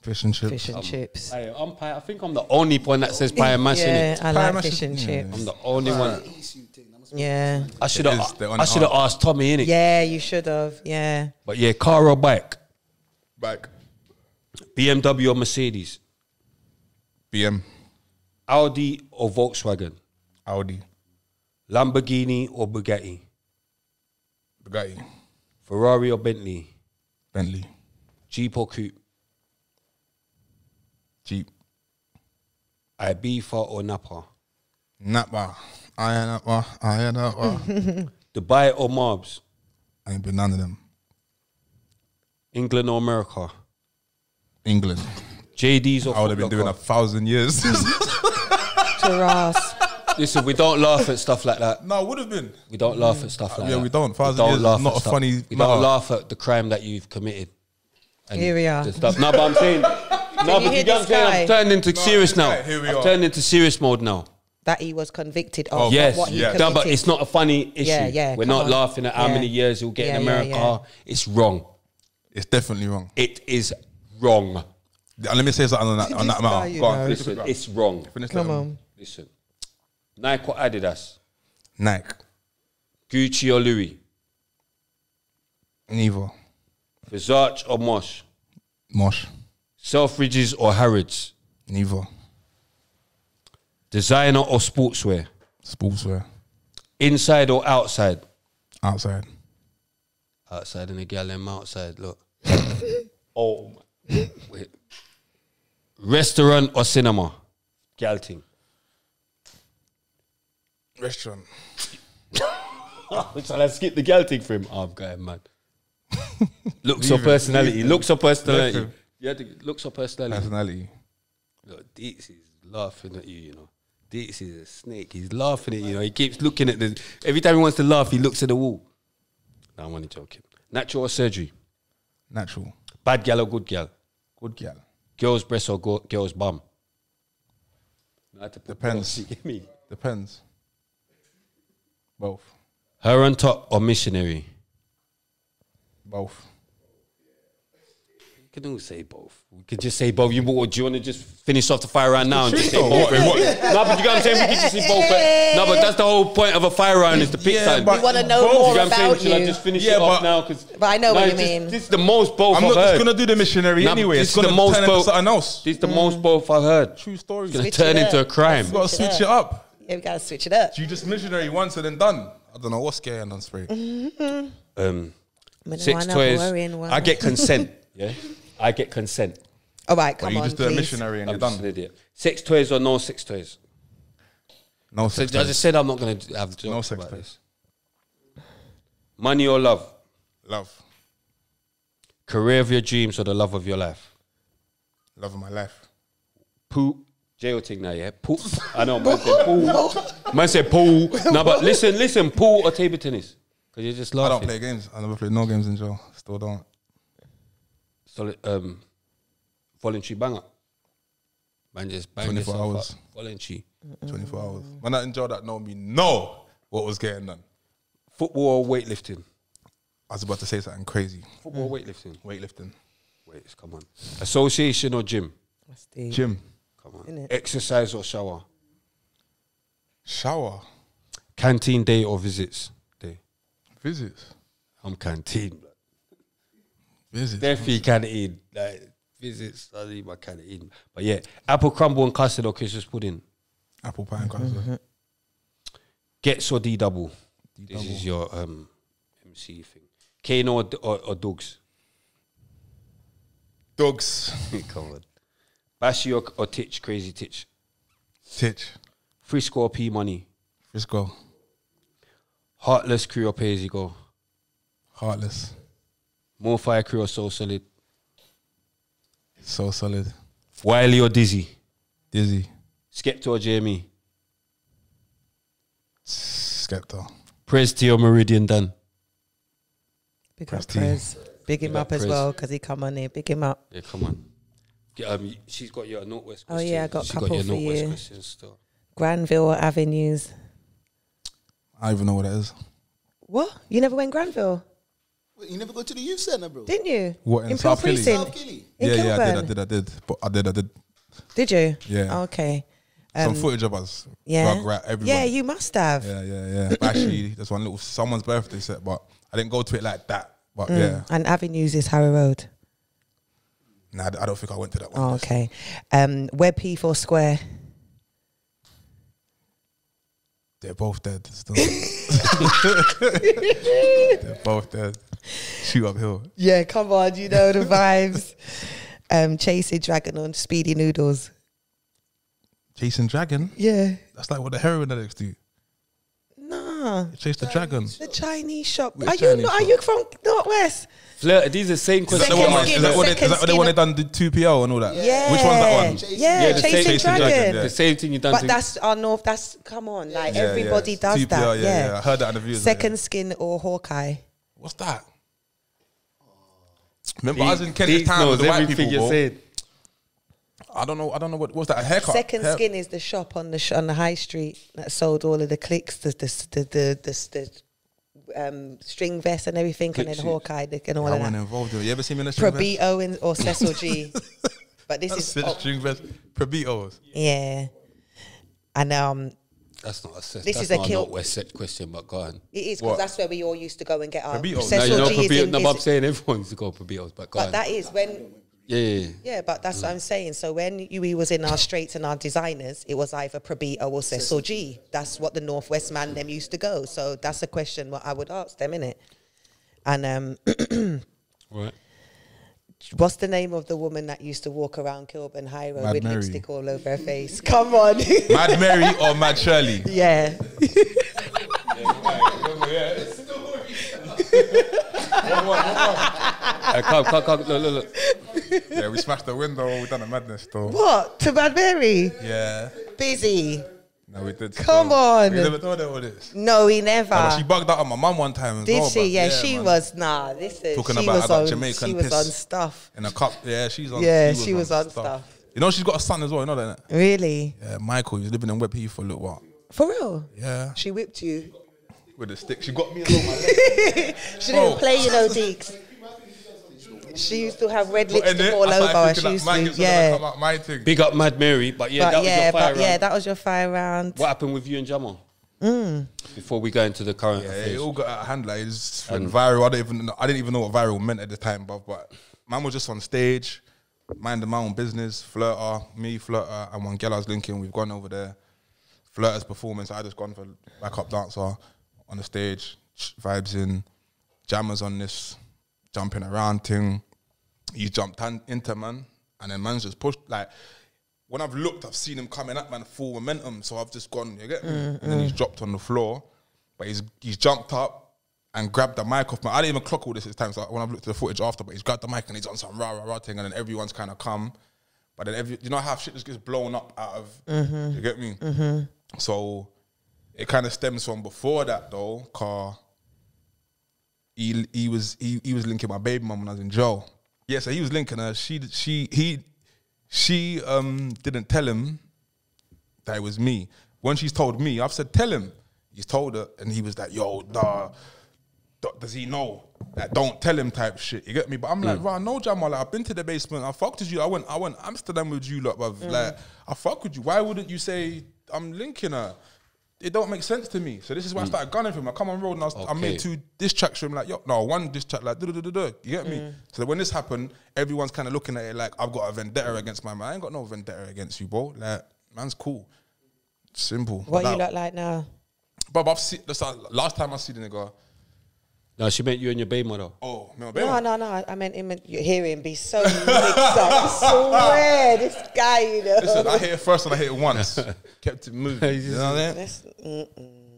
fish and chips. fish and chips. I, I'm pie, I think I'm the only one that says pie and mash in Yeah, it. I Pie like mash fish is- and yeah. chips. I'm the only one. Yeah, I should is, have. they're on I it should have hard. asked Tommy in it. yeah, you should have. Yeah, But yeah, car or bike, Back. BMW or Mercedes, BM, Audi or Volkswagen, Audi, Lamborghini or Bugatti, Bugatti, Ferrari or Bentley, Bentley, Jeep or Coupe, Jeep, Ibiza or Napa, Napa. I ain't Napa. I ain't Napa. Dubai or Marbs, I ain't been none of them. England or America, England. JD's or I would have been Foot doing a Locker. thousand years. Taras. Listen, we don't laugh at stuff like that. no, would have been. We don't laugh at stuff like that. yeah, that. we don't. Thousand years is laugh not a stuff- funny We matter. don't laugh at the crime that you've committed. and Here we are. the Stuff. No, but I'm saying. no, but you you hear get what I'm this saying. guy? I'm turned into serious now. right, here we I've are. turned into serious mode now. that he was convicted of. Oh, Yes, what he yeah. no, but committed. it's not a funny issue. Yeah, yeah, We're come not on. laughing at how Yeah. many years he'll get in Yeah, yeah, America. It's wrong. It's definitely wrong. It is wrong. Uh, Let me say something on that, on that This matter. you Go on, know. Listen, it's wrong. Finish Come that. on. Listen, Nike or Adidas, Nike. Gucci or Louis, Neither. Versace or Mosh, Mosh. Selfridges or Harrods, Neither. designer or sportswear, Sportswear. inside or outside. Outside. Outside and the gal them outside. Look. oh, my- wait. Restaurant or cinema, gal thing. Restaurant. So let's skip the gal thing for him. Oh, I'm going man. looks or personality. Looks or personality. Leave. Yeah, the looks or personality. Personality. Look, Deets is laughing at you, you know. Deets is a snake. He's laughing at you, you know. He keeps looking at the. Every time he wants to laugh, he looks at the wall. No, I'm only joking. Natural or surgery? Natural. Bad gal or good gal? Good girl. Girl's breast or go, girl's bum? I had to put Depends. both, you get me? Depends. Both. Her on top or missionary? Both. You can all say both. We could just say both. You, what, do you want to just finish off the fire round now and just say both? What- what- No, but you get what I'm saying? We could just say both. But, no, but that's the whole point of a fire round is to pick Yeah, something. but- We want to know Both, You more get what I'm saying? about Should I you. just finish Yeah, it off but- now? Cause But I know what you it's mean. This is the most both I'm I've not heard. just gonna do the missionary Nah, anyway. this It's the gonna most turn into both- something else. This is the most both I've heard. True story. It's gonna turn it into a up. crime. You gotta Switch it switch it up. Yeah, we gotta switch it up. You just missionary once and then done. I don't know what's going on spray. Um, six toys. I get consent. Yeah, I get consent. All right, But come you on, just do a please. missionary and I'm you're just an done. idiot. Six toys or no six toys? No So sex. as I said, I'm not going to have jokes No sex about toys. this. Money or love? Love. Career of your dreams or the love of your life? Love of my life. Poo. Jail thing now, yeah? Pool. I know, man said pool. Man said pool. No, but listen, listen, pool or table tennis? Because you're just I laughing. don't play games. I never played no games in jail. Still don't. Solid, um, voluntary banger. Man just bang 24 yourself hours. up. Voluntary. 24 hours. Man that in jail that know me know what was getting done. Football or weightlifting? I was about to say something crazy. Football or weightlifting? Weightlifting. Wait, come on. Association or gym? That's deep. Gym. Come on. Innit? Exercise or shower? Shower. Canteen day or visits day? Visits. I'm canteen. blood. Visits. Definitely canteen. Like visits, I need my canteen. But yeah, apple crumble and custard or Christmas pudding. Apple pie and custard. Ghetts or D double. This is your um, MC thing. Kano or, or, or Dogs. Dogs. Come on. Bashy or, or Titch. Crazy Titch. Titch. Frisco or P Money. Frisco. Heartless crew or pay as you go. Heartless. More fire crew or so solid. So solid. Wiley or Dizzy. Dizzy. Skepta or JME. Skepta. Prez T or Meridian Dan. Big up Prez T. Prez. Big him Big up up as Prez. well because he come on here. Big him up. Yeah, come on. Get, um, she's got your Northwest Oh, yeah, I got a She's couple got your for Northwest you. questions still. Granville Avenues. I don't even know what that is. What? You never went Granville, Wait, you never go to the youth centre, bro. didn't you? What, in Peel South Killy? South Killy. In yeah, yeah, I did, I did, I did. But I did, I did. Did you? Yeah. Okay. Some footage of us. Yeah. Rugrat, everyone. Yeah, you must have. Yeah, yeah, yeah. But Actually, there's one little someone's birthday set, but I didn't go to it like that. But Mm. yeah, And Avenues is Harrow Road. Nah, I don't think I went to that one. Oh, okay. Um, Web P4 Square. They're both dead still. They're both dead. Shoot Up Hill. Yeah, come on, you know the vibes. um, Chasing Dragon on Speedy Noodles. Chasing dragon. Yeah. That's like what the heroin addicts do. Nah. Chase the dragon. The Chinese shop. Which are you Chinese not, are you from Northwest? Flirt, these are the same Is that, questions. the one, Second is that what they, is skin- that the one they second done the two PO and all that? Yeah. Which one's that one? Chasing- Yeah, Yeah, the Chasing, same- Dragon. Dragon, yeah. The same thing you done But to that's our North. That's come on, like Yeah, everybody yeah. does 2PO, that. yeah, Yeah, yeah. I heard that in the videos, Second yeah. Skin or Hawkeye. What's that? Remember, I was in Deep Kentish Town with the white people, you bro. Said. I don't know. I don't know what was that. A haircut. Second Hair- Skin is the shop on the sh- on the high street that sold all of the clicks, the the the the, the, the um, string vests and everything, and then Click Hawkeye and all I of wasn't involved in it. You ever seen me in a string vest? Probito and or Cecil Gee. but this That's is it, oh, string vest. Probitos. yeah, and um, That's not a set. This that's is a not kill- Northwest set question, but go on. it is because that's where we all used to go and get our Probitos? No, you know, G is Probi- in, no, but I'm is- saying everyone's to go Probitos, but go but on. that is when yeah, yeah, yeah. Yeah, but that's what I'm saying. So when you, we was in our straights and our designers, it was either Probito or Cecil Gee. That's what the Northwest man them used to go. So that's a question what I would ask them, innit? And um, Right. what's the name of the woman that used to walk around Kilburn High Road Mad with Mary. lipstick all over her face? Come on. Mad Mary or Mad Shirley? yeah. Come, come, come. Look, look, look. yeah, we smashed the window. We done a madness though. What? To Mad Mary? Yeah. Busy. No, we did. Come still. on. We never told her all this. No, we never. No, but she bugged out on my mum one time as Did well. she? but Yeah, she man. was. Nah, listen. Talking she about was I got on, Jamaican She was on stuff. in a cup. Yeah, she's on. Yeah, she was on stuff. You know, she's got a son as well. You know that? Really? Yeah, Michael. He's living in Web for a little while. For real? Yeah, She whipped you. with a stick. She got me well. my leg. She didn't play, you know, Deeks. She used to have red But in lipstick it, all I over. her. She used to, Gibson gonna yeah. come out my thing. Big up Mad Mary, but yeah, But that was your fire but yeah, round. that was your fire round. What happened with you and Jamal? Mm. Before we go into the current Yeah, affairs. it all got out of hand. Like it's went viral. I didn't even know, I didn't even know what viral meant at the time, but but man was just on stage, minding my own business. Flirta, me, Flirta, and one girl I was linking. We've gone over there. Flirta's performance. I just gone for backup dancer on the stage, vibes in, jammers on this, jumping around thing. He jumped into man, and then man's just pushed like. When I've looked, I've seen him coming up, man full momentum, so I've just gone, you get me? Mm, and then he's mm. dropped on the floor, but he's he's jumped up and grabbed the mic off me. I didn't even clock all this this time, so when I've looked at the footage after, but he's grabbed the mic and he's on some rah rah rah thing, and then everyone's kind of come. But then every, you know how shit just gets blown up out of, mm-hmm. you get me? Mm-hmm. So it kind of stems from before that though, car. He he was he, he was linking my baby mum when I was in jail. Yeah, so he was linking her. She she he she um didn't tell him that it was me. When she's told me, I've said tell him. He's told her, and he was like, "Yo, nah, does he know? Like, don't tell him type shit. You get me? But I'm like, right, no, Jamal. Like, I've been to the basement. I fucked with you. I went, I went Amsterdam with you, lot, bruv. Like, I fuck with you. Why wouldn't you say I'm linking her? It don't make sense to me. So this is why I hmm. started gunning for him. I come on road and I, was, I made two diss tracks for him. Like, yo, no, one diss track, like, duh, duh, duh, duh, duh. you get me? Mm. So when this happened, everyone's kind of looking at it like I've got a vendetta against my man. I ain't got no vendetta against you, bro. Like, man's cool. Simple. What you look like now? But I've seen that's the last time I see the nigga. No, she meant you and your baby mother. Oh, no, No, no, no. I- I meant him. You hear him be so mixed up. I swear, this guy, you know. Listen, I hit it first and I hit it once. Kept it moving. You know what I mean?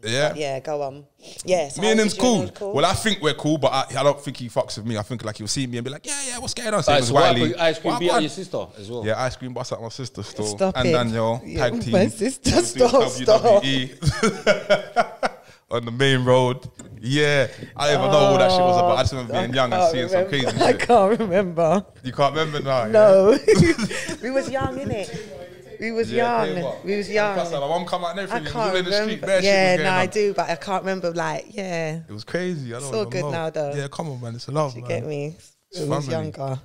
Yeah. Yeah, go on. Yeah, so Me and him's did you and cool. Well, I think we're cool, but I, I don't think he fucks with me. I think like he'll see me and be like, yeah, yeah, what's going on? Same Alright, so what Wiley. happened? Ice cream beat your sister as well. Yeah, ice cream bust at my sister still. Stop and it. Danielle, Yeah, tag team. my sister, We'll do stop, stop. WWE. On the main road. Yeah. I don't even know what that shit was about. I just remember being young and can't seeing some crazy remember. I shit. can't remember. You can't remember now? No, we was young, innit? We was Yeah, young. yeah, what? we was Plus, young. like, my mum come out and I everything. can't we was all in the street. remember. Bare shit Yeah, was no, going I on. do, but I can't remember. Like, yeah, It was crazy. I don't all even good know. now, though. Yeah, come on, man. It's a love, you man. get me. It's We was family. younger.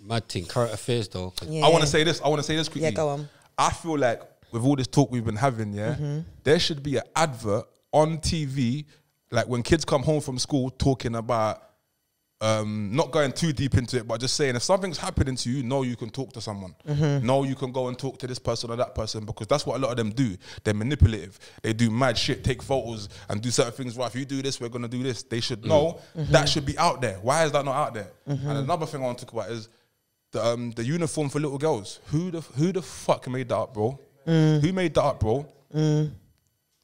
Mad thing, current affairs though. Yeah. I want to say this. I want to say this quickly. Yeah, go on. I feel like with all this talk we've been having, yeah, Mm-hmm. there should be an advert on TV, like when kids come home from school talking about, um, not going too deep into it, but just saying if something's happening to you, know you can talk to someone. Mm-hmm. Know you can go and talk to this person or that person because that's what a lot of them do. They're manipulative. They do mad shit, take photos and do certain things. Right, if you do this, we're gonna do this. They should know Mm-hmm. that should be out there. Why is that not out there? And another thing I want to talk about is the um, the uniform for little girls. Who the who the fuck made that up, bro? Mm. Who made that up, bro?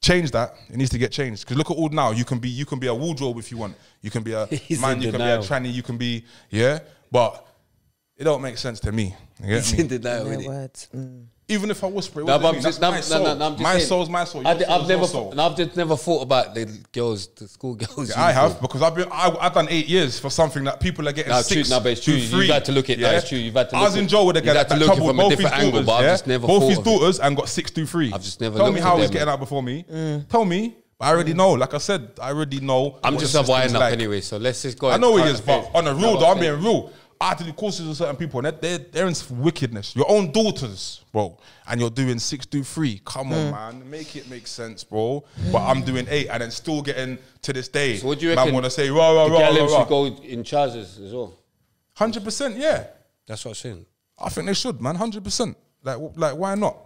Change that. It needs to get changed. Because look at all now. You can be you can be a wardrobe if you want. You can be a He's man. in You can be a tranny. You can be yeah. But it don't make sense to me. You get It's me? in denial, Their words. Mm. Even if I whisper, it No, what but does I'm just, mean? no, no, my no, soul. no, I'm just my saying, soul's my soul. I, Your d- I've never, your soul. no, I've just never thought about the girls, the school girls. Yeah, I have because I've been I, I've done eight years for something that people are getting No, six. true. No, but it's true. You've had to look at- that is true. You've had to I was in Joe with a guy that to look it troubled from a both his different angle, daughters, but I've just never both his daughters and got six two three. I've just never tell me how he's getting out before me. Mm. Tell me. But I already mm. know. Like I said, I already know. I'm just the a wind up like. anyway, so let's just go. I know he is, but on a No, real though, I'm being real. I had to do courses with certain people, and they're, they're, they're in wickedness. Your own daughters, bro, and you're doing six do three. Come Hmm. on, man, make it make sense, bro. But I'm doing eight, and then still getting to this day. So what do you Man want to say rah rah The rah girl rah them should go in trousers as well. Hundred percent, yeah. That's what I'm saying. I think they should, man. Hundred percent. Like, like, why not?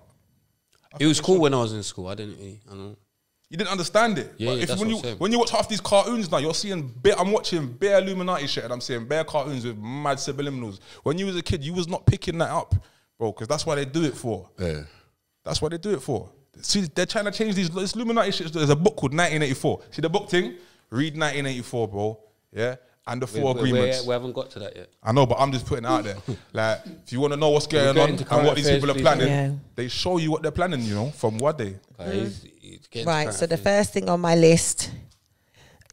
It was cool when I was in school. I didn't. really- I don't. You didn't understand it. Yeah, But yeah, if that's when what you I'm saying. when you watch half these cartoons now, you're seeing bare, I'm watching bare Illuminati shit, and I'm seeing bare cartoons with mad subliminals. When you was a kid, you was not picking that up, bro, because that's why they do it for. Yeah. That's what they do it for. See, they're trying to change these. This Illuminati shit. There's a book called 1984. See the book thing? Read 1984, bro. Yeah, and the four We, we, agreements. we haven't got to that yet. I know, but I'm just putting it out there. like, if you want to know what's going get on and what these people are planning, Yeah. they show you what they're planning. You know, from what they. Like, he's- he's getting Right. So the first thing on my list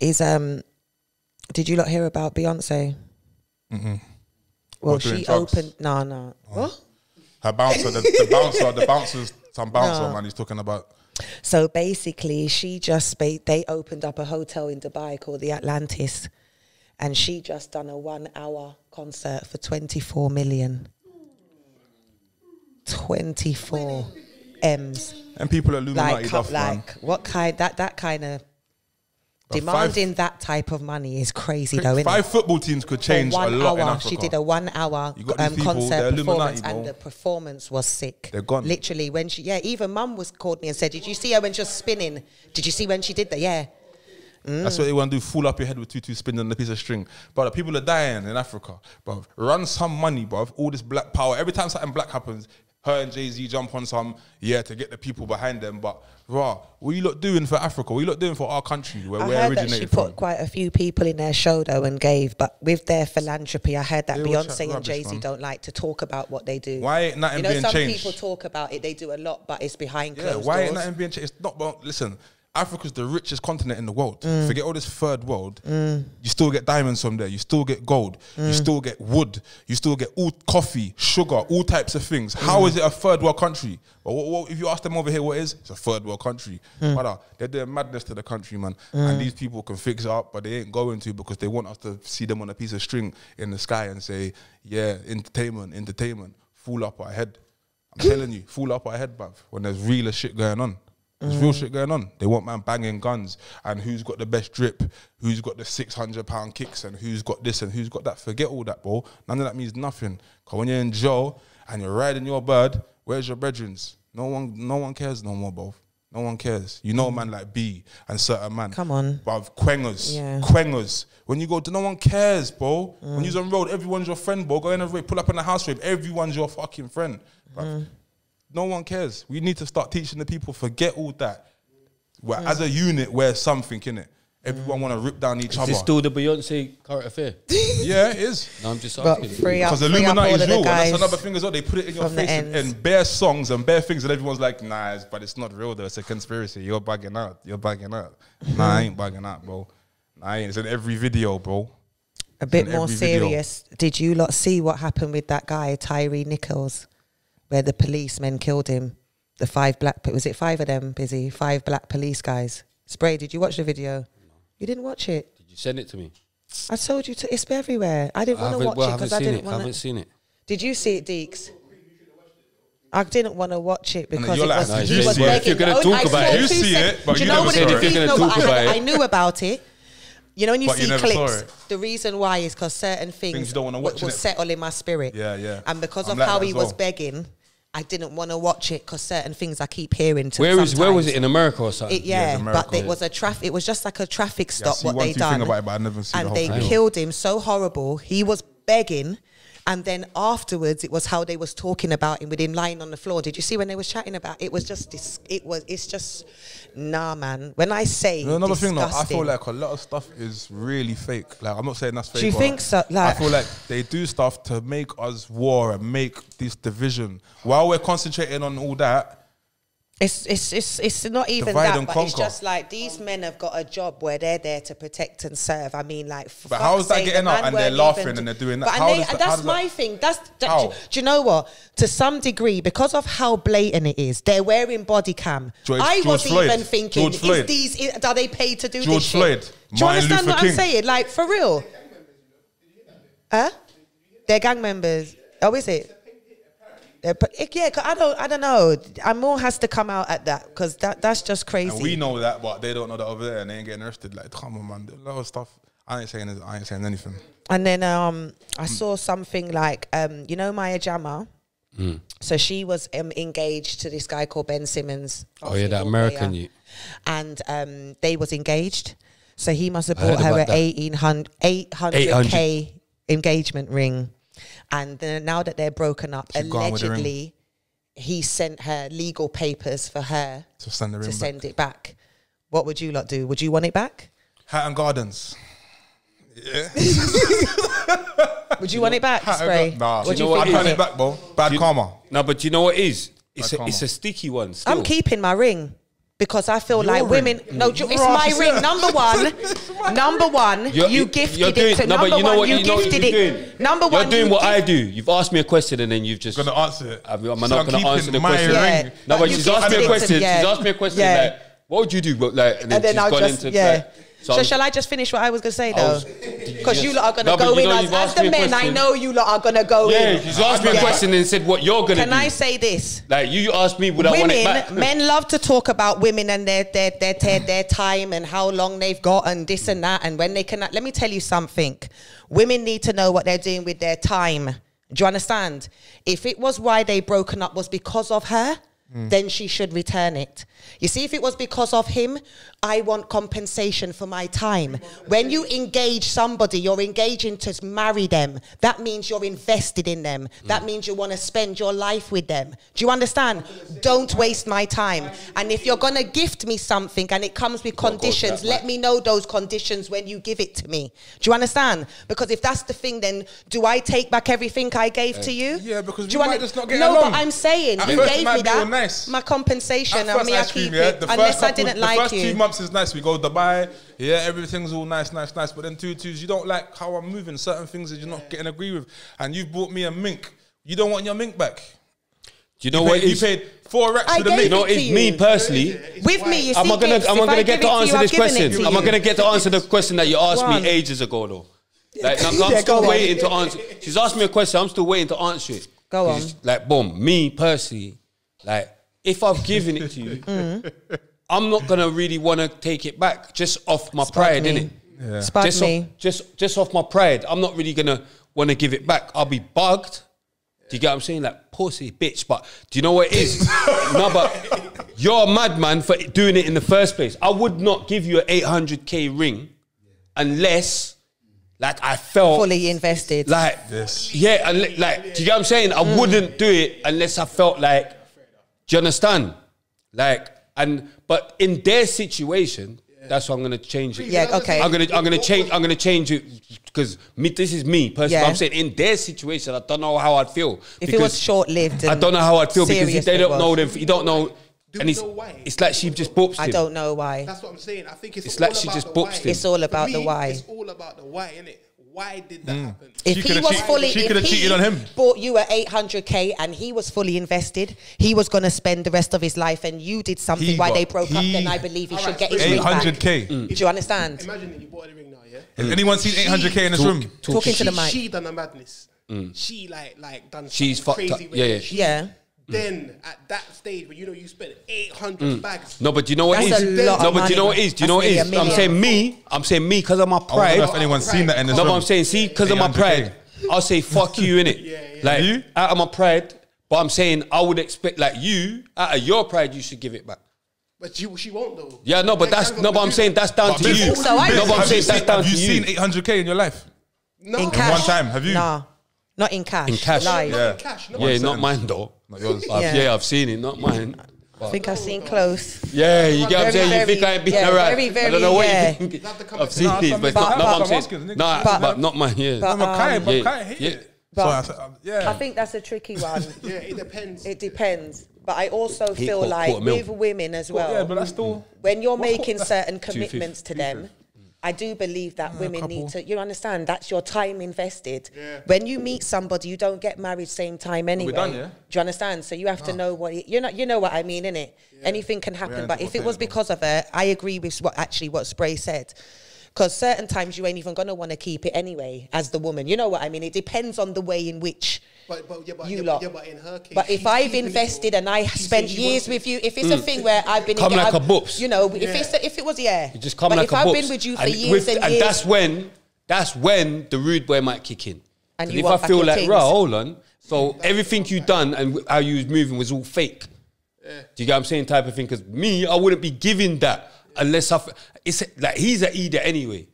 is um. Did you not hear about Beyonce? Well, What, doing she drugs? opened. No, no. What? Her bouncer, the, the bouncer, the bouncer's some bouncer No. man. He's talking about. So basically, she just they opened up a hotel in Dubai called the Atlantis, and she just done a one hour concert for twenty four million. Twenty four m's. And people are Like, man. like what kind? That that kind of demanding that type of money is crazy, though. Isn't Five it? football teams could For change a one lot hour, she did a one hour You got these um, people, concert performance, bro. and the performance was sick. They're gone. Literally, when she, yeah, even mum was called me and said, "Did you see her when she was spinning? Did you see when she did that? Yeah." That's what they want to do. Fool up your head with two two spins on a piece of string. But people are dying in Africa. But run some money, bruv. All this black power. Every time something black happens, her and Jay Z jump on some yeah to get the people behind them. But raw, what you lot doing for Africa? What you lot doing for our country where I we're heard that she originated put quite a few people in their show though and gave, but with their philanthropy, I heard that They Beyonce and Jay Z don't like to talk about what they do. Why ain't nothing You know, being some changed? people talk about it; they do a lot, but it's behind Yeah, closed why ain't doors. nothing being changed? It's not about, listen, Africa's the richest continent in the world. Mm. Forget all this third world. You still get diamonds from there. You still get gold. Mm. You still get wood. You still get all coffee, sugar, all types of things. How Mm. is it a third world country? But what, what, if you ask them over here what it is, it's a third world country. Mm. Brother, they're doing madness to the country, man. And these people can fix it up, but they ain't going to because they want us to see them on a piece of string in the sky and say, yeah, entertainment, entertainment. Fool up our head. I'm telling you, fool up our head, bruv, when there's realer shit going on. There's real shit going on. They want man banging guns and who's got the best drip, who's got the 600 pound kicks and who's got this and who's got that. Forget all that, bro. None of that means nothing. Cause when you're in jail and you're riding your bird, where's your brethrens? No one, no one cares no more, bro. No one cares. You know, a man like B and certain man. Come on. Bruv, quengers. Yeah. Quengers. When you go, to, no one cares, bro. When mm. you're on road, everyone's your friend, bro. Go in a rape, pull up in a house rape, everyone's your fucking friend. bruv. Mm. No one cares. We need to start teaching the people, forget all that. Well, As a unit, we're something, it? Everyone want to rip down each Is other. this still the Beyonce current affair? yeah, it is. no, I'm just But asking. free up, Because free up all Illuminati of is real. and. That's another thing as well. They put it in your face and, ends. and bare songs and bare things, and everyone's like, nah, it's, but it's not real though. It's a conspiracy. You're bugging out. You're bugging out. nah, I ain't bugging out, bro. Nah, I ain't. It's in every video, bro. A bit more every video. serious. Did you lot see what happened with that guy Tyre Nichols, where the policemen killed him? The five black was it five of them? Busy five black police guys. Spray. Did you watch the video? You didn't watch it. Did you send it to me? I told you to. It's everywhere. I didn't want to watch well, it because I didn't it. I haven't seen it. Did you see it, Deeks? I didn't want to watch it because you're it like, was, did he you was see it? If you're gonna Oh, talk I about saw it- two You see it, but Do you you know never what saw it it. is? If you're gonna No, talk but I, about it- I knew about it. You know when you But see never saw clips, the reason why is because certain things, you don't wanna will- watch, will innit? settle in my spirit. Yeah, yeah. And because I'm of like how he as was begging, I didn't want to watch it because certain things I keep hearing. To Where is where was it in America or something? It, yeah, it's but America. it was a traffic. It was just like a traffic Yeah, I stop. see what one, they two done, about it, but I never see the and whole they thing. killed him so horrible. He was begging, and then afterwards, it was how they was talking about him with him lying on the floor. Did you see when they was chatting about? It was just this. It was. It's just nah, man. When I say You another thing though, I feel like a lot of stuff is really fake. Like I'm not saying that's fake. you but think so? Like- I feel like they do stuff to make us war and make this division. While we're concentrating on all that, It's it's it's it's not even Divide that, and but it's just like these men have got a job where they're there to protect and serve. I mean, like, for But how fuck's is that sake, getting the out and they're laughing and they're doing that? But How and they, that- that's does that- my thing. That's that, How? do, do you know what? To some degree, because of how blatant it is, they're wearing body cam. George- I George was Floyd. even thinking, George is these is, are they paid to do George this shit? Floyd. Do you Martin understand Luther what King. I'm saying? Like for real? Huh? They're gang members. Oh, is it? They're, but it- yeah, 'cause I don't, I don't know. And more has to come out at that because that, that's just crazy. and we know that, but they don't know that over there, and they ain't getting arrested. Like, come on, man, a lot of stuff. I ain't saying, I ain't saying anything. And then um, I saw something like, um, you know, Maya Jama. So she was um, engaged to this guy called Ben Simmons. Oh yeah, that American. player. You, And um, they was engaged. So he must have bought her about a 1800 800k engagement ring. And then now that they're broken up, She gone with the ring. allegedly, he sent her legal papers for her To send the ring to back. send it back. What would you lot do? Would you want it back? Hatton Gardens. Yeah. would you want it back, Hatton Spray? Gar- Nah, What do you you know what I'd it of hand is? it back, bro. Bad You- karma. no, but you know what it is? It's a, Like it's a sticky one. Still. I'm keeping my ring because I feel like ring? women. No, ju- it's my ring. Number one, number one. You're- you you're gifted doing- it to no, but number you know one. what you you know what gifted you're it. doing? Number one. You're doing you what I do. You've asked me a question and then you've just. Gonna answer it. I'm, I'm So not I'm going to answer keeping the my question. Yeah, No, but but you she's asked me a it to- question. yeah. She's asked me a question Yeah. like, "What would you do?" But like, and then, And then she's I'll gone just into yeah. like. So, I'm- shall I just finish what I was gonna say though? was- did you Because you, lot are gonna No, go in know as, as the men. I know you lot are gonna go Yeah, in. she's asked me a question and said, "What you're gonna Can? I say this? Like you asked me, would I want it back? women, men love to talk about women and their, their their their their time and how long they've got and this and that and when they can. Let me tell you something. Women need to know what they're doing with their time. Do you understand? If it was why they broken up was because of her, mm. then she should return it. You see, if it was because of him, I want compensation for my time. When you engage somebody, you're engaging to marry them. That means you're invested in them. That mm. means you want to spend your life with them. Do you understand? Don't waste my time. And if you're going to gift me something and it comes with conditions, let me know those conditions when you give it to me. Do you understand? Because if that's the thing, then do I take back everything I gave to uh, you? Yeah, because do you might just not get No, along. but I'm saying At you gave me that. nice. My compensation. At I mean, I ice cream, keep yeah, it the unless first I didn't the like first you. two months is nice. We go Dubai, yeah, everything's all nice, nice, nice. But then two twos, you don't like how I'm moving. Certain things that you're not getting agree with, and you've bought me a mink. You don't want your mink back. Do you know You what paid, you is? paid four racks for the mink. You know, it's me personally. With me, you Am I gonna, am I gonna get to answer this I've given it question? to Am I gonna get to answer the question that you asked me ages ago though? Like I'm, I'm Yeah, still go on. waiting to answer. She's asked me a question. I'm still waiting to answer it. Go 'Cause on. Like boom, me personally, like if I've given it to you, mm. I'm not gonna really want to take it back just off my Spark pride, innit? Yeah. Spark just me. Off, just just off my pride, I'm not really gonna want to give it back. I'll be bugged. Do you get what I'm saying? Like pussy bitch. But do you know what it is? no, but you're a madman for doing it in the first place. I would not give you an 800k ring unless, like, I felt fully invested. Like this. Yeah, and like, do you get what I'm saying? I mm. wouldn't do it unless I felt like do you understand? Like, and but in their situation, yeah. that's why I'm gonna change it. Yeah, okay. I'm gonna I'm gonna change I'm gonna change it because me this is me personally. Yeah. I'm saying in their situation, I don't know how I'd feel. If it was short lived, I don't know how I'd feel because they don't know them. You don't know. Do and it's, why? it's like she just boopsed him. I don't know why. That's what I'm saying. I think it's, it's like she just him. It's all about me, the why. It's all about the why, isn't it? why did that mm. happen? If she he was fully, she could have cheated on him. Bought you at 800k, and he was fully invested. He was going to spend the rest of his life, and you did something why they broke he, up. Then I believe he should right, get his 800k. Mm. Do you understand? Imagine that you bought a ring now, yeah. If mm. anyone sees 800k in this talk, room, talking to the mic, she done a madness. Mm. She like like done. She's fucked up. Yeah. yeah. Mm. Then at that stage where you know you spent eight hundred mm. bags. No, but you know what No, but you know what it is. Do you know what it is? I'm saying me. I'm saying me because of my I pride. know if anyone's seen that in this No, but. I'm saying, see, because of my pride, I'll say fuck you in it. Like You? out of my pride, but I'm saying I would expect like you out of your pride, you should give it back. But she won't though. Yeah, no, but that's no, but I'm saying that's down to you. No, but I'm you saying that's seen- down to Have you seen 800k in your life? no, in cash. one time, have you? Nah, not in cash. In cash, Live. yeah. Cash, no, Yeah, not mine though. Not yours. I've, yeah. yeah, I've seen it, not mine. I think I've seen close. Yeah, you get what I'm saying? You think I ain't been yeah, alright. Very, very, I don't know what you think. I've seen these, but not, mine. No, but, not mine, yeah. But, um, I can't, but yeah, I hate it. But so I, um, yeah. I think that's a tricky one. yeah, it depends. It depends. But I also he feel caught, like caught with women as well. Yeah, but that's still. When you're making certain commitments to them, I do believe that uh, women need to, you understand, that's your time invested. Yeah. When you meet somebody, you don't get married same time anyway. Done, yeah? Do you understand? So you have oh. to know what, you know, you know what I mean, innit? Yeah. Anything can happen. But if it was because of her, I agree with what actually what Spray said. Because certain times you ain't even going to want to keep it anyway as the woman. You know what I mean? It depends on the way in which but, but, yeah, but, you yeah, lot. Yeah, but in her case, but if I've invested and I spent years with you, if it's mm. a thing where I've been come in, like I've, a books, you know, if it's a, if it was yeah, you just come but like if a I've been with you for and years with, and, and years, that's when that's when the rude boy might kick in. And if I feel like, right, hold on, so everything you done and how you was moving was all fake. Yeah. Do you get what I'm saying? Type of thing. Because me, I wouldn't be giving that unless I. It's like he's an eater anyway.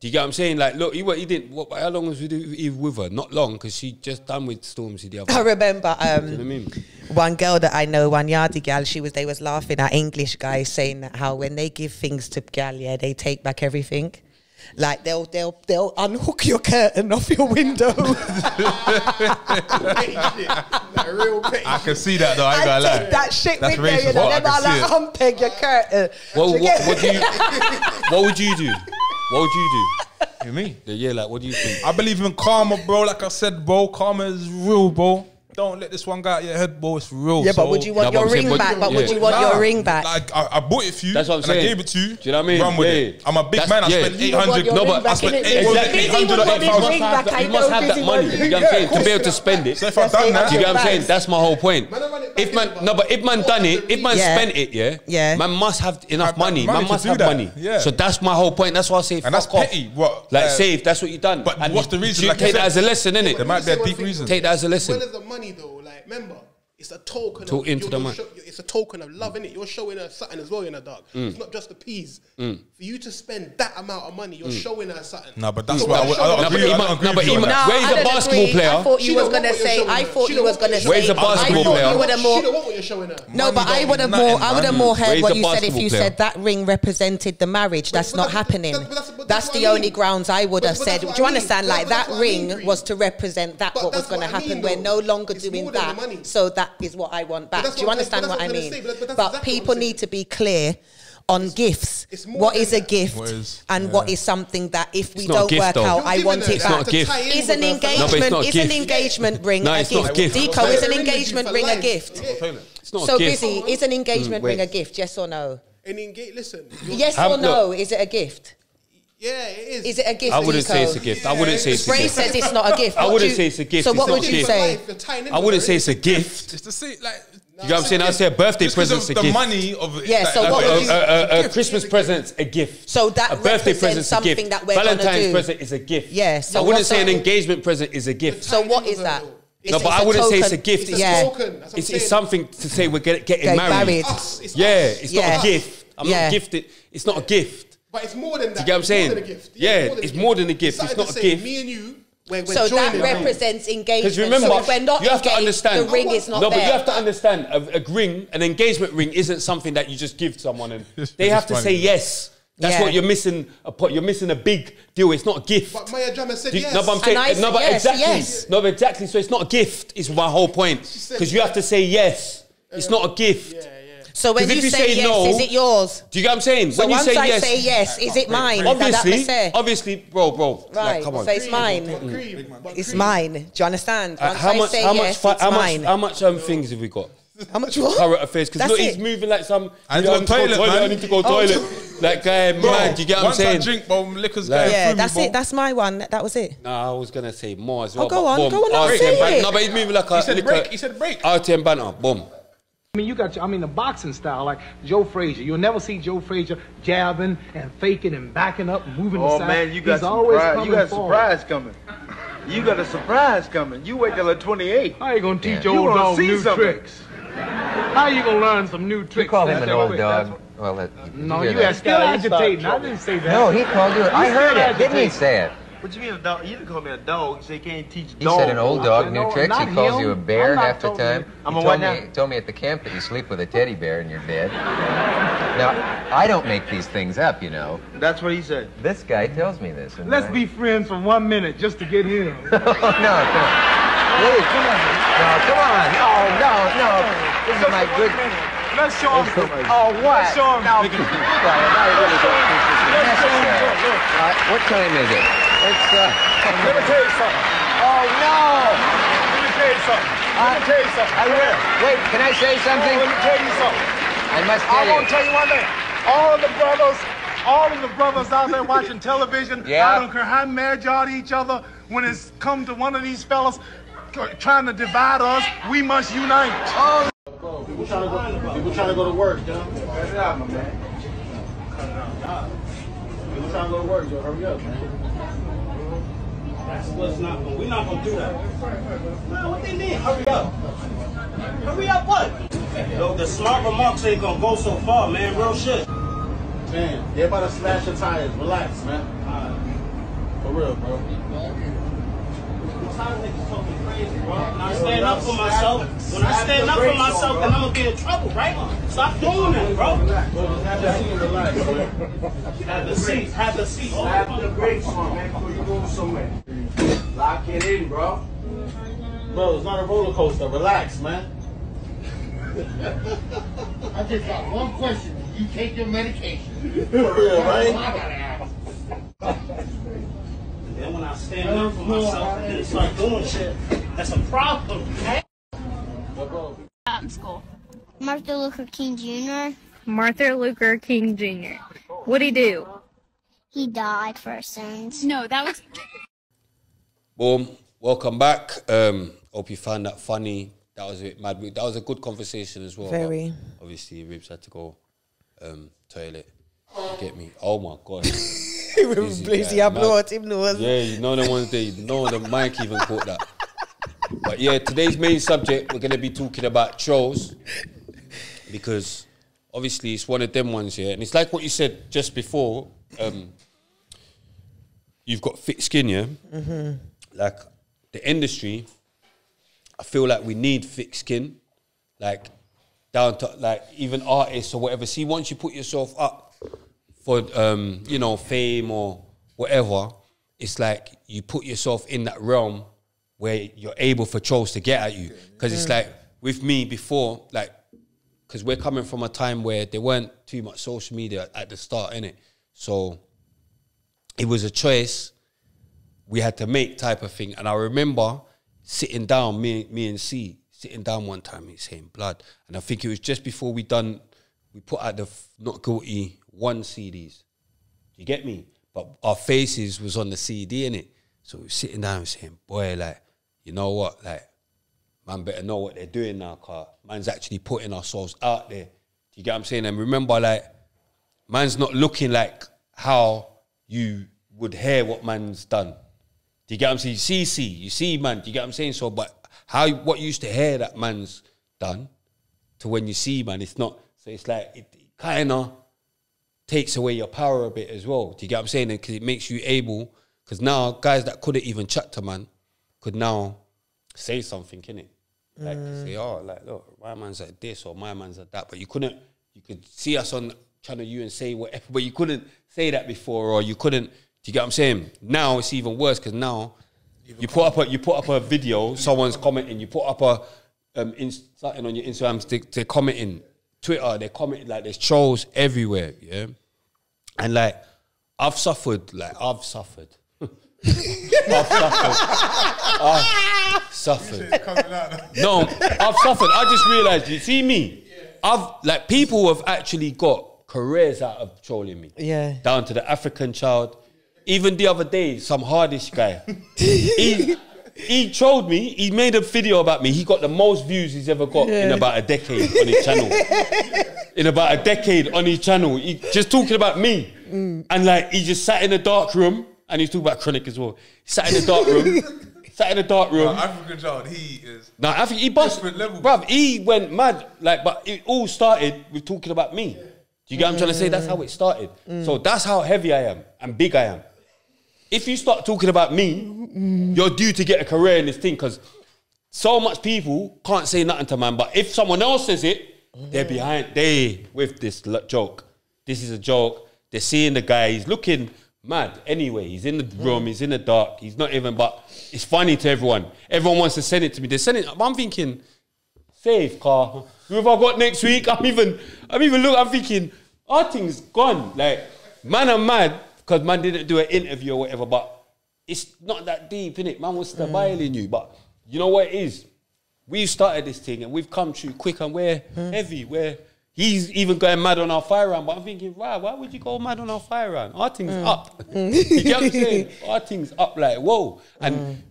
Do you get what I'm saying? Like, look, he, he didn't. What, how long was he with her? Not long, because she just done with Stormzy the other. I remember. Um, you know um, I mean? One girl that I know, one Yardi gal, she was. They was laughing at English guys saying that how when they give things to gal, yeah, they take back everything. Like they'll they'll they'll unhook your curtain off your window. I can see that though. I ain't gonna lie. That shit That's window, racist. you know, well, I can like, unpeg your curtain. Well, what, what, do you, what would you do? What would you do? You? Yeah, like what do you think? I believe in karma, bro. Like I said, bro, karma is real, bro don't let this one guy out your head, Boy, It's real. Yeah, so but would you want No, your ring saying, back? But would yeah. you want Nah, your ring back? Like I, I bought it for you. That's what I'm and saying. I gave it to you. Do you know what I mean? Run with Yeah. it. I'm a big That's- man. I yeah. spent 800. No, but I spent eight hundred, Exactly. thousand. You must have that money. You know what I'm saying? To be able to spend it. So if I That's done it. You know what I'm saying? That's my whole point. If man, no, but if man done it, if man Yeah. spent it, yeah, Yeah. man must have enough Have money. Man must have that. money. Yeah. So that's my whole point. That's why I say fuck and that's off. petty. What? Like uh, say if that's what you done. But what's the reason? you Like Take that said, as a lesson, innit? There might be a deep reason. Take that as a lesson. Where does the money though. Like, remember, it's a token. Of, into the it's a token of love, mm. innit? You're showing her something as well, in know, dog. Mm. It's not just the peas. Mm. For you to spend that amount of money, you're mm. showing her something. No, but that's why. I, I, agree, No, but where's the basketball player? I thought you was gonna say. I thought you was gonna say. Where's a basketball player? You would more. She don't want what you're showing her. No, but I would have more. I would have more heard what you said if you said that ring represented the marriage. That's not happening. That's the only grounds I would have said. Do you understand? Like that ring was to represent that what was going to happen. We're no longer doing that. So that that is what I want back. Do you understand what, I mean? Say, but, but, but exactly people need to be clear on it's, gifts. It's what is a gift what is, and yeah. what is something that if we don't work though. out, I want it back. Is an engagement no, is an engagement ring no, a gift? Deco is an engagement ring a gift. So busy is an engagement ring a gift? Yes or no? Listen. Yes or no? Is it a gift? Yeah, it is. Is it a gift? I wouldn't Nico? say it's a gift. Yeah, I wouldn't say it's Spray a gift. Bray says it's not a gift. I wouldn't you, say it's a gift. So what would you say? I wouldn't say it's a gift. It's to see, like, no, you know what I'm saying? I'd say a birthday Just present's a the gift. money of it. Yeah, like, so like, what would you... A, a, a, a Christmas present's a gift. So that a birthday present's something a gift. that we're Valentine's do. present is a gift. Yeah, so I wouldn't say an engagement present is a gift. So what is that? It's, no, but I wouldn't token. say it's a gift. It's, yeah. A it's, it's, something to say we're get, getting, getting married. married. Us, yeah, us. it's yeah. not a gift. I'm yeah. not gifted. It's not a gift. But it's more than that. Do you get what I'm saying? More than a gift. Yeah, than it's more than a gift. It's something not a gift. Me and you, we're, we're So that joining. represents engagement. Because remember, so if we're not you have to understand. the ring is not no, there. but you have to understand. A, a ring, an engagement ring, isn't something that you just give someone, and they have to funny. say yes. That's Yeah. what you're missing. A, po- you're missing a big deal. It's not a gift. But Maya Jama said you- yes. No, but I'm saying, And no, but yes, exactly, yes. no, but exactly. So it's not a gift. Is my whole point. Because you have to say yes. It's um, not a gift. So when you you say, say yes, no- is it yours? Do you get what I'm saying? So when you say I yes, say yes, is it mine? That- that obviously, must say. obviously, bro, bro, like, Right. come on. So it's mine. Cream, It's mine. Do you understand? Uh, Once how I much? say How much? yes, fi- it's how much? mine. How much um, things have we got? How much what? current affairs because That's look, he's moving like some. I need to go toilet, I man." need to go Oh, toilet. Like guy, mad. You get what I'm Once saying? I drink, bro, liquor's Like- going Yeah, that's me, it. That's my one. That, that was it. Nah, I was gonna say more as well. Oh, go on, boom. go on, no, RTM say it. No, but he's moving like a. He said like break. He said break. RTM Banter. Boom. I mean, you got, I mean, the boxing style, like Joe Frazier. You'll never see Joe Frazier jabbing and faking and backing up and moving Oh the side. man, you got He's always surprise. You got a forward. surprise coming. You got a surprise coming. You wait till the 28. How you gonna teach You old dog new something. tricks? How you gonna learn some new tricks? You call him an old dog. That's- Well, that, No, hear you that. are still agitating. I didn't say that. No, he called you. I heard still it. Didn't he say it? What do you mean a dog? You didn't call me a dog. So you can't teach dogs. He dog. said an old dog, new No, tricks. He calls him. you a I'm bear half the time. I'm he a told what me, now? told me at the camp that you sleep with a teddy bear in your bed. Now, I don't make these things up, you know. That's what he said. This guy tells me this. and Let's I- be friends for one minute just to get him. no, come on. Please, come on. No, come on. Oh, no, no. This is my good. Let's show him. Oh, what? Let's show him. No, be quiet. I really don't think this is necessary. Uh, what time is it? It's, uh... Let me tell you something. Oh, no! Let me tell you something. Let me tell you something. I will. Wait, can I say something? Let me tell you something. I must I tell want to tell you one thing. All of the brothers, all of the brothers out there watching television, Yeah. I don't care how mad y'all to each other, when it's come to one of these fellas trying to divide us, we must unite. Oh. People trying to go. People trying to go to work. You know? Cut it out, my man. People trying to go to work. Yo, hurry up, man. That's what's not going. We're not gonna do that. Man, what they mean? Hurry up. Hurry up, what? Yo, the smart remarks ain't gonna go so far, man. Real shit. Man, they about to smash your tires. Relax, man. For real, bro. Tired niggas talking crazy, bro. When I stand up for myself, when I stand up for myself, then I'm gonna be in trouble, right? Stop doing that, bro. Have the seat and relax, man. Have the seat. Have the seat. Slap the brakes on, man, before you go somewhere. Lock it in, bro. Bro, it's not a roller coaster. Relax, man. I just got one question. You take your medication. For real, right? Then when I stand up for myself and then start doing shit, that's a problem. in school. Martin Luther King Jr. Martin Luther King Jr. What'd he do? He died for our sins. No, that was. Boom. Welcome back. Um, hope you found that funny. That was a bit mad. That was a good conversation as well. Very. Obviously, Ribz had to go um, toilet. Get me? Oh my god. Blizzy guy, applaud, mad. him knows. Yeah, you know the ones they no the mic even caught that. But yeah, today's main subject we're gonna be talking about trolls because obviously it's one of them ones here, and it's like what you said just before. Um, you've got thick skin, yeah. Mm-hmm. Like the industry, I feel like we need thick skin, like down to like even artists or whatever. See, once you put yourself up for um, you know fame or whatever, it's like you put yourself in that realm where you're able for trolls to get at you. Because it's like with me before, like because we're coming from a time where there weren't too much social media at the start, innit? So it was a choice we had to make type of thing. And I remember sitting down, me, me and C, sitting down one time, he's saying blood. And I think it was just before we done, we put out the Not Guilty one CDs. Do you get me? But our faces was on the CD, in it. So we were sitting down saying, boy, like, you know what? Like, man better know what they're doing now, car. Man's actually putting ourselves out there. Do you get what I'm saying? And remember, like, man's not looking like how you would hear what man's done. Do you get what I'm saying? You see, see, you see, man. Do you get what I'm saying? So, but how what you used to hear that man's done to when you see man, it's not. So it's like it, kind of takes away your power a bit as well. Do you get what I'm saying? Because it makes you able. Because now guys that couldn't even chat to man could now say something, can it? Like Mm. say, oh, like look, my man's like this or my man's like that. But you couldn't. You could see us on Channel U and say whatever, but you couldn't say that before, or you couldn't. Do you get what I'm saying? Now it's even worse because now you put up a you put up a video, someone's commenting. You put up a um ins- something on your Instagram, they, they're commenting. Twitter, they're commenting like there's trolls everywhere, yeah. And like I've suffered, like I've suffered. I've suffered. I've suffered. No, I've suffered. I just realized, you see me? I've like people have actually got careers out of trolling me. Yeah. Down to the African child. Even the other day, some hardish guy. he he trolled me. He made a video about me. He got the most views he's ever got in about a decade on his channel. in about a decade on his channel. He just talking about me. Mm. And like he just sat in a dark room and he's talking about Chronik as well. He sat in a dark room. sat in a dark room. African child, he is. No, I think he bust. Bruv, he went mad. Like, but it all started with talking about me. Do you get what I'm trying to say? That's how it started. So mm. that's how heavy I am and big I am. If you start talking about me, you're due to get a career in this thing because so much people can't say nothing to man. But if someone else says it, they're behind. They with this joke. This is a joke. They're seeing the guy. He's looking mad. Anyway, he's in the room. He's in the dark. He's not even. But it's funny to everyone. Everyone wants to send it to me. They send it. I'm thinking, safe car. Who have I got next week? I'm even. I'm even look. I'm thinking, our thing's gone. Like man, I'm mad because man didn't do an interview or whatever. But it's not that deep, innit? Man was violating you. But you know what it is? We've started this thing and we've come through quick and we're heavy. We're he's even going mad on our fire round. But I'm thinking, right, why would you go mad on our fire round? Our thing's up. you get what I'm saying? Our thing's up like whoa. And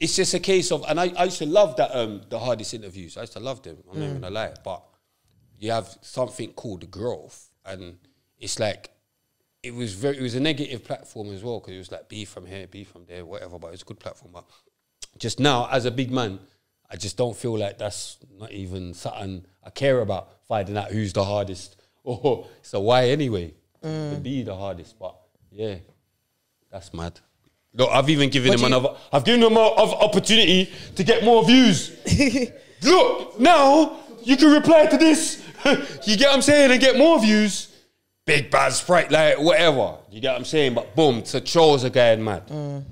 it's just a case of and I, I used to love that um the hardest interviews. I used to love them. I'm not Mm. gonna lie. But you have something called the growth. And it's like it was very it was a negative platform as well because it was like be from here, be from there, whatever. But it was a good platform. But just now, as a big man, I just don't feel like that's not even something I care about finding out who's the hardest. Oh, or so why anyway? To be the hardest, but yeah, that's mad. Look, I've even given What him another. I've given him another opportunity to get more views. Look, now you can reply to this. you get what I'm saying and get more views. Big bad sprite, like whatever. You get what I'm saying? But boom, to trolls are going mad.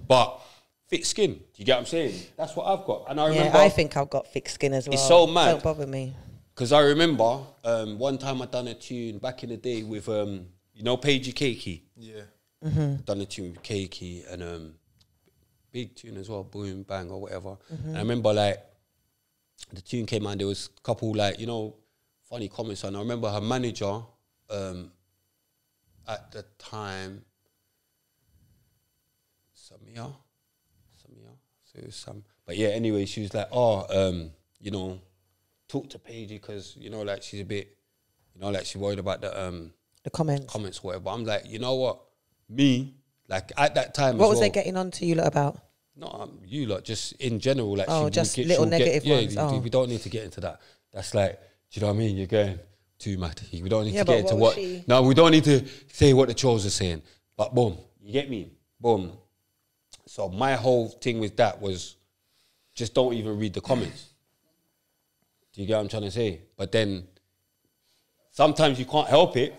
But thick skin. Do you get what I'm saying? That's what I've got. And I remember yeah, I think I've got thick skin as well. It's so mad. Don't bother me. because I remember um, one time I done a tune back in the day with um, you know Paigey Cakey. Yeah. Mhm. Done a tune with Keiki and um, big tune as well, boom bang or whatever. Mhm. And I remember like the tune came out. There was a couple like you know funny comments, and I remember her manager um, at the time, Samia, Samia. So it was some, but yeah. Anyway, she was like, oh, um, you know, talk to Paige because you know, like she's a bit, you know, like she's worried about the um the comments, comments, whatever. I'm like, you know what, me, like at that time, What as was well, they getting on to you lot about? no, um, you lot just in general, like Oh, she just get- little she'll get- negative yeah, you- oh. We don't need to get into that. That's like, do you know what I mean? You're going too mad. We don't need Yeah, to get into what she- No, we don't need to say what the trolls are saying. But boom, you get me? Boom. So my whole thing with that was just don't even read the comments. Do you get what I'm trying to say? But then sometimes you can't help it.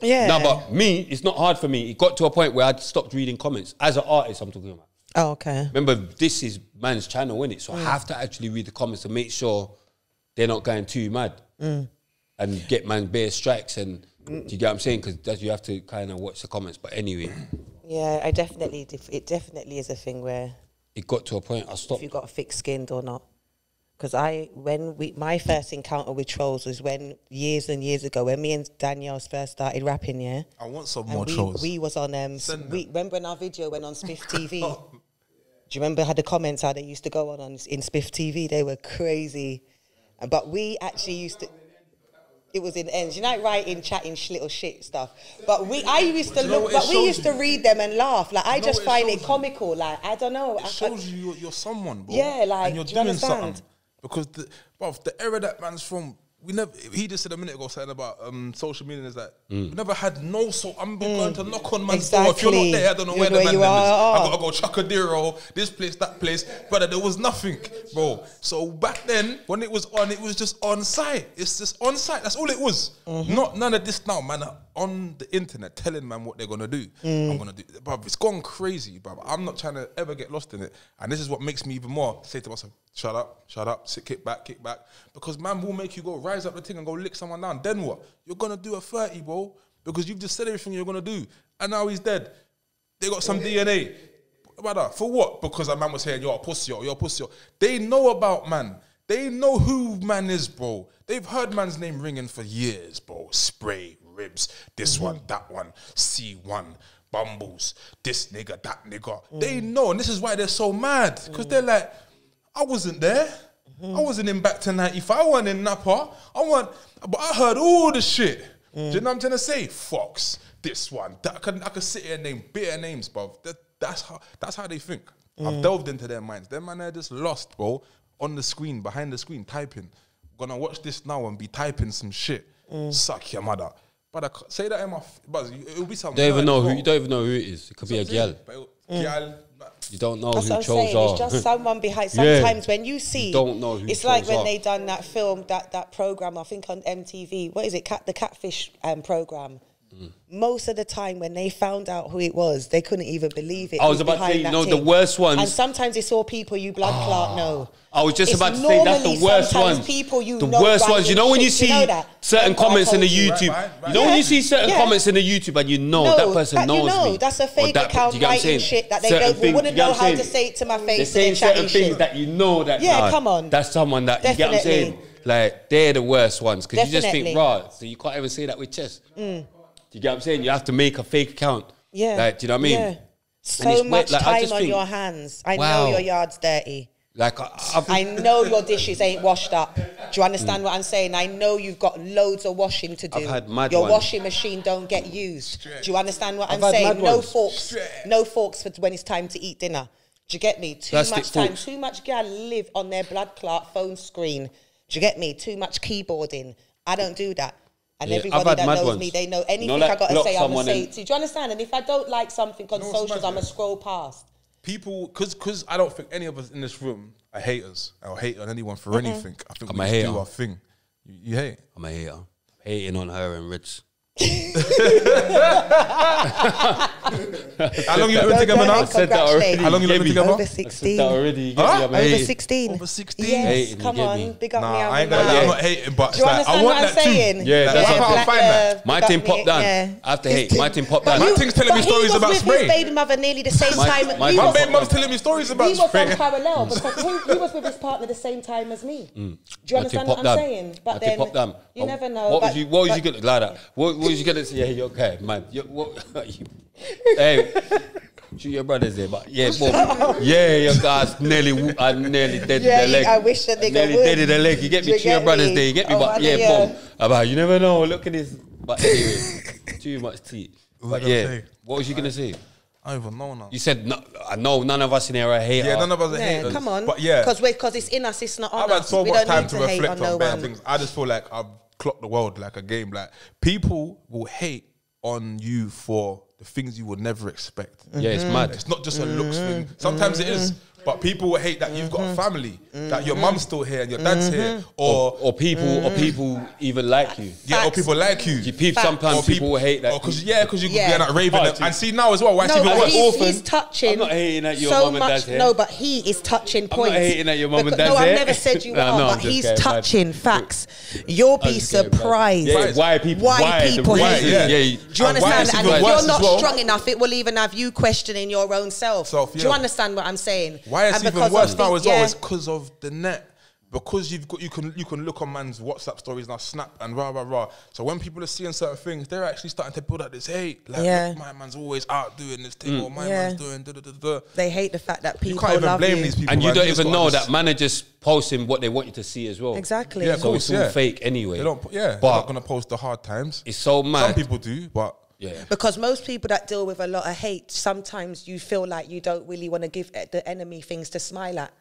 Yeah. No, but me, it's not hard for me. It got to a point where I stopped reading comments. As an artist, I'm talking about. Oh, okay. Remember, this is man's channel, isn't it? So I Mm. have to actually read the comments to make sure they're not going too mad Mm. And get man bare strikes. And do you get what I'm saying? Because you have to kind of watch the comments. But anyway, Yeah, I definitely, def- it definitely is a thing where it got to a point I stopped. if you got thick skinned or not. Because I, when we, my first encounter with trolls was when years and years ago, when me and Danielle first started rapping. Yeah, I want some And more we, trolls. We was on um. We remember when our video went on Spiff TV. Do you remember how the comments how they used to go on, on in Spiff TV? They were crazy, but we actually used to. It was in ends. You know, like writing, chatting, sh- little shit stuff. But we, I used to Do you know look, but we used to read them and laugh. Like I just find it comical. Like I don't know. It I- shows you you're, you're someone, bro. Yeah, like, and you're do you doing something. Because the, bruv, the era that man's from, we never. He just said a minute ago something about um, social media. Is that we never had no. So I'm going to knock on man's door. If you're Mm. Not there, I don't know You're where the where man you them is. are. I gotta go Chakadero, this place, that place. Brother, there was nothing, bro. So back then, when it was on, it was just on site. It's just on site. That's all it was. Mm-hmm. Not none of this now, man. On the internet, telling man what they're gonna do. Mm. I'm gonna do, bruv. It's gone crazy, bruv. I'm not trying to ever get lost in it, and this is what makes me even more say to myself, "Shut up, shut up, sit, kick back, kick back," because man will make you go rise up the thing and go lick someone down. Then what? You're gonna do a thirty, bro, because you've just said everything you're gonna do, and now he's dead. They got some DNA. Brother, for what? Because a man was saying, you're a pussy, or you're a pussy. or- They know about man. They know who man is, bro. They've heard man's name ringing for years, bro. Spray, Ribz, this mm-hmm. one, that one, C1, bumbles, this nigga, that nigga. They mm. know, and this is why they're so mad. Because they're mm. like, I wasn't there. I wasn't in back to 95. I wasn't in Napa. I want, but I heard all the shit. Do you know what I'm trying to say? Fox, this one, that I can, I can sit here and name bitter names, bro. That, that's how that's how they think. I've mm. delved into their minds. Them man are just lost, bro, on the screen, behind the screen, typing. Gonna watch this now and be typing some shit. Mm. Suck your mother. But I c- say that in my, but it'll be something. Don't even know who. You don't even know who it is. It could be a girl. Gal, You don't know That's who what I'm chose saying. are. It's just someone behind. Yeah. Sometimes when you see, you don't know who it's like when are. they done that film, that that program. I think on MTV. What is it? Cat the Catfish um, program. Mm. Most of the time, when they found out who it was, they couldn't even believe it. I was about to say, you that know, the worst ones- And sometimes it's all people you blood clot know. I was just It's about to say that's the worst sometimes ones. People you the know worst ones. You know when you shit, see know certain Remember comments in the. YouTube. Right, right, You know when you see certain Yeah. comments in the YouTube and you know No, that person that you knows know, me. that's a fake that- account you get I'm writing saying? shit that they Certain don't- things- wouldn't you know how to say it to my face saying they're chatting certain things that you know that. Yeah, come on. That's someone that you get what I'm saying. Like they're the worst ones because you just think, Mm. right, so you can't even say that with chest. Do you get what I'm saying? You have to make a fake account. Yeah. Like, do you know what I mean? Yeah. So much weird, like, time on think- your hands. I Wow. know your yard's dirty. Like I, I've, I know your dishes ain't washed up. Do you understand what I'm saying? I know you've got loads of washing to do. I've had mad your ones. washing machine don't get used. Do you understand what I've I'm saying? No ones. forks. No forks for when it's time to eat dinner. Do you get me? Too Plastic much time. forks. Too much gal live on their blood clot phone screen. Do you get me? Too much keyboarding. I don't do that. And Yeah, everybody that knows ones. me, they know anything know, like, I got to say, I'm going to say it to you. Do you understand? And if I don't like something on know socials, I'm going to scroll past. people, because because I don't think any of us in this room are haters. I'll hate on anyone for anything. I think I'm we a just hater. do our thing. You, you hate. I'm a hater. Hating on her and Rich. How long you been together now? I said that already. How long you get been together? Over 16. already. You Huh? me? I'm a Over hating. 16. Over 16? Yes, Hating, come on. me? Big up me. Nah, I'm I ain't gonna lie. I'm not hating, but Do you it's like, I want what I'm that too. saying? Yeah, that's why I can't find that. My team popped down. yeah. I have to hate. My team popped down. My you- thing's telling me stories about with spray. his baby mother nearly the same time. my we My baby mum's telling me stories about we was on spray. parallel mm. because he, he was with his partner the same time as me. Mm. Do you understand what I'm saying? But then you Oh, never know. What but- was you? What was you gonna like that? What, what was you gonna say? Yeah, you're okay, man? What, you, hey, shoot your brothers there, but yeah, boom. yeah, your guys nearly, wo- I nearly dead Yeah, their you- leg. I wish a nigga nearly would. dead their leg. You get me? You Shoot your brothers me? there. You get me? Oh, but I yeah, know, boom. About you never know. Look at this. But anyway, too much tea. But yeah, say? what was you gonna say? I don't even know now. You said no, I know none of us in here are haters. Yeah, none of us are Yeah, haters. come on. But yeah, Because we because it's in us, it's not on I've had so we much time to to reflect on on no better one. things. I just feel like I've clocked the world like a game. Like people will hate on you for the things you would never expect. Yeah, it's mm-hmm. mad. It's not just a looks mm-hmm. thing. Sometimes it is. Mm-hmm. But people will hate that you've got a family, that your mm-hmm. mum's still here and your dad's here, mm-hmm. or or people, or people even like you. yeah, or people like you. You peep, Facts. sometimes Or people will hate that. Or cause yeah, because you Yeah. yeah. going out raving. Oh, and, gee. and see now as well, why it's No, even but worse. he's, orphan. he's touching. I'm not hating at your so mum and much, dad's hair. No, but he is touching I'm not points. hating at your mum and Because- dad's No, hair. I've never said you Nah, are, no, I'm but just he's kidding, man. touching facts. You'll be just kidding, man. surprised. Yeah, why people- Why, why the people reason, you. yeah. yeah. Do you And why understand? it's And even if worse you're as not well- strong enough, it will even have you questioning your own self. Self, Do you yeah. understand what I'm saying? Why it's And even worse now the- as well yeah. is because of the net. because you've got you can you can look on man's WhatsApp stories now, snap and rah rah rah. So when people are seeing certain things, they're actually starting to build up this hate. Like, Yeah. look, my man's always out doing this thing, mm. or my Yeah. man's doing da da da da. They hate the fact that people can't even love blame you. these people. and you man. don't just even know that managers posting what they want you to see as well. Exactly. Yeah, of So course, it's all yeah. fake anyway. They don't. Yeah, they're But not gonna post the hard times. it's so mad. Some people do, but yeah. Because most people that deal with a lot of hate, sometimes you feel like you don't really want to give the enemy things to smile at.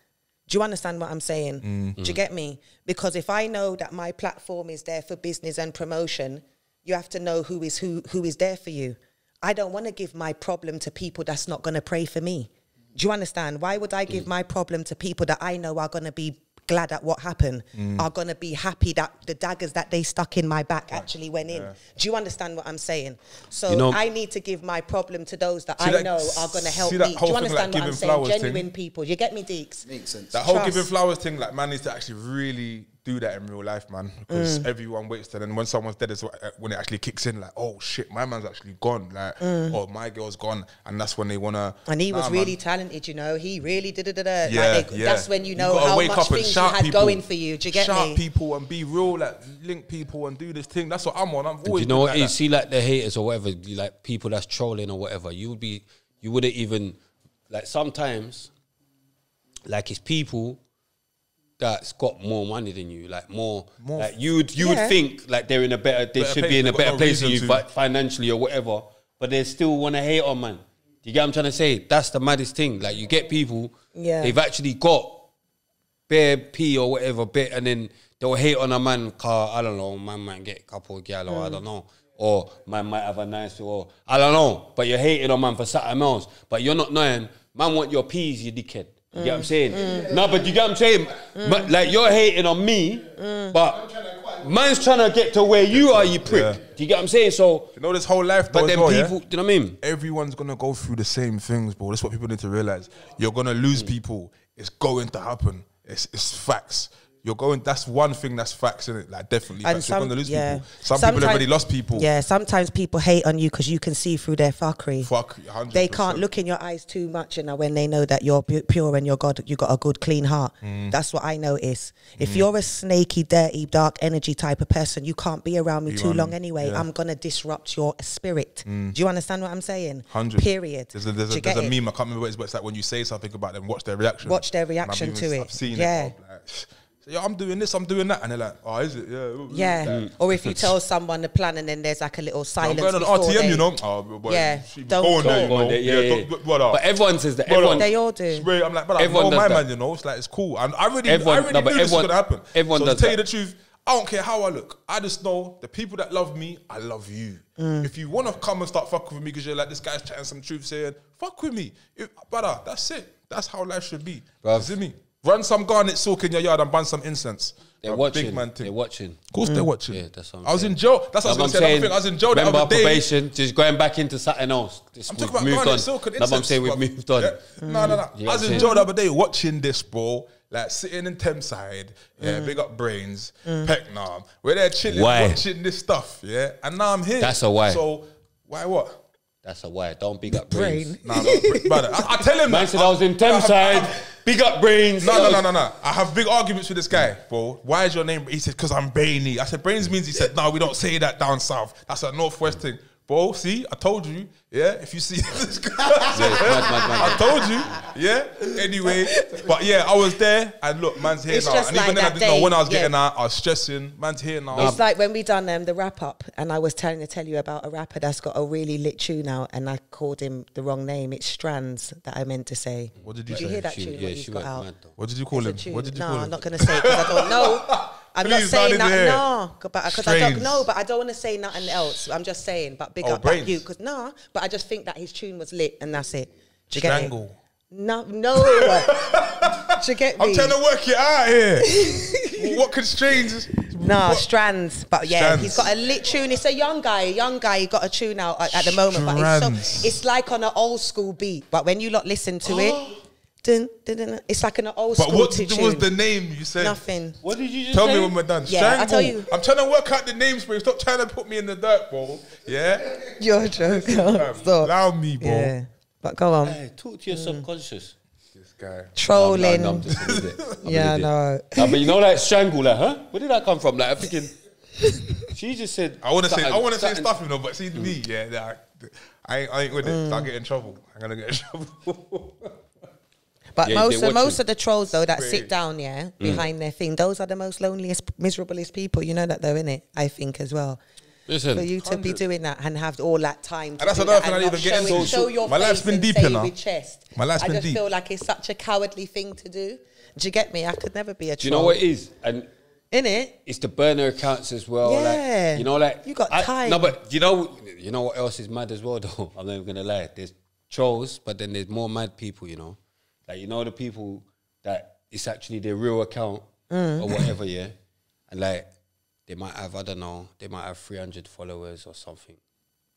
Do you understand what I'm saying? Mm. Do you get me? Because if I know that my platform is there for business and promotion, you have to know who is who who is there for you. I don't want to give my problem to people that's not going to pray for me. Do you understand? Why would I give Mm. my problem to people that I know are going to be glad at what happened, Mm. are going to be happy that the daggers that they stuck in my back actually went in? Do you understand what I'm saying? So You know- I need to give my problem to those that See I that- know are going to help me. Do you understand like what I'm saying? flowers thing? Genuine people. You get me, Deeks? Makes sense. That whole Trust. giving flowers thing, like man needs to actually really do that in real life, man. Because Mm. everyone waits till then when someone's dead is uh, when it actually kicks in, like, oh shit, my man's actually gone, like, Mm. or my girl's gone, and that's when they wanna. And he was really man. talented, you know. He really did it. Like Yeah, they, yeah. That's when you know gotta how much things you had people, going for you. Do you get shout me? people and be real, like link people and do this thing. That's what I'm on. I've Do always you know what? like you that. see, like the haters or whatever, like people that's trolling or whatever. You would be, you wouldn't even like sometimes, like it's people that's got more money than you, like more, More- like you would you Yeah. would think like they're in a better, they Better should place, be in a better no place than you, to. fi- financially or whatever, but they still want to hate on man. Do you get what I'm trying to say? That's the maddest thing. Like you get people, Yeah. they've actually got bare P or whatever bit, and then they'll hate on a man car. I don't know, man might get a couple of gal or I mm. don't know. Or man might have a nice or I don't know. But you're hating on man for something else. But you're not knowing, man want your peas, you dickhead. You get what I'm saying? No, but you get what I'm saying? Ma- Like you're hating on me, but man's trying to get to where you are, you prick. Yeah. Do you get what I'm saying? So You know this whole life, though, but then well, yeah? people, do you know what I mean? everyone's gonna go through the same things, bro. That's what people need to realize. You're gonna lose Mm. people. It's going to happen. It's it's facts. You're going. That's one thing that's facts in it. Like definitely, And facts. you're some- gonna lose yeah. people. Some people Sometime- already lost people. Yeah, sometimes people hate on you because you can see through their fuckery. Fuck, 100%. They can't look in your eyes too much, you know, when they know that you're pu- pure and you're God, you got a good, clean heart. Mm. That's what I notice. If you're a snaky, dirty, dark energy type of person, you can't be around me Be too long me, anyway. yeah. I'm gonna disrupt your spirit. Mm. Do you understand what I'm saying? Hundred Period. There's a, there's a, there's a it? meme. I can't remember what it is, but it's like when you say something about them, watch their reaction. Watch their reaction to it. I've seen Yeah. it. Bro, like, so, yeah, I'm doing this. I'm doing that, and they're like, "Oh, is it? Yeah." Yeah. Like, Or if you tell someone the plan and then there's like a little I'm silence. going on before RTM, they- you know. Oh, boy, Yeah, don't go on there, you Go on know. there, yeah, yeah. don't- what up? But everyone says that. Everyone, They all do. Spray, I'm like, but I Everyone know does my that. man, you know. It's like it's cool. And I really, Everyone- I really no, but knew this was gonna happen. everyone so does to tell you the truth, I don't care how I look. I just know the people that love me, I love you. Mm. If you want to come and start fucking with me because you're like this guy's chatting some truth, saying fuck with me, if, brother. That's it. That's how life should be. Bruv. You see me? Run some Garnett Silk in your yard and burn some incense. they're A watching. Big man thing. They're watching. Of course they're mm. watching. Yeah, that's what I'm I was saying. in jail. That's what I was That's going to say. Another thing. I was in jail the Remember other day. probation, just going back into something else. Just I'm talking about moved garnet on. silk and incense. That's what I'm saying. We've moved on. Yeah. No, no, no. Mm. You I was know in jail the other day watching this, bro. Like sitting in Thameside, yeah, Mm. big up brains, mm. Peckham. We're there chilling, Why? watching this stuff, yeah. And now I'm here. That's a why. So why what? That's a why. Don't big up brains. No, no, brother. I, I tell him. Man that. said I was in Thameside. Big up brains. No, no, no, no, no. I have big arguments with this guy, bro. Why is your name? He said, because I'm Brainy. I said, Brains means he said, no, we don't say that down south. That's a northwest thing. Bro, see, I told you, yeah. If you see this guy. I told you, yeah. Anyway, but yeah, I was there, and look, man's here It's now. just And like even then, I that didn't know day, when I was yeah. getting out. I was stressing. Man's here now. It's like when we done um, the wrap up, and I was telling to tell you about a rapper that's got a really lit tune out, and I called him the wrong name. It's Strands that I meant to say. What did you you say? hear that She- tune? yeah, what he's she got out. what did you call him? It's a What did you no, call I'm him? not gonna say because I don't know. I'm not Please, saying not in nothing. No, because I don't know, but I don't want to say nothing else. I'm just saying, but big Oh, up Brains. you because no, but I just think that his tune was lit, and that's it. Do you get it? No, no. Do you get me? I'm trying to work it out here. what constraints? No, Strands. But yeah, Strands. he's got a lit tune. It's a young guy, a young guy. He got a tune out at, at the moment, but it's so it's like on an old school beat. But when you lot listen to it, oh. Dun, dun, dun, dun, it's like an old But school what t- was the name you said? Nothing. What did you just Tell say? me when we're done. Yeah, I tell you. I'm trying to work out the names, bro. Stop trying to put me in the dirt, bro. Yeah? You're a joker. Fam, Stop. Allow me, bro. Yeah. But go on. Hey, talk to your subconscious. This guy. Trolling. No, no, I'm just an idiot. I'm Yeah, I know. No, but you know, like strangle, like, huh? Where did that come from? Like, I'm thinking. She just said. I want to say, I want to say stuff, you know, but see me, yeah, nah, I, ain't- I ain't with it. Start getting in trouble. I'm gonna get in trouble. But Yeah, most of, most of the trolls though that Great. sit down, yeah, Mm. behind their thing, those are the most loneliest, miserablest people. You know that though, innit? I think as well. Listen, For you to be doing that and have all that time to And that's do another that thing I and didn't not even get show, into. it- show your My life's face been deep, say you know. chest. My life's I been just feel like it's such a cowardly thing to do. Do you get me? I could never be a troll. Do you know what it is? And In it, it's the burner accounts as well. Yeah. Like, you know, like You got I- time. No, but you know, you know what else is mad as well, though. I'm not even gonna lie. There's trolls, but then there's more mad people. You know, like you know the people that it's actually their real account Mm. or whatever. Yeah, and like they might have, I don't know, they might have 300 followers or something.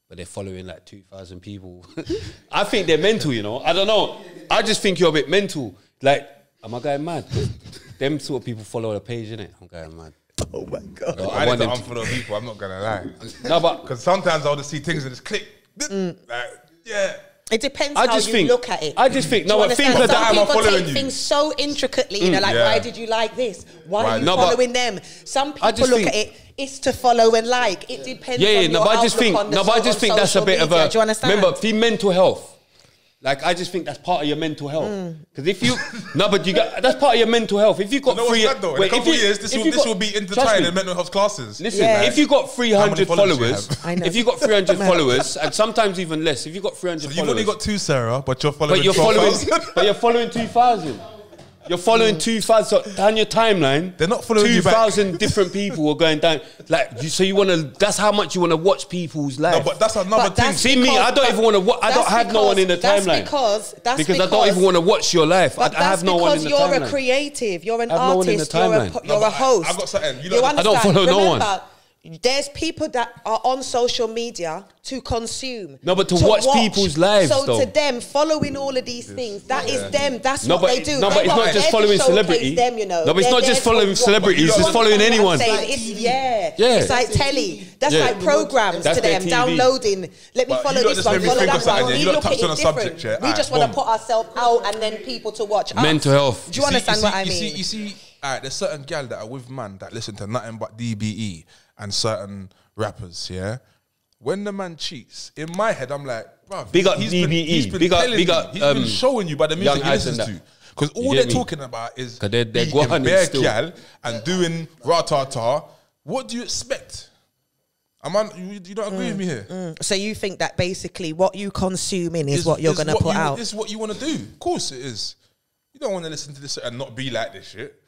But they're following like 2,000 people. I think they're mental, you know. I don't know. I just think you're a bit mental. Like, am I going mad? them sort of people follow the page, innit? I'm going mad. Oh my god! I, need to unfollow people. I'm not gonna lie. No, but because sometimes I'll just see things and just click. Mm. Like, yeah. It depends I how just you think- look at it. I just think- no, but think understand? of Some that, I people following take you? things so intricately. You know, Mm, like yeah. why did you like this? Why Right, are you no, following them? Some people just look at it. It's to follow and like. It depends. Yeah, yeah, on no, but I just think, the no, but I just think that's a bit of a. Do you understand? Remember, for mental health. Like I just think that's part of your mental health. Mm. Because if you no, but you got that's part of your mental health. If you got You know what's three, though? In a wait, if couple you- years, this will you this got- will be trust intertwined me. in mental health classes. Listen, Yeah. if you got 300 followers do you've if you got 300 followers, and sometimes even less, if you got 300 So you've followers, only got two, Sarah, but you're following. but you're following, but you're following 2,000. You're following 2,000 so down your timeline. They're not following you back. 2,000 different people are going down. Like, you, so you want to, that's how much you want to watch people's life. No, but that's another But thing. that's See me, I don't even want to. Wa- I don't that's have no one in the because- timeline. That's because that's because, because I don't even want to watch your life. I, But I have that's no one in because the you're timeline. a creative. You're an I have no one in the artist. you're a, timeline. po- No, a but I- host. I've got something. You You, know- I understand? don't follow no one. Remember, There's people that are on social media to consume. No, but to watch people's lives, So though. to them, following all of these things, that is them. That's No, what but they do. no, but They're it's not just following showcase celebrity. Them, you know. No, but it's They're not just following celebrities, it's understand following anyone. saying? It's, yeah, Yeah. It's like telly. That's Yeah. like programs That's to their them. Downloading. Let me But follow this just one. made Follow that one. yeah. We look at it a different. subject, yeah. We Alright, just want to put ourselves out and then people to watch. Mental health. Do you understand what I you mean? See, you see, alright, there's certain gal that are with man that listen to nothing but DBE and certain rappers, yeah. When the man cheats, in my head, I'm like, bruv, Big up he's been, he's been big up- big you, up, he's um, been showing you by the music he listens to. Because all they're me? talking about is 'Cause they're- they're beating bare still. gal and doing ratata. What do you expect? Am I, you, you don't agree with me here? Mm. So you think that basically what you consuming is Is- what you're going to put you- out? Is what you want to do. Of course it is. You don't want to listen to this and not be like this shit.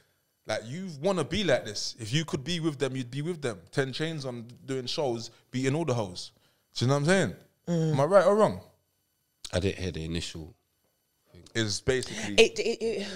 Like you want to be like this. If you could be with them, you'd be with them. Ten chains on doing shows, beating all the hoes. Do you know what I'm saying? Mm. Am I right or wrong? I didn't hear the initial. It's basically. It, it, it,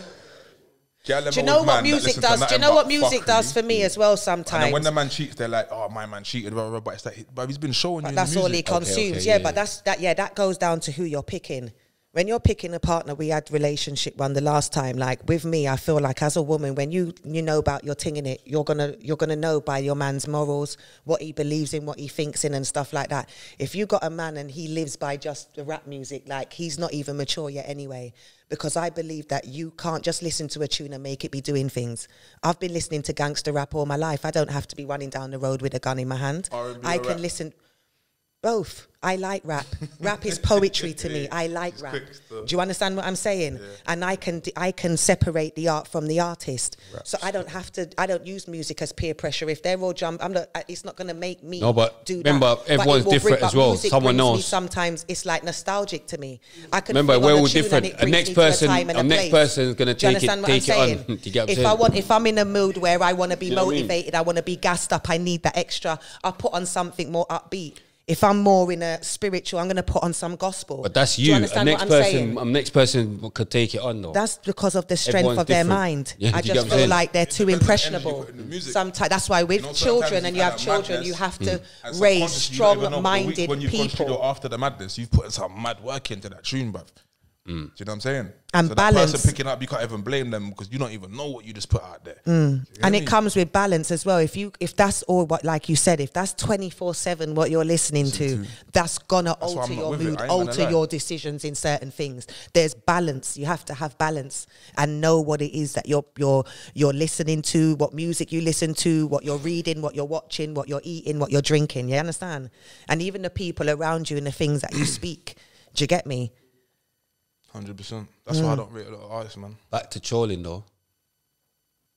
gal do you know what music does? Do you know what music does for me as well? And Sometimes, when the man cheats, they're like, "Oh, my man cheated." Blah, blah, blah. But it's like, but he's been showing but in that's the all he consumes. okay, yeah, yeah, but that's that. Yeah, that goes down to who you're picking. When you're picking a partner, we had relationship one the last time. Like with me, I feel like as a woman, when you you know about your thing in it, you're gonna you're gonna know by your man's morals, what he believes in, what he thinks in, and stuff like that. If you got a man and he lives by just the rap music, like he's not even mature yet anyway. Because I believe that you can't just listen to a tune and make it be doing things. I've been listening to gangster rap all my life. I don't have to be running down the road with a gun in my hand. I can rap? listen. Both. I like rap. rap is poetry to me. I like rap. quick. Do you understand what I'm saying? And I can I can separate the art from the artist. so I don't have to. I don't use music as peer pressure. If they're all jump, I'm not. It's not going to make me. No, but do remember, that. Everyone's will different bring- as well. music Someone brings me knows. Sometimes it's like nostalgic to me. I can Remember, fling we're all different. and A next me a person- time a a next place. person's gonna Do take it- understand what I'm take it on. saying? Do you get what I'm if saying? I want, if I'm in a mood where I want to be You know I mean? motivated, I want to be gassed up. I need that extra. I put on something more upbeat. If I'm more in a spiritual, I'm going to put on some gospel. But that's Do you. a next what I'm person, saying? a next person could take it on though. That's because of the strength Everyone's of their mind. Yeah, I do you get just feel like they're too depends on the energy you impressionable. the. Sometimes that's why with children and you've you had have that children, madness, you have to mm. and raise subconsciously you don't even know the week strong-minded when you've gone people. after the madness, you've put some mad work into that tune, bruv. Do you know what I'm saying? And so balance. That person picking up, you can't even blame them because you don't even know what you just put out there. Mm. And me? it comes with balance as well. If you if that's all what like you said, if that's twenty four seven what you're listening to, that's gonna That's alter your mood, I ain't alter lie. your decisions in certain things. There's balance. You have to have balance and know what it is that you're you're you're listening to, what music you listen to, what you're reading, what you're watching, what you're eating, what you're drinking. You understand? And even the people around you and the things that you speak. Do you get me? Hundred percent. That's why I Mm. don't rate a lot of artists, man. Back to trolling though.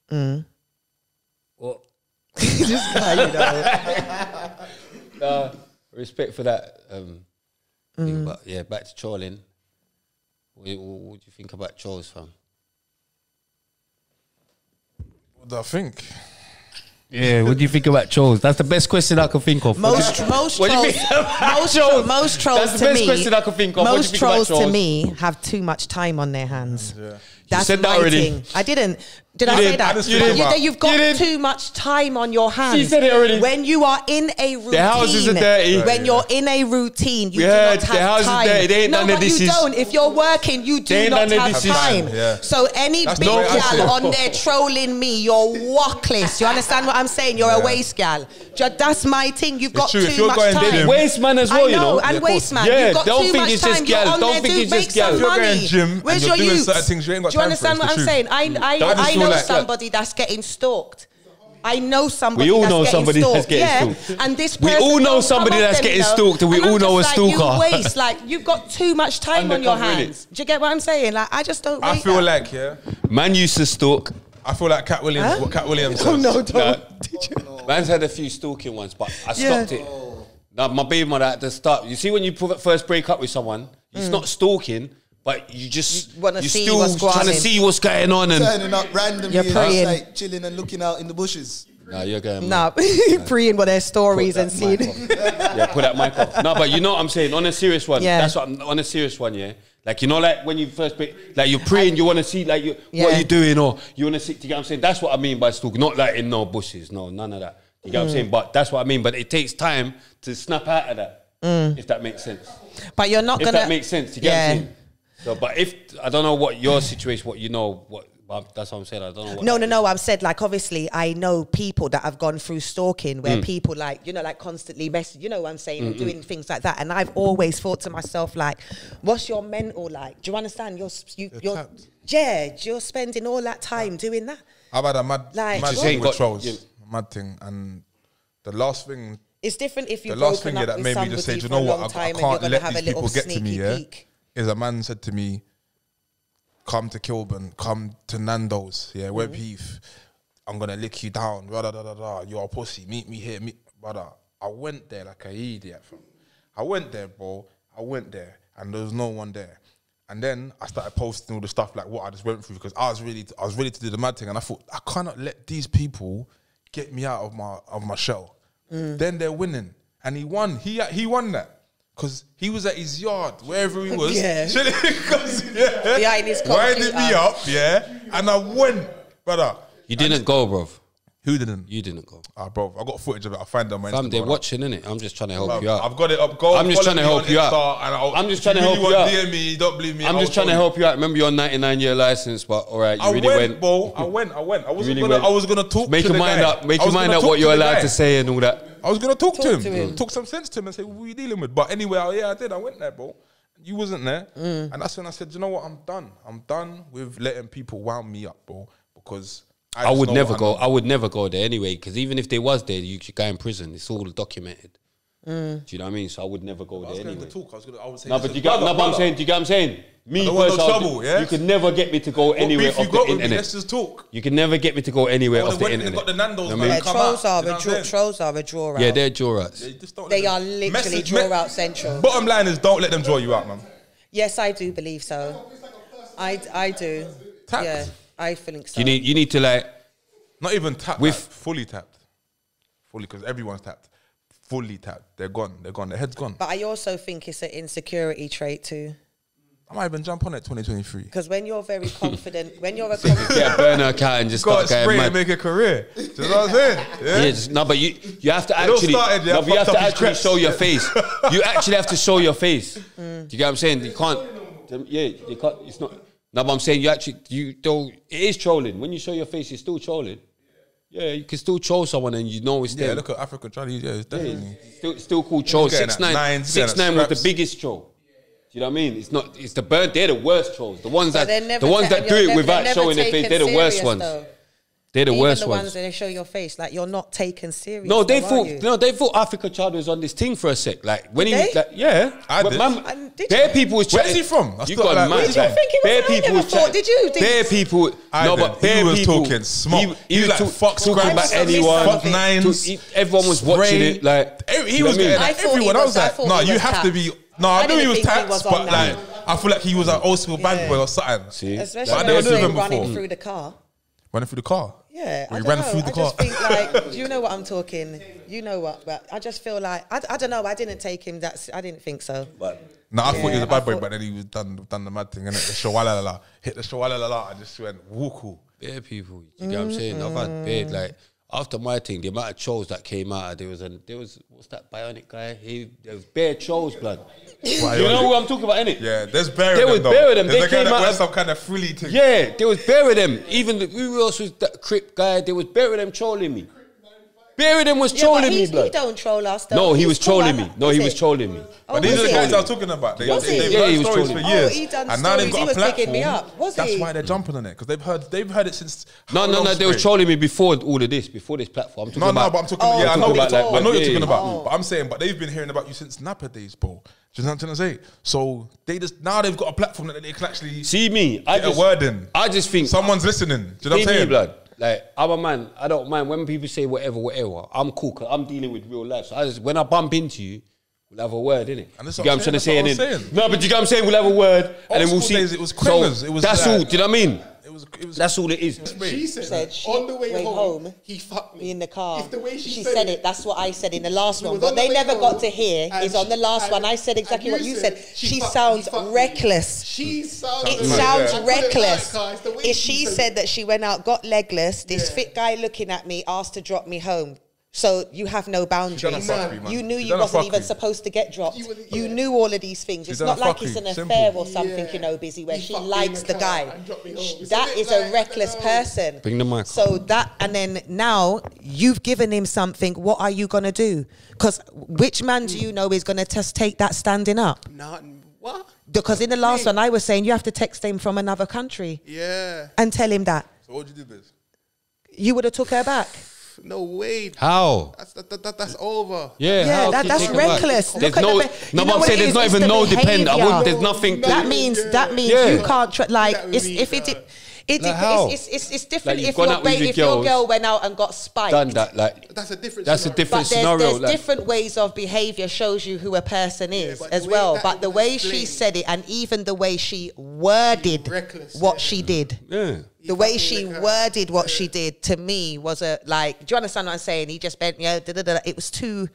Mm. What? this guy, you know. Nah, respect for that. Um, thing, Mm. But yeah, back to trolling. What, what, what do you think about trolls, fam? What do I think? Yeah, what do you think about trolls? That's the best question I can think of. Most most What do you trolls, most, trolls? most trolls That's the to best me. question I can think of. What do you Most think about trolls to me have too much time on their hands. You That's said that my already. thing. I didn't. Did You I say that? I just forgot you, about- you've got too much time on your hands. said it already. When you are in a routine, houses are dirty. When you're in a routine, you We do heard not the have houses time. dirty. They ain't no, done the but you dishes. don't. If you're working, you do not have dishes. time. Yeah. So any That's big the way I see gal on there trolling me, you're wackless. You understand what I'm saying? You're a waste gal. That's my thing. You've got too much time. Waste man as well, you know, know. and Yeah, of course. waste man. Yeah, You've got don't too think much it's just time. gal. You're on Don't there, think it's Make just gal. some you're money. going gym Where's your doing youth? things, you Do you time for it, understand what I'm truth. saying? I I, Don't just I feel know like- somebody that's getting stalked. I know somebody. We all that's know getting somebody that's stalked. getting yeah. stalked. And this We all know somebody that's them, getting you know? stalked and we I'm all know just a like, stalker. You waste like you've got too much time on your Undercover, innit? hands. Do you get what I'm saying? Like I just don't. I feel that. like yeah. Man used to stalk. I feel like Katt Williams. Huh? What Katt Williams? Oh no, don't. Nah, Man's had a few stalking ones, but I Yeah. stopped it. Now, my baby mother at the start. You see, when you put- first break up with someone, it's Mm. not stalking, but you just You wanna you're see still what's going trying to on. see what's going on, and Turning up randomly You're and praying. just like chilling and looking out in the bushes. nah, you're going. Nah, preying with their stories and seeing. yeah, put that mic off. No, but you know what I'm saying. On a serious one, Yeah. that's what I'm on a serious one. Yeah, like you know, like when you first break, like you're praying, you want to see like you, what Yeah. are you doing, or you want to see. Do You get what I'm saying? That's what I mean by stalking. Not like in no bushes, no, none of that. You get what I'm Mm. saying? But that's what I mean. But it takes time to snap out of that, if that makes sense. But you're not if gonna. that makes sense, you get what I'm saying? So, but if I don't know what your situation, what you know, what but that's what I'm saying. I don't know. What No, no, no. I've said like obviously I know people that have gone through stalking where Mm. people like you know like constantly mess. You know what I'm saying Mm-mm. doing things like that. And I've always thought to myself like, what's your mental like? Do you understand? You're you, You're you're yeah. You're spending all that time doing that. I've had a mad, Like, mad thing with got- trolls. yeah. Mad thing. And the last thing, It's different if you've last broken thing up yeah, that with made me somebody just say, do you for know a what? long I, I time and you're can't gonna let have these a little people get to sneaky me. Yeah, peek. Is a man said to me, "Come to Kilburn, come to Nando's, yeah, Web Mm-hmm. Heath. I'm gonna lick you down. Da da da da. You're a pussy. Meet me here, meet brother." I went there like a idiot, fam. I went there, bro. I went there, and there was no one there. And then I started posting all the stuff like what I just went through because I was really, I was ready to do the mad thing, and I thought I cannot let these people get me out of my of my shell. Mm. Then they're winning, and he won. He he won that because he was at his yard wherever he was. Yeah. chilling, 'cause, yeah, Behind his car. Winding me computer. up, yeah, and I went, brother. You didn't go, bro. Who didn't? You didn't go. Ah, bro, I got footage of it. I find it on my Fam, they're watching, innit? I'm just trying to help Bruv, you out. I've got it up. Go. I'm just follow trying to me help on you out. Insta and I'll- I'm just if trying to you help really you want out. DM me, don't believe me. I'm I'll just trying to show you. help you out. Remember your 99 year license, but all right, you I really went, went. bro. I went. I went. I wasn't really gonna. went. I was gonna talk. Make to your the mind guy. up. Make I your was mind gonna up talk what to you're the allowed guy. to say and all that. I was gonna talk, to him, to him. talk some sense to him, and say, "What are you dealing with?" But anyway, I, yeah, I did. I went there, bro. You wasn't there, Mm. and that's when I said, "You know what? I'm done. I'm done with letting people wound me up, bro." Because I, I, would never what I go. I would never go there anyway. Because even if they was there, you should go in prison. It's all documented. Mm. Do you know what I mean? So I would never go I there was anyway. talk. I was going to. I would say, No, but listen, you got. No, but I'm saying. Do you get what I'm saying? Me I no trouble, yeah? you could never get me to go What anywhere off the with me? internet. Let's just talk. You can never get me to go anywhere I off the went and internet. got the Nando's, Know what I man. mean? Yeah, trolls out. are You know a draw, trolls are a draw out. Yeah, they're draw outs. Yeah, They are literally Message- draw out central. Bottom line is, don't let them draw you out, man. Yes, I do believe so. I, I do. Tapped. Yeah, I think so. You need you need to like not even tap with like, fully tapped, fully because everyone's tapped, fully tapped. They're gone. They're gone. Their head's gone. But I also think it's an insecurity trait too. I might even jump on it 2023. Because when you're very confident, when you're a confident, yeah, burn her cat and just Go spray going make a career. You know what I'm saying? Yeah. yeah just, no, but you you have to actually. Started, yeah, no, you have to actually crepes. show your face. you actually have to show your face. Mm. Do you get what I'm saying? You can't. Yeah, you can't. It's not. Now, but I'm saying you actually you don't. It is trolling when you show your face. You're still trolling. Yeah, you can still troll someone and you know it's yeah, there. look at Africa Charlie. Yeah, it's definitely yeah, it's still still called troll. Six nine, nine, six nine was the biggest troll. Do you know what I mean? It's not. It's the bird. They're the worst trolls. The ones but that the ones that do it without showing their face. They're the worst ones. They're the Even worst the ones. ones. that they show your face, like you're not taken serious. No, they though, thought no, they thought Africa child was on this thing for a sec. Like when did he, was, like, yeah, I did. My, did bare you? people was chatting. Where's he from? I you got like, mad. Did you think he was bare people was chatting. Did you? Did bare people. I no, did. but bare he was people, talking smart. He, he, he was like fuck talking about anyone. Fuck nines. Everyone was spray. watching it. Like he was getting everyone. I was like, no, you have to be. No, I knew he was taxed, but like I feel like he was an old school bag boy or something. See, especially when they were running through the car. Running through the car. Yeah, ran know. through the I car. Just think, like, you know what I'm talking. You know what, but I just feel like I, I don't know. I didn't take him. That's I didn't think so. But no, I yeah, thought he was a bad boy, but then he was done done the mad thing and the shawalala hit the shawalala. I just went woohoo. Bare people, you mm, get what I'm saying? I've had big mm. like after my thing, the amount of trolls that came out, there was a there was what's that bionic guy? He there was bare trolls, blood you know what I'm talking about, innit? Yeah, there's bury they them. Was them. There's they came kind of, out of, some kind of frilly thing. Yeah, they was bury them. Even the, who else was that crip guy? They was bury them trolling me. Bury them was yeah, trolling me, bro. He don't troll us. Though. No, he, was, trolling me. No, he was trolling me. Oh, but these are the guys I was talking about. They, was they, they yeah, he was trolling for oh, years, oh, done and now they've got a platform. Me up. Was That's he? why they're jumping on it because they've heard they've heard it since. No, no, no. They were trolling me before all of this, before this platform. no, no, but I'm talking. Yeah, I know what you're talking about. But I'm saying, but they've been hearing about you since Napa days, bro. Do you know what I'm trying to say? So they just now they've got a platform that they can actually see me. I just, a word in. I just think someone's listening. Do you know what I'm saying? Me, blood. Like I'm a man. I don't mind when people say whatever, whatever. I'm cool because I'm dealing with real life. So I just when I bump into you, we'll have a word, innit? And that's you what I'm trying to say. What I'm saying. No, but you get what I'm saying. We'll have a word, Old and then we'll see. Days, it was criminals. So it was that's like, all. Do you know what I mean? was. It was that's all it is. She said, she, on the way, home, home, he fucked me in the car. If the way she, she said, said it, it, that's what I said in the last one. What they never got to hear is on the last one. I said exactly you what you said. said. She, she sounds reckless. She sounds. It sounds yeah. reckless. If she said that she went out, got legless, this fit guy looking at me asked to drop me home. So you have no boundaries. You knew you wasn't even supposed to get dropped. You, you yeah. knew all of these things. It's not like it's an affair or something, yeah. you know, busy where you she likes the, guy. That is like, a reckless person. Bring the mic. So that and then now you've given him something. What are you gonna do? Because which man do you know is gonna just take that standing up? Not what? Because in the last one I was saying you have to text him from another country. Yeah. And tell him that. So what would you do, Biz? You would have took her back. No way. How? That's that, that, that's over. Yeah, yeah that, that's reckless. There's no, no, you know I'm saying there's not even the no depend. I would, There's nothing. That means that means yeah. you can't. Tra- like, it's, if it. Uh, it, like it's, it's, it's, different like if, your, ba- if your, girl went out and got spiked. Done that, like that's a different. That's scenario. a different but there's, scenario. There's like different ways of behavior shows you who a person is yeah, as well. But the way she said it, and even the way she worded reckless, what yeah. she did, yeah the way she worded what yeah. she did to me was a like. Do you understand what I'm saying? He just bent, yeah. Da, da, da. It was too.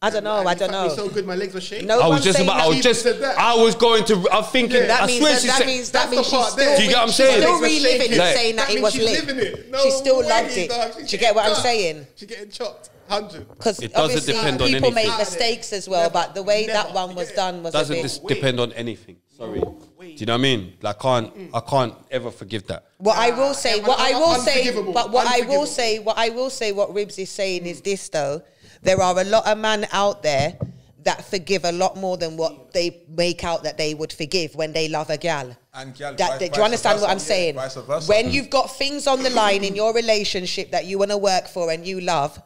I don't know. I don't know. So good, my legs were shaking. No, I was just about. I was just. I was going to. I'm thinking. Yeah. That I swear that, she that said, means that means she's still. Do you get what I'm saying? Still reliving it, like, saying that, that it was lit. It. No she still way, loved it. Do you get what I'm saying? She's getting chopped. Hundred. Because it doesn't depend on anything. People make mistakes as well, but the way that one was done was doesn't depend on anything. Sorry. Do you know what I mean? Like, I can't, mm. I can't ever forgive that. What I will say, what I will say, but what I will say, what I will say, what Ribz is saying is this though: there are a lot of men out there that forgive a lot more than what they make out that they would forgive when they love a gal. And gal, that, vice, do you understand what I'm saying? Yeah, when you've got things on the line in your relationship that you want to work for and you love,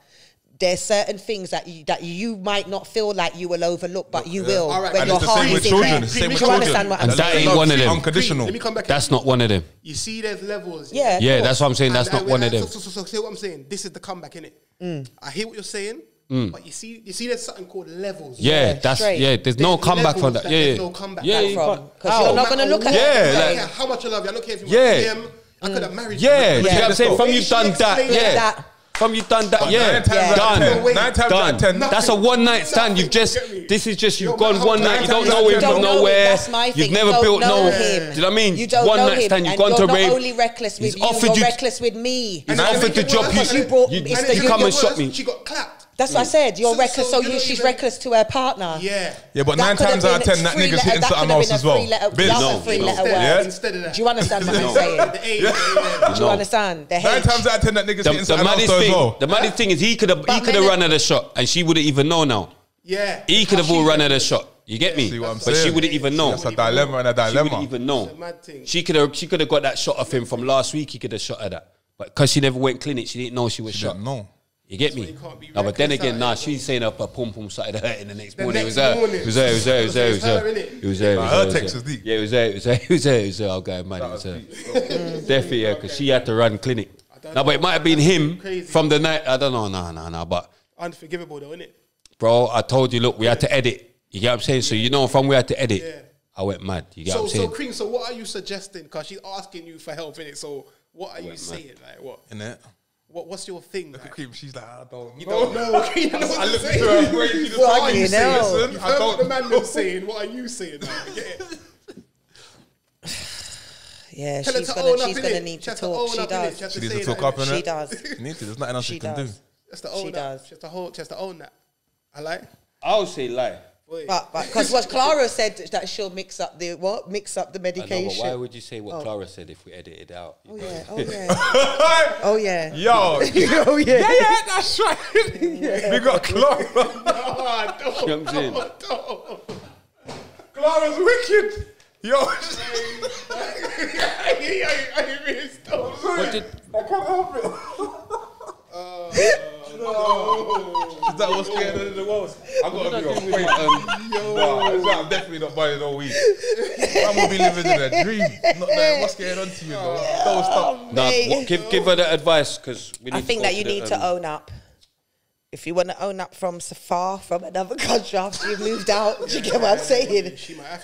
there's certain things that you, that you might not feel like you will overlook, but you yeah. will All right. when and your heart is in there. You understand what I'm and saying? That ain't one of them. Unconditional. Let me come back. That's not one of them. You see, there's levels. Yeah. Yeah, that's what I'm saying. That's not one of them. So, so, so, so what I'm saying. This is the comeback, in Mm. I hear what you're saying. Mm. But you see, you see, there's something called levels. Yeah, that's straight. yeah. There's, there's no comeback from that. that. Yeah, no comeback. Yeah, because you're not gonna look at. Yeah, like, yeah. How much I love you. I don't care if you. Yeah. I could have married yeah, you. Yeah, you know what I'm saying? From you've done that, yeah. That, from you've done that, But yeah, nine times out done, ten- nine times out of done. ten- That's a one night stand. You've just, this is just, you've gone one night. You don't know him You don't from know him, nowhere. that's my You've thing. never You don't built know no. him. Do you know what I mean? You don't one know night him, stand. You've and gone you're to not rave. only reckless He's with you, offered you're you- reckless with me. He's offered to drop you. That's what I said. You're so, reckless, so, so you, she's even, reckless to her partner. Yeah. Yeah, but that nine times out of ten, that nigga's hitting something else as well. No, Instead of that. Do you understand what I'm saying? Do you understand? Nine times out of ten, that nigga's hitting something else as well. The maddest thing is he could have he could have run at a shot and she wouldn't even know now. Yeah. He could have all run at a shot. You get me? See what I'm saying. she wouldn't even know. That's a dilemma and a dilemma. She wouldn't even know. She could have she could have got that shot of him from last week. He could have shot her that, but because she never went clinic, she didn't know she was she shot. No. You get me? No, but then again, nah, she's saying up her pum pum started hurting the next morning. It was her. It was her. It was her. It was her. It was her. It was her. Her text was deep. Yeah, it was her. It was her. It was her. It was her. I'll go mad. It was her. Mm. Definitely her because she had to run clinic. No, but it might have been him from the night. I don't know. Nah, nah, nah. But unforgivable though, isn't it? Bro, I told you. Look, we had to edit. You get what I'm saying? So you know, from we had to edit. I went mad. You get what I'm saying? So, Cream, so what are you suggesting? Because she's asking you for help in it. So, what are you saying? Like, what? In it. What, what's your thing? Look at? Cream. She's like, I don't you know. Don't know. I, I looked her what, are you, saying? You've I don't the man was saying. What are you saying? Yeah, Tell she's gonna, she's gonna need to talk. She does. She needs to talk up in it. She does. She needs to. There's nothing else she can do. She does. to own that. She has to own that. I like. I would say lie. But because what Clara said that she'll mix up the what mix up the medication. Know, why would you say what oh. Clara said if we edited out? Oh yeah. oh yeah, oh yeah, Yo, oh yeah, yeah, yeah, that's right. Yeah. We got Clara. no, I don't. Jumps in. No, I don't. Clara's wicked. Yo, I, I, I, I, I, I, I, I can't help it. Uh, no. that what's scared of the walls? I gotta be on point. Um, Yo. I'm definitely not buying no weed. I'm gonna be living in a dream. Not knowing what's going on you, though? Don't stop. Nah, what, give give her the advice because we need. I think that you need to um, own up if you want to own up from so far from another country after you've moved out, do you get what I'm saying?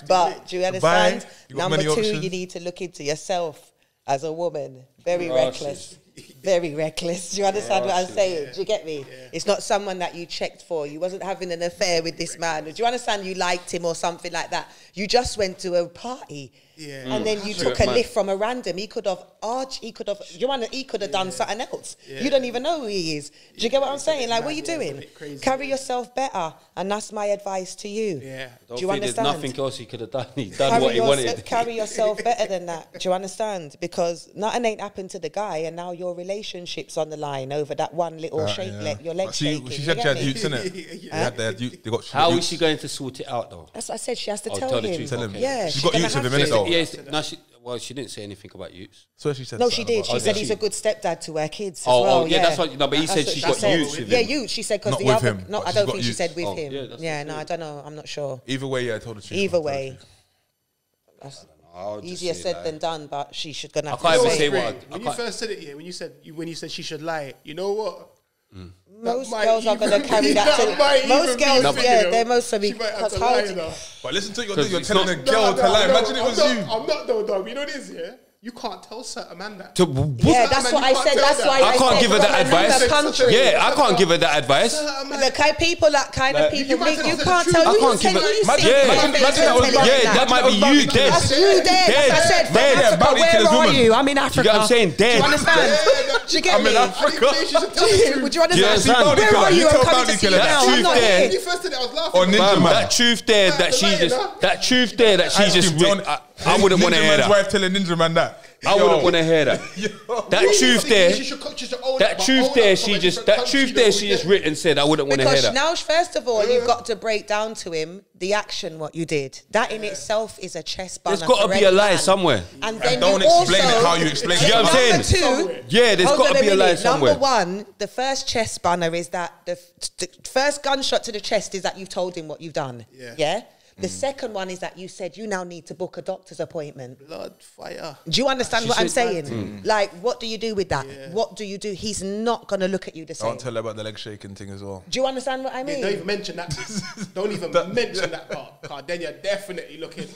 but do you understand? Number two, options. you need to look into yourself as a woman. Very oh, reckless. She's very reckless. Do you understand yeah, what I'm saying? Yeah. Do you get me? Yeah. It's not someone that you checked for. You wasn't having an affair with this man. Do you understand? You liked him or something like that. You just went to a party. Yeah. And then mm. you took a lift from a random. He could have arch. He could have. You? He could have done something else. Yeah. You don't even know who he is. Do you get what I'm saying? Like, what are you doing? Carry yourself better, and that's my advice to you. Yeah. Don't Do you understand? There's nothing else he could have done. He done carry what he wanted. Carry yourself better than that. Do you understand? Because nothing ain't happened to the guy, and now your relationship's on the line over that one little uh, shake. Your leg shaking. She said she had utes in it. How is she going to sort it out though? That's what I said. She has to tell, tell Tell him. Tell him. Okay. Yeah, she got Utes in a minute though. Yeah, no, she, well, she didn't say anything about Utes. So she said. No, she did. She oh, said he's a good stepdad to her kids. Oh, oh, well, oh yeah, yeah, that's what. No, but he that's said she's got said, Yeah, Utes. She said because the other. Him, no, I don't think she said with him. Yeah, no, I don't know. I'm not sure. Either way, yeah, I told the truth. Either way. Easier said than done, but she should go to I can't even say what. when you first said it, yeah, when you said when you said she should lie, you know what? Mm most girls are going to carry that, to most girls, yeah, you know, they most of hard. But listen to you, you're telling a girl to lie. Imagine it was you. I'm not though, dog. You know this, yeah. You can't tell certain man that. To, yeah, that's what I said. That's why I, can't give her that advice. Yeah, I can't give her that advice. The kind of people, that kind of people, you, make, you can't tell. I can't give it. Yeah, that might be you. Dead. That's you. Dead. I said. Dead. Where are you? I'm in Africa. I'm saying dead. Do you understand? I'm in Africa. Would you understand? Where are you? I'm coming to you now. I'm not here. That truth there that she just. That truth there that she just. I wouldn't want to hear that. wife telling Ninja Man that. I Yo. wouldn't want to hear that. that truth there. That, that truth there. She just that truth there. She just written said. I wouldn't want to hear that. Now, first of all, yeah. you've got to break down to him the action what you did. That in yeah. itself is a chest burner. There's got to be a lie man. somewhere. And then don't explain also, it how you explain it. You know what I'm saying? Two, yeah, there's got to be a, lie somewhere. Number one, the first chest banner is that the, the first gunshot to the chest is that you've told him what you've done. Yeah. Yeah. The mm-hmm. second one is that you said you now need to book a doctor's appointment. Blood, fire. Do you understand she what I'm saying? Mm. Like, what do you do with that? Yeah. What do you do? He's not going to look at you the same. I won't tell her about the leg shaking thing as well. Do you understand what I mean? Yeah, don't even mention that. don't even that, mention that part. Cause then you're definitely looking.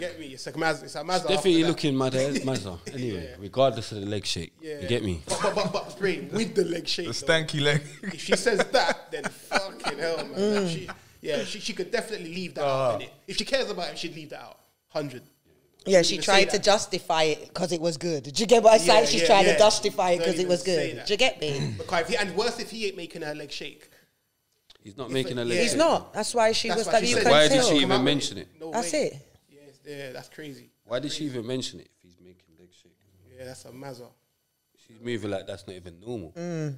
get me? It's like Mazza. It's like Mazda. Definitely looking eh, Mazda. Anyway, yeah. regardless of the leg shake. Yeah. You get me? But, but, but, but, brain, with the leg shake. The though, stanky leg. If she says that, then fucking hell, man. Mm. She, yeah, she, she could definitely leave that out. innit? If she cares about it, she'd leave that out. Hundred. Yeah, she tried to that. justify it because it was good. Do you get what I'm Yeah. She's yeah, trying yeah. to justify it Don't because it was good. that. Do you get me? But he, and worse if he ain't making her leg shake. He's not making a leg He's shake. not. That's why she That's was why like, she you said- Why did she even out mention it? No That's way. it. Yeah, yeah, that's crazy. Why did she even mention it if he's making leg shake? Yeah, that's a mazza. She's moving like that's not even normal. Mm.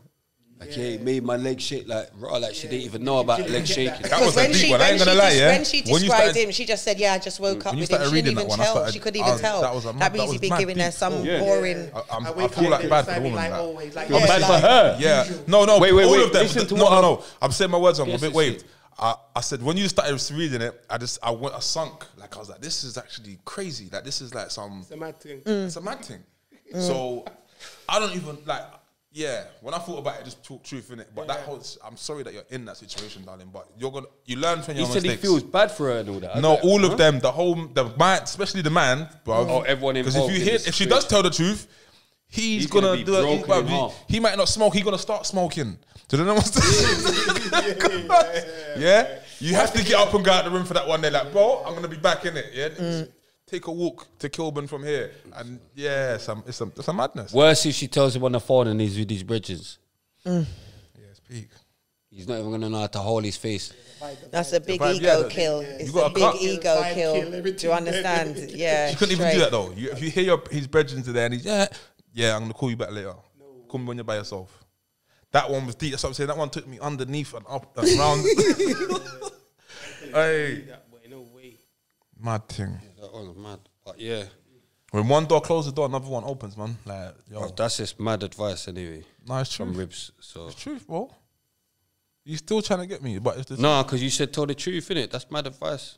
Like, yeah, it made my leg shake like raw, like she didn't even know about leg shaking. That was a when deep she, one. I when ain't gonna she lie, yeah. when she When described started- him, she just said, "Yeah, I just woke up When you with him." She didn't even one, tell. started- She couldn't even was- tell. that was a that means was he'd be mad giving her some. Yeah. boring. I, I'm, I I feel like and bad for the woman. like, like. always, like, You're yeah, bad like- for her. Yeah, no, no, Wait, wait, all wait, of them. listen to no, what no, I'm- no. I'm saying my words wrong. I'm a bit waved. I, I said when you started reading it, I just I went I sunk. Like I was like, this is actually crazy. Like this is like some. It's a mad thing. It's a mad thing. So I don't even like. Yeah, when I thought about it, just talk truth in it. But that whole, I'm sorry that you're in that situation, darling. But you're gonna, you learn from He your said he mistakes. feels bad for her and all that. No, like, all huh? of them, the whole, the man, especially the man, bro. Oh, everyone involved. Because if you in hear, this if she does tell the truth, he's, He's gonna, gonna be do it. broken He, in he- half. he might not smoke. He's gonna start smoking. Do you know what I'm saying? yeah, you have to get up and go out the room for that one day. Like, bro, I'm gonna be back in it. Yeah, mm. Take a walk to Kilburn from here, and yeah, it's a, it's a, it's a madness. Worse if she tells him on the phone and he's with his bridges. Yeah, it's peak. He's not even gonna know how to hold his face. That's a big vibe, ego yeah, kill. you It's got a a big cut. ego kill. kill, Do you understand? Yeah. You couldn't even do that though. You, if you hear your, his brethren today and he's yeah, yeah, I'm gonna call you back later. Call me when you're by yourself. That one was deep. That's what I'm saying. That one took me underneath and up and round. hey, That way, no way. mad thing. That was mad. But yeah, When one door closes the door, another one opens, man. Like, yo, Bro, that's just mad advice anyway. nice From truth. Ribz. So It's truth, bro. You still trying to get me, but it's the no, because you said tell the truth, innit? That's mad advice.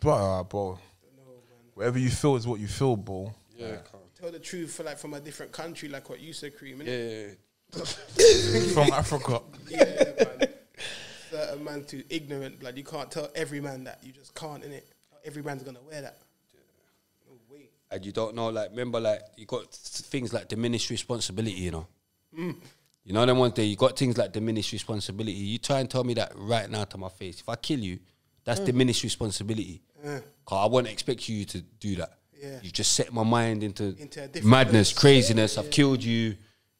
Bro, uh, bro. Whatever you feel is what you feel, bro. Yeah, Tell the truth for like from a different country, like what you said, Cream. yeah. innit? yeah. From Africa. Yeah, man. Certain man too ignorant, blood. You can't tell every man that. You just can't, innit? Every man's gonna wear that. And you don't know, like, remember, like, you got things like diminished responsibility, you know. You know, then one day you got things like diminished responsibility. You try and tell me that right now to my face. If I kill you, that's diminished responsibility. Uh, Cause I wouldn't expect you to do that. Yeah. You just set my mind into, Into madness, place. craziness. I've killed you.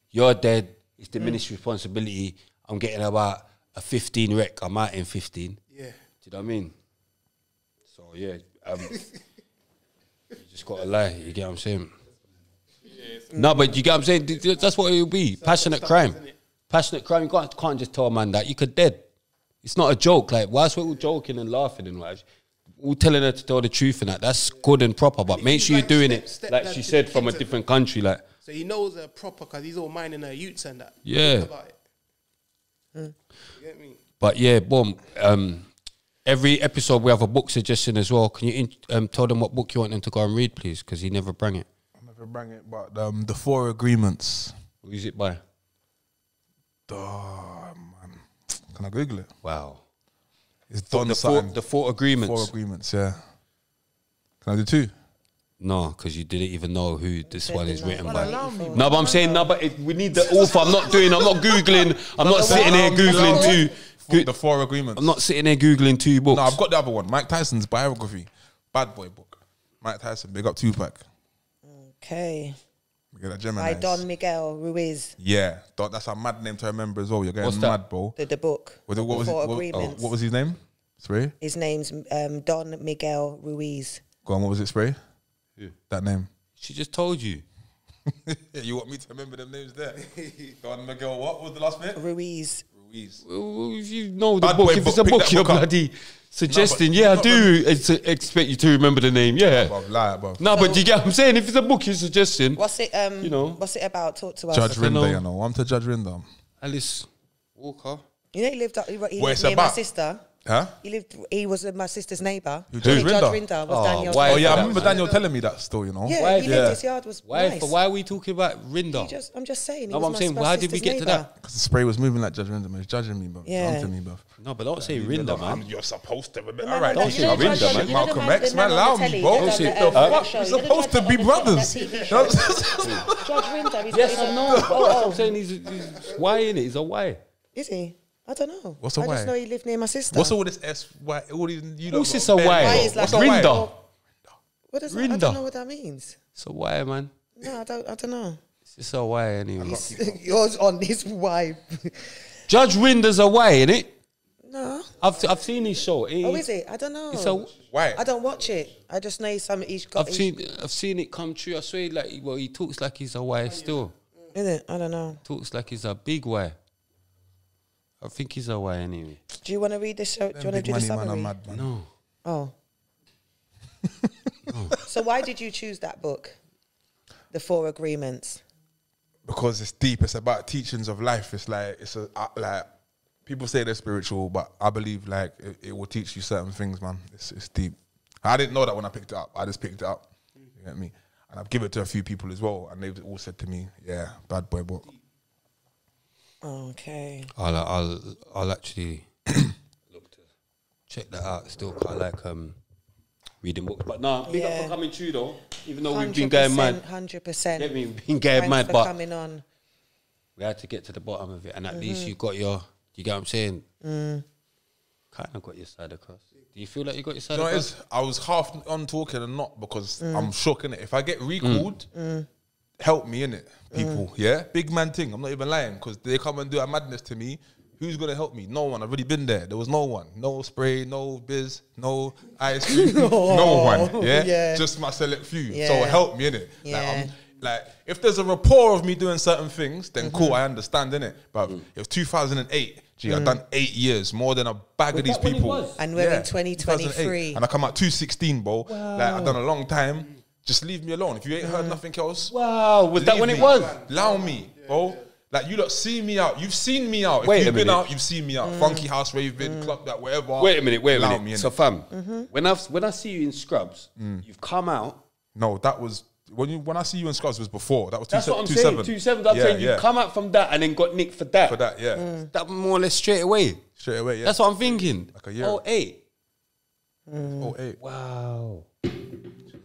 You're dead. It's diminished responsibility. I'm getting about a 15 wreck. I'm out in 15. yeah. Do you know what I mean? So yeah, um, just gotta lie. You get what I'm saying? No, but you get what I'm saying. Th- th- That's what it will be. Passionate crime. Passionate crime. You can't, can't just tell a man that you could dead. It's not a joke. Like whilst we're all joking and laughing and like, all telling her to tell the truth and that. That's good and proper. But make sure you're doing it like she said from a different country. Like So he knows her proper because he's all minding her youths and that. Yeah. Think about. You get me? But yeah, boom. Um, every episode we have a book suggestion as well. Can you in, um, tell them what book you want them to go and read, please? Because he never bring it. I never bring it, but um, the four agreements. Who's it by? Oh, man. Can I Google it? Wow. It's Four- Don the four, the four agreements. Four agreements, yeah. Can I do two? no, because you didn't even know who this one is written by. me, No, but I'm saying no, but it, we need the author. I'm not doing. I'm not googling. I'm not sitting here googling two. Four, the four agreements. I'm not sitting there googling two books. No, I've got the other one. Mike Tyson's biography, Bad Boy book. Mike Tyson, big up Tupac. Okay. We get that By Don Miguel Ruiz. Yeah, Don- that's a mad name to remember as well. You're getting What's that? mad, bro. The, the book. What, what was Four it, what, agreements. what was his name? Spray. His name's um, Don Miguel Ruiz. Go on. What was it? Spray. Who? That name. She just told you. you want me to remember them names there? Don Miguel. What was the last bit? Ruiz. Ruiz. Well, if you know the Bad book, boy if it's a pick book, you're up. bloody suggesting. you yeah, I do ex- expect you to remember the name. Yeah. Bruv, lie, bruv. No, but you get what I'm saying. If it's a book you're suggesting, What's it? Um, You know. What's it about? Talk to us. Judge I Rinder, know. you know. I'm to Judge Rinder. Alice Walker. You know, he lived. up- He, he What lived it's near my about? sister. Huh? He lived. He was my sister's neighbour. Who, Judge Judge Judge Rinder? Rinder was Oh, Daniel's. why- Oh yeah, I remember was- Daniel telling me that story. You know. Yeah, Why he is lived. that? His yard was Why? nice. For, why are we talking about Rinder? Just, I'm just saying. He No, was I'm my, saying, my how did we sister's get to that? Because the spray was moving like Judge Rinder, man. He's judging me, bruv. Yeah. He's onto me, bruv. No, but don't say Rinder, man. You're supposed to remember. All right, on don't the- say you know the Rinder, judge- man. you know the Malcolm X, the man. man Allow me, telly bro. that does Shit, the, the fuck? rock show. We're You know the supposed to be on the- on brothers. that TV You show? know? Judge Rinder. He's Yes, he's I a- know. But that's what. I'm saying. He's, he's why in it? He's a why. Is he? I don't know. What's a I why? just know he lived near my sister. What's all this S? Why? All these you Who's lot this got a bare why? Why is like What's a why? Rinder. What does I Rinder. don't know what that means. It's a why, man. No, I don't. I don't know. It's just a why anyway. He's, yours on his wife. Judge Rinder's a why, innit? no, I've I've seen his show. He- Oh, is it? I don't know. It's a Why? I don't watch it. I just know he's some. He's got. I've he's- seen I've seen it come true. I swear, like well, he talks like he's a Y oh, still. Is it? I don't know. Talks like he's a big Y. I think he's a Y anyway. Do you want to read this? Show? Do you want to do the money man summary? are mad, man. No. Oh. So why did you choose that book? The Four Agreements. because it's deep. It's about teachings of life. It's like it's a uh, like people say they're spiritual, but I believe like it, it will teach you certain things, man. It's it's deep. I didn't know that when I picked it up. I just picked it up. You get me? And I've given it to a few people as well, and they've all said to me, "Yeah, bad boy book." Okay. I'll I'll I'll actually look to check that out. Still, 'cause I like um reading books, but nah, big up Yeah. for coming true though. Even though we've been going mad, Hundred percent. Get me, we've been going mad, for but coming on. we had to get to the bottom of it, and at least Mhm. you got your. You get what I'm saying? Mm. Kind of got your side across. Do you feel like you got your side You know what it across? is? I was half on talking and not because Mm. I'm shook in it. If I get recalled, Mm. Help me in it, people. Yeah, big man thing. I'm not even lying because they come and do a madness to me. Who's gonna help me? No one. I've already been there. There was no one. No spray. No biz. No ice cream. no one. Yeah? Yeah. just my select few. So help me in it. Like, Yeah. I'm, like if there's a rapport of me doing certain things, then cool. Mhm. I understand in it. But it was 2008. Gee, I've Mm. done eight years, more than a bag Was of these that when it people. And we're in 2008. 2023. And I come out 216, bro. Like I've done a long time. Just leave me alone. If you ain't heard nothing else, wow, was that leave when it was? Allow me, bro. Like you lot see me out. You've seen me out. If Wait a you've been minute. out, you've seen me out. Funky house raving, club that, whatever. Wait a minute, wait a Allow minute. me, so, fam, Mm-hmm. when I when I see you in Scrubs, you've come out. No, that was when you when I see you in Scrubs was before. That was two, That's se- what I'm two saying. seven. Two seven. I'm Yeah, saying you've come out from that and then got nicked for that. for that. Yeah, Mm. That more or less straight away. straight away. Yeah, That's what I'm thinking. Like a year. Oh eight. Oh eight. Wow.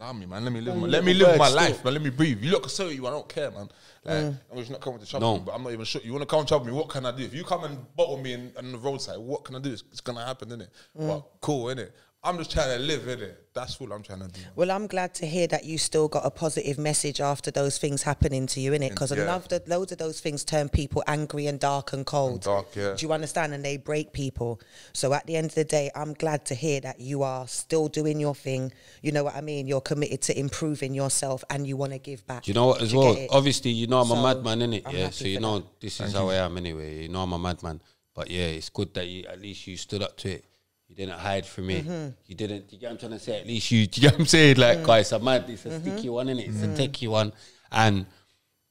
Allow me, man. Let me live. My, let me live my life, man. Let me breathe. You look so you. I don't care, man. Like, Mm. I'm just not coming to trouble No. you, but I'm not even sure. You want to come and trouble me? What can I do? If you come and bottle me in, on the roadside, what can I do? It's, it's gonna happen, innit? Mm. But cool, innit? I'm just trying to live, in it. That's all I'm trying to do. Well, I'm glad to hear that you still got a positive message after those things happening to you, innit? Because Yeah. a lot of loads of those things turn people angry and dark and cold. Dark, yeah. Do you understand? And they break people. So at the end of the day, I'm glad to hear that you are still doing your thing. You know what I mean? You're committed to improving yourself and you want to give back. Do you know what as well? Obviously, you know I'm So, a madman, innit? I'm Yeah. So you know that. this is Thank how you. I am anyway. You know I'm a madman. But yeah, it's good that you at least you stood up to it. You didn't hide from it. Mhm. You didn't. You get what I'm trying to say? At least you. You get what I'm saying? Like, Mm. guys, a mad. It's a Mhm. sticky one, innit? It's Mm. a techie one, and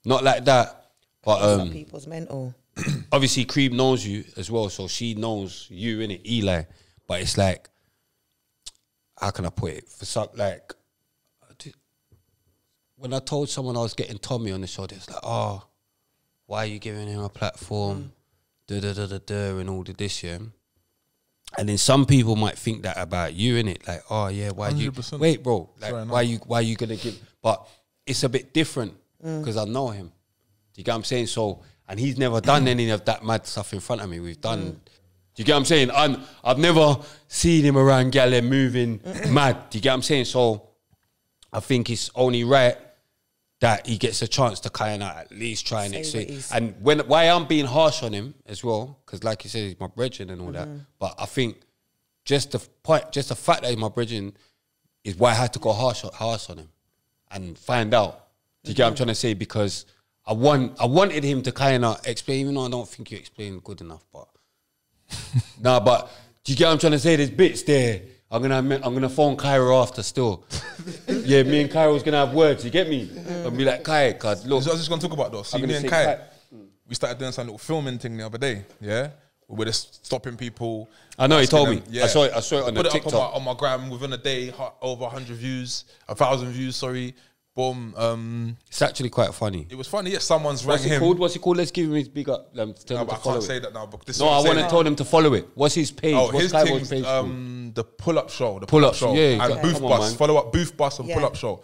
not like that. But um, people's mental. obviously Cream knows you as well, so she knows you in it, Eli. But it's like, how can I put it? For some, like, when I told someone I was getting Tommy on the show, it's like, oh, why are you giving him a platform? Da da da da da, and all the this, yeah. And then some people might think that about you, in it, like, oh yeah, why you wait, bro? Like, Fair enough. why you why you gonna give? But it's a bit different Mm. because I know him. Do you get what I'm saying? So, and he's never done any of that mad stuff in front of me. We've done. Do you get what I'm saying? And I've never seen him around Galley moving mad. Do you get what I'm saying? So, I think it's only right that he gets a chance to kind of at least try and Say explain. what he's- And when why I'm being harsh on him as well, because like you said, he's my brethren and all that. Mhm. But I think just the point, just the fact that he's my brethren is why I had to go harsh, harsh on him and find out. Do you get what I'm trying to say? Because I want, I wanted him to kind of explain, even though I don't think you explained good enough. But nah, but do you get what I'm trying to say? There's bits there. I'm gonna, I'm gonna phone Cairo after still. yeah, me and Kyra was gonna have words. You get me? Mm. I'll be like, Kai, cause look, I was just gonna talk about though. See, I'm me gonna and say Kai, Kai- we started doing some little filming thing the other day. Yeah, we were just stopping people. I know, he asking told them- me. I saw it- I saw it on the put TikTok. It up on my, on my gram within a day, hu- over hundred views, a thousand views. Sorry, boom. Um, it's actually quite funny. it was funny. Yes, someone's What's rang it him. called? What's he called? Let's give him his big up. Um, tell No, him but to I follow can't it. say that now. But this is No, what I I'm want to saying. tell him to follow it. What's his page? Oh, What's his Kairo's thing's page? um, the pull up show, the Pull pull up Ups, show, yeah, and yeah. booth Come on, bus. man. Follow up booth bus and Yeah. pull up show.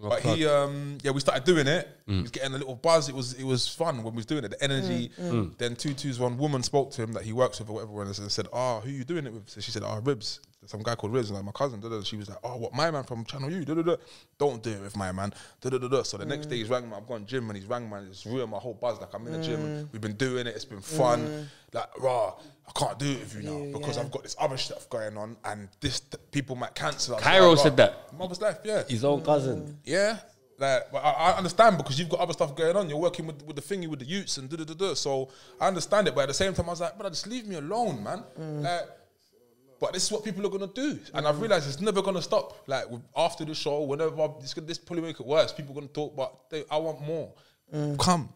But he, um, yeah, we started doing it. Mm. He was getting a little buzz. It was, it was fun when we was doing it. The energy. Mm, mm. Then two twos, one woman spoke to him that he works with or whatever, and said, "Ah, who you doing it with?" So she said, "Ah, Ribz." Some guy called Riz, like my cousin. Da, da, da. She was like, oh, what my man from Channel U? Da, da, da. Don't do it with my man. Da, da, da, da. So the next day he's rang me. I've gone gym and he's rang me. and It's ruined my whole buzz. Like I'm in the gym. Mm. We've been doing it. It's been fun. Mm. Like raw. I can't do it with you now because I've got this other stuff going on and this people might cancel. I Cairo like, said that. Mother's life, yeah. His own cousin. Mm. Yeah. Like, but I, I understand because you've got other stuff going on. You're working with, with the thingy with the youths and da da da da. So I understand it, but at the same time, I was like, brother, just leave me alone, man. Like, but this is what people are gonna do, and I've mm-hmm. realized it's never gonna stop. Like after the show, whenever I'm, this, this probably make it worse, people are gonna talk, but they, I want more. Mm. Come,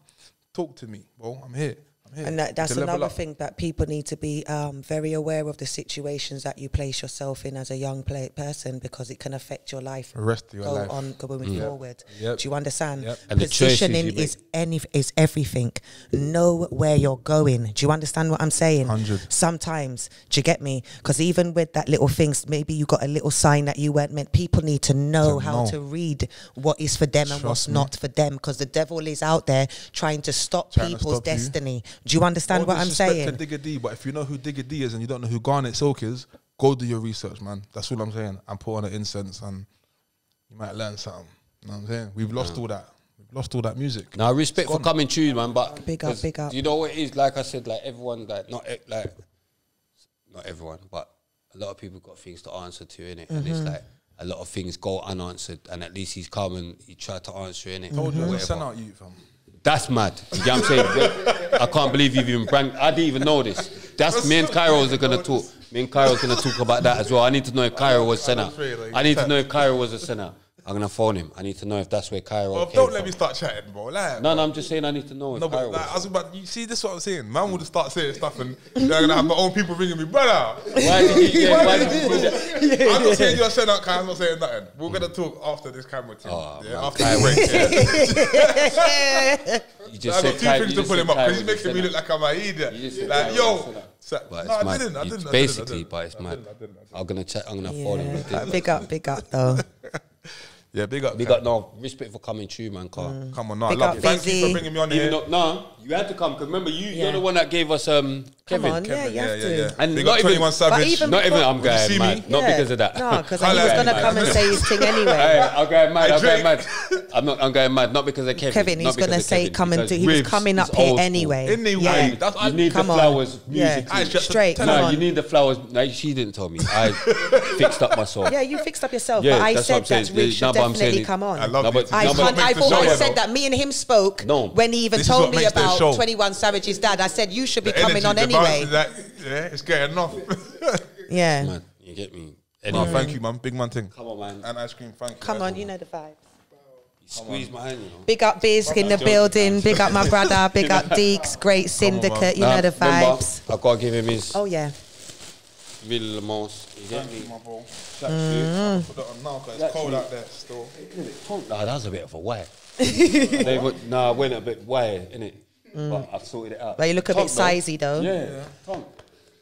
talk to me, bro. I'm here. And that, that's another up. thing that people need to be um, very aware of the situations that you place yourself in as a young play- person because it can affect your life. The rest of your go life. on going Mm. forward. Yep. Do you understand? Yep. And the choices Positioning is any is everything. Know where you're going. Do you understand what I'm saying? 100. Sometimes, do you get me? Because even with that little things, maybe you got a little sign that you weren't meant. People need to know To how know. to read what is for them and what's me. not for them. Because the devil is out there trying to stop Trying to people's destiny. you. Destiny. Do you understand No what I'm disrespect saying? To Digga D, but if you know who Digga D is and you don't know who Garnett Silk is, go do your research, man. That's all I'm saying. And put on the incense, and you might learn something. You know what I'm saying? We've lost all that. We've lost all that music. Now respect for coming to you, man. But Big up, 'cause big up. You know what it is? Like I said, like everyone, like not like not everyone, but a lot of people got things to answer to in it, and Mm-hmm. it's like a lot of things go unanswered, and at least he's come and he tried to answer in it. Told you, I sent out you, fam. That's mad. You get what I'm saying? I can't believe you've even brang. I didn't even know this. That's me and Kairos are gonna talk. Me and Kairos gonna talk about that as well. I need to know if Cairo was center. I need to know if Cairo was a center. I'm gonna phone him. I need to know if that's where Cairo Well, came don't from. let me start chatting, bro. Like, No, no, I'm just saying I need to know if No, Cairo but was. like, I was about you see this is what I'm saying. Man would mm. start saying stuff and they're gonna have my own people ringing me, brother. Why did you- yeah, why did you do that? I'm not saying you're saying that kind, I'm not saying nothing. We're gonna talk after this camera team. Oh, yeah, man, after Kai the break. Yeah. You just I've said got two Kai- things to just pull him up because he's making me look like I'm a idiot. You just said Like, yo, so- But no, it's I mad. didn't. I didn't. I Basically, didn't, I didn't. but it's I mad. didn't, I didn't, I didn't. I'm gonna check. I'm gonna phone him. Big up, big up though. Yeah, big up. Big up, no respect for coming true, man. Car. Come on, no, I Big love up, it. Thank you Busy. for bringing me on Even here. though, no, you had to come because remember you. Yeah. You're the one that gave us um Come Kevin. on, yeah, you have to. And Big not even 21 Savage. But even not even I'm Did you going see mad. me? Not Yeah. because of that. No, because he was me, gonna man. come and say his thing anyway. Hey, I'm going mad. I'm Drake. going mad. I'm not. I'm going mad. Not because of Kevin. Kevin, not he's because gonna of say Kevin, come and because do. He was Ribz coming is up here old school. anyway. Anyway, Yeah. that's You need Come the on. flowers. Yeah. Music. I too. just- Straight, come No, on. you need the flowers. No, she didn't tell me. I fixed up myself. Yeah, you fixed up yourself. Yeah, but I that's what I'm said that saying. Rich should No, but I'm definitely saying- come on. I love No, it. but- This I no, is but- what can't, makes I've always said that. Me and him spoke No. when he even This told me about 21 Savage's dad. I said, you should be The coming energy, on anyway. bounce, that, yeah, it's getting off. yeah. Man, you get me. no, Anyway, thank you, man. Big man thing. Come on, man. And ice cream, thank you. Come on, you know the vibe. Squeeze my hand, you know. Big up Biz in the building. Big up my brother. Big up Deeks. Great syndicate. You know Nah, the remember, vibes. I gotta give him his Oh yeah. Real most. You get me? My bro. Mm. Put that on now 'cause it's cold out there still. Nah, that was a bit of a why. they would, nah, I went a bit way, innit? But I've sorted it out. But you look a bit Tom, though. sizey though. Yeah, Tom.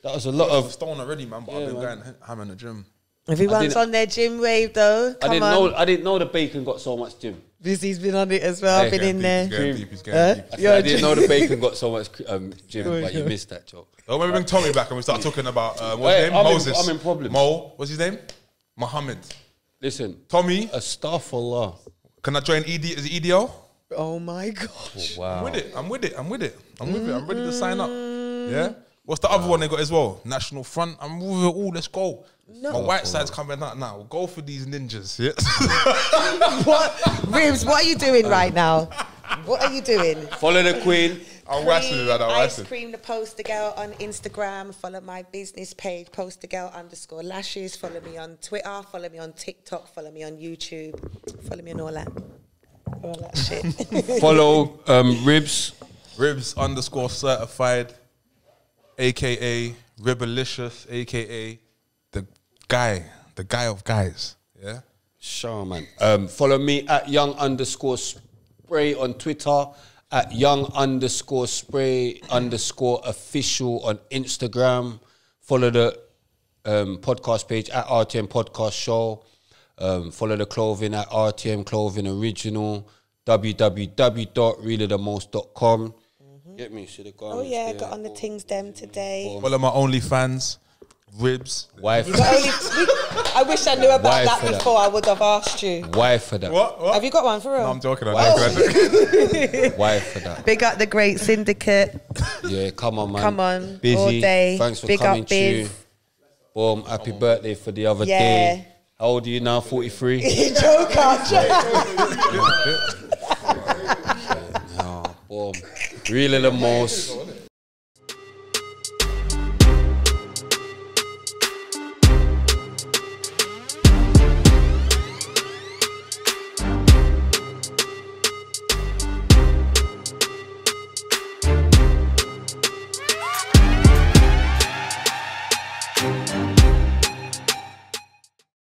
That was a lot I'm of. stone already, man, but Yeah, I've been man. going ham in the gym. Everyone's on their gym wave though. I Come didn't on. know. I didn't know the bacon got so much gym. Busy's been on it as well. Hey, been in He's there. getting deep, he's Huh? getting deep. I, said, You're I a didn't know the bacon got so much um, gym, but you missed that joke. Oh, when we bring Tommy back and we start talking about uh, what's Wait, his name? I'm in- Moses. I'm in problems. Mo, what's his name? Mohammed. Listen, Tommy, astaghfirullah. can I join ED? Is it EDO? Oh my gosh. Oh, wow. I'm with it. I'm with it. I'm with it. I'm with it. I'm ready to sign up. Yeah. What's the other one they got as well? National Front. I'm with it all. Let's go. My white side's coming out now. Go for these ninjas. Yeah. What Ribz, what are you doing right now? What are you doing? Follow the queen. I'm waxing it. I'm Ice waxing. cream the poster girl on Instagram. Follow my business page, poster girl underscore lashes. Follow me on Twitter. Follow me on TikTok. Follow me on YouTube. Follow me on all that. All that shit. Follow um, Ribz. Ribz underscore certified, aka Ribbalicious, aka the guy, the guy of guys. Yeah. Sure, man. Um, follow me at young underscore spray on Twitter, at young underscore spray underscore official on Instagram. Follow the um, podcast page at RTM Podcast Show. Um, follow the clothing at RTM Clothing Original. www.realerthanmost.com. Get me, should have gone. oh yeah, got on the things them today. Follow my OnlyFans, Ribz. Wife. You got I wish I knew about Why that for that? before. I would have asked you. Why for that? What? What? Have you got one for real? No, I'm joking. I'm oh. Why joking. Why for that? Big up the great syndicate. Yeah, come on, man. Come on, Busy. all day. Thanks for Big coming up to Boom, happy birthday for the other Yeah. day. How old are you now? 43? Joker. no, boom. Really the most.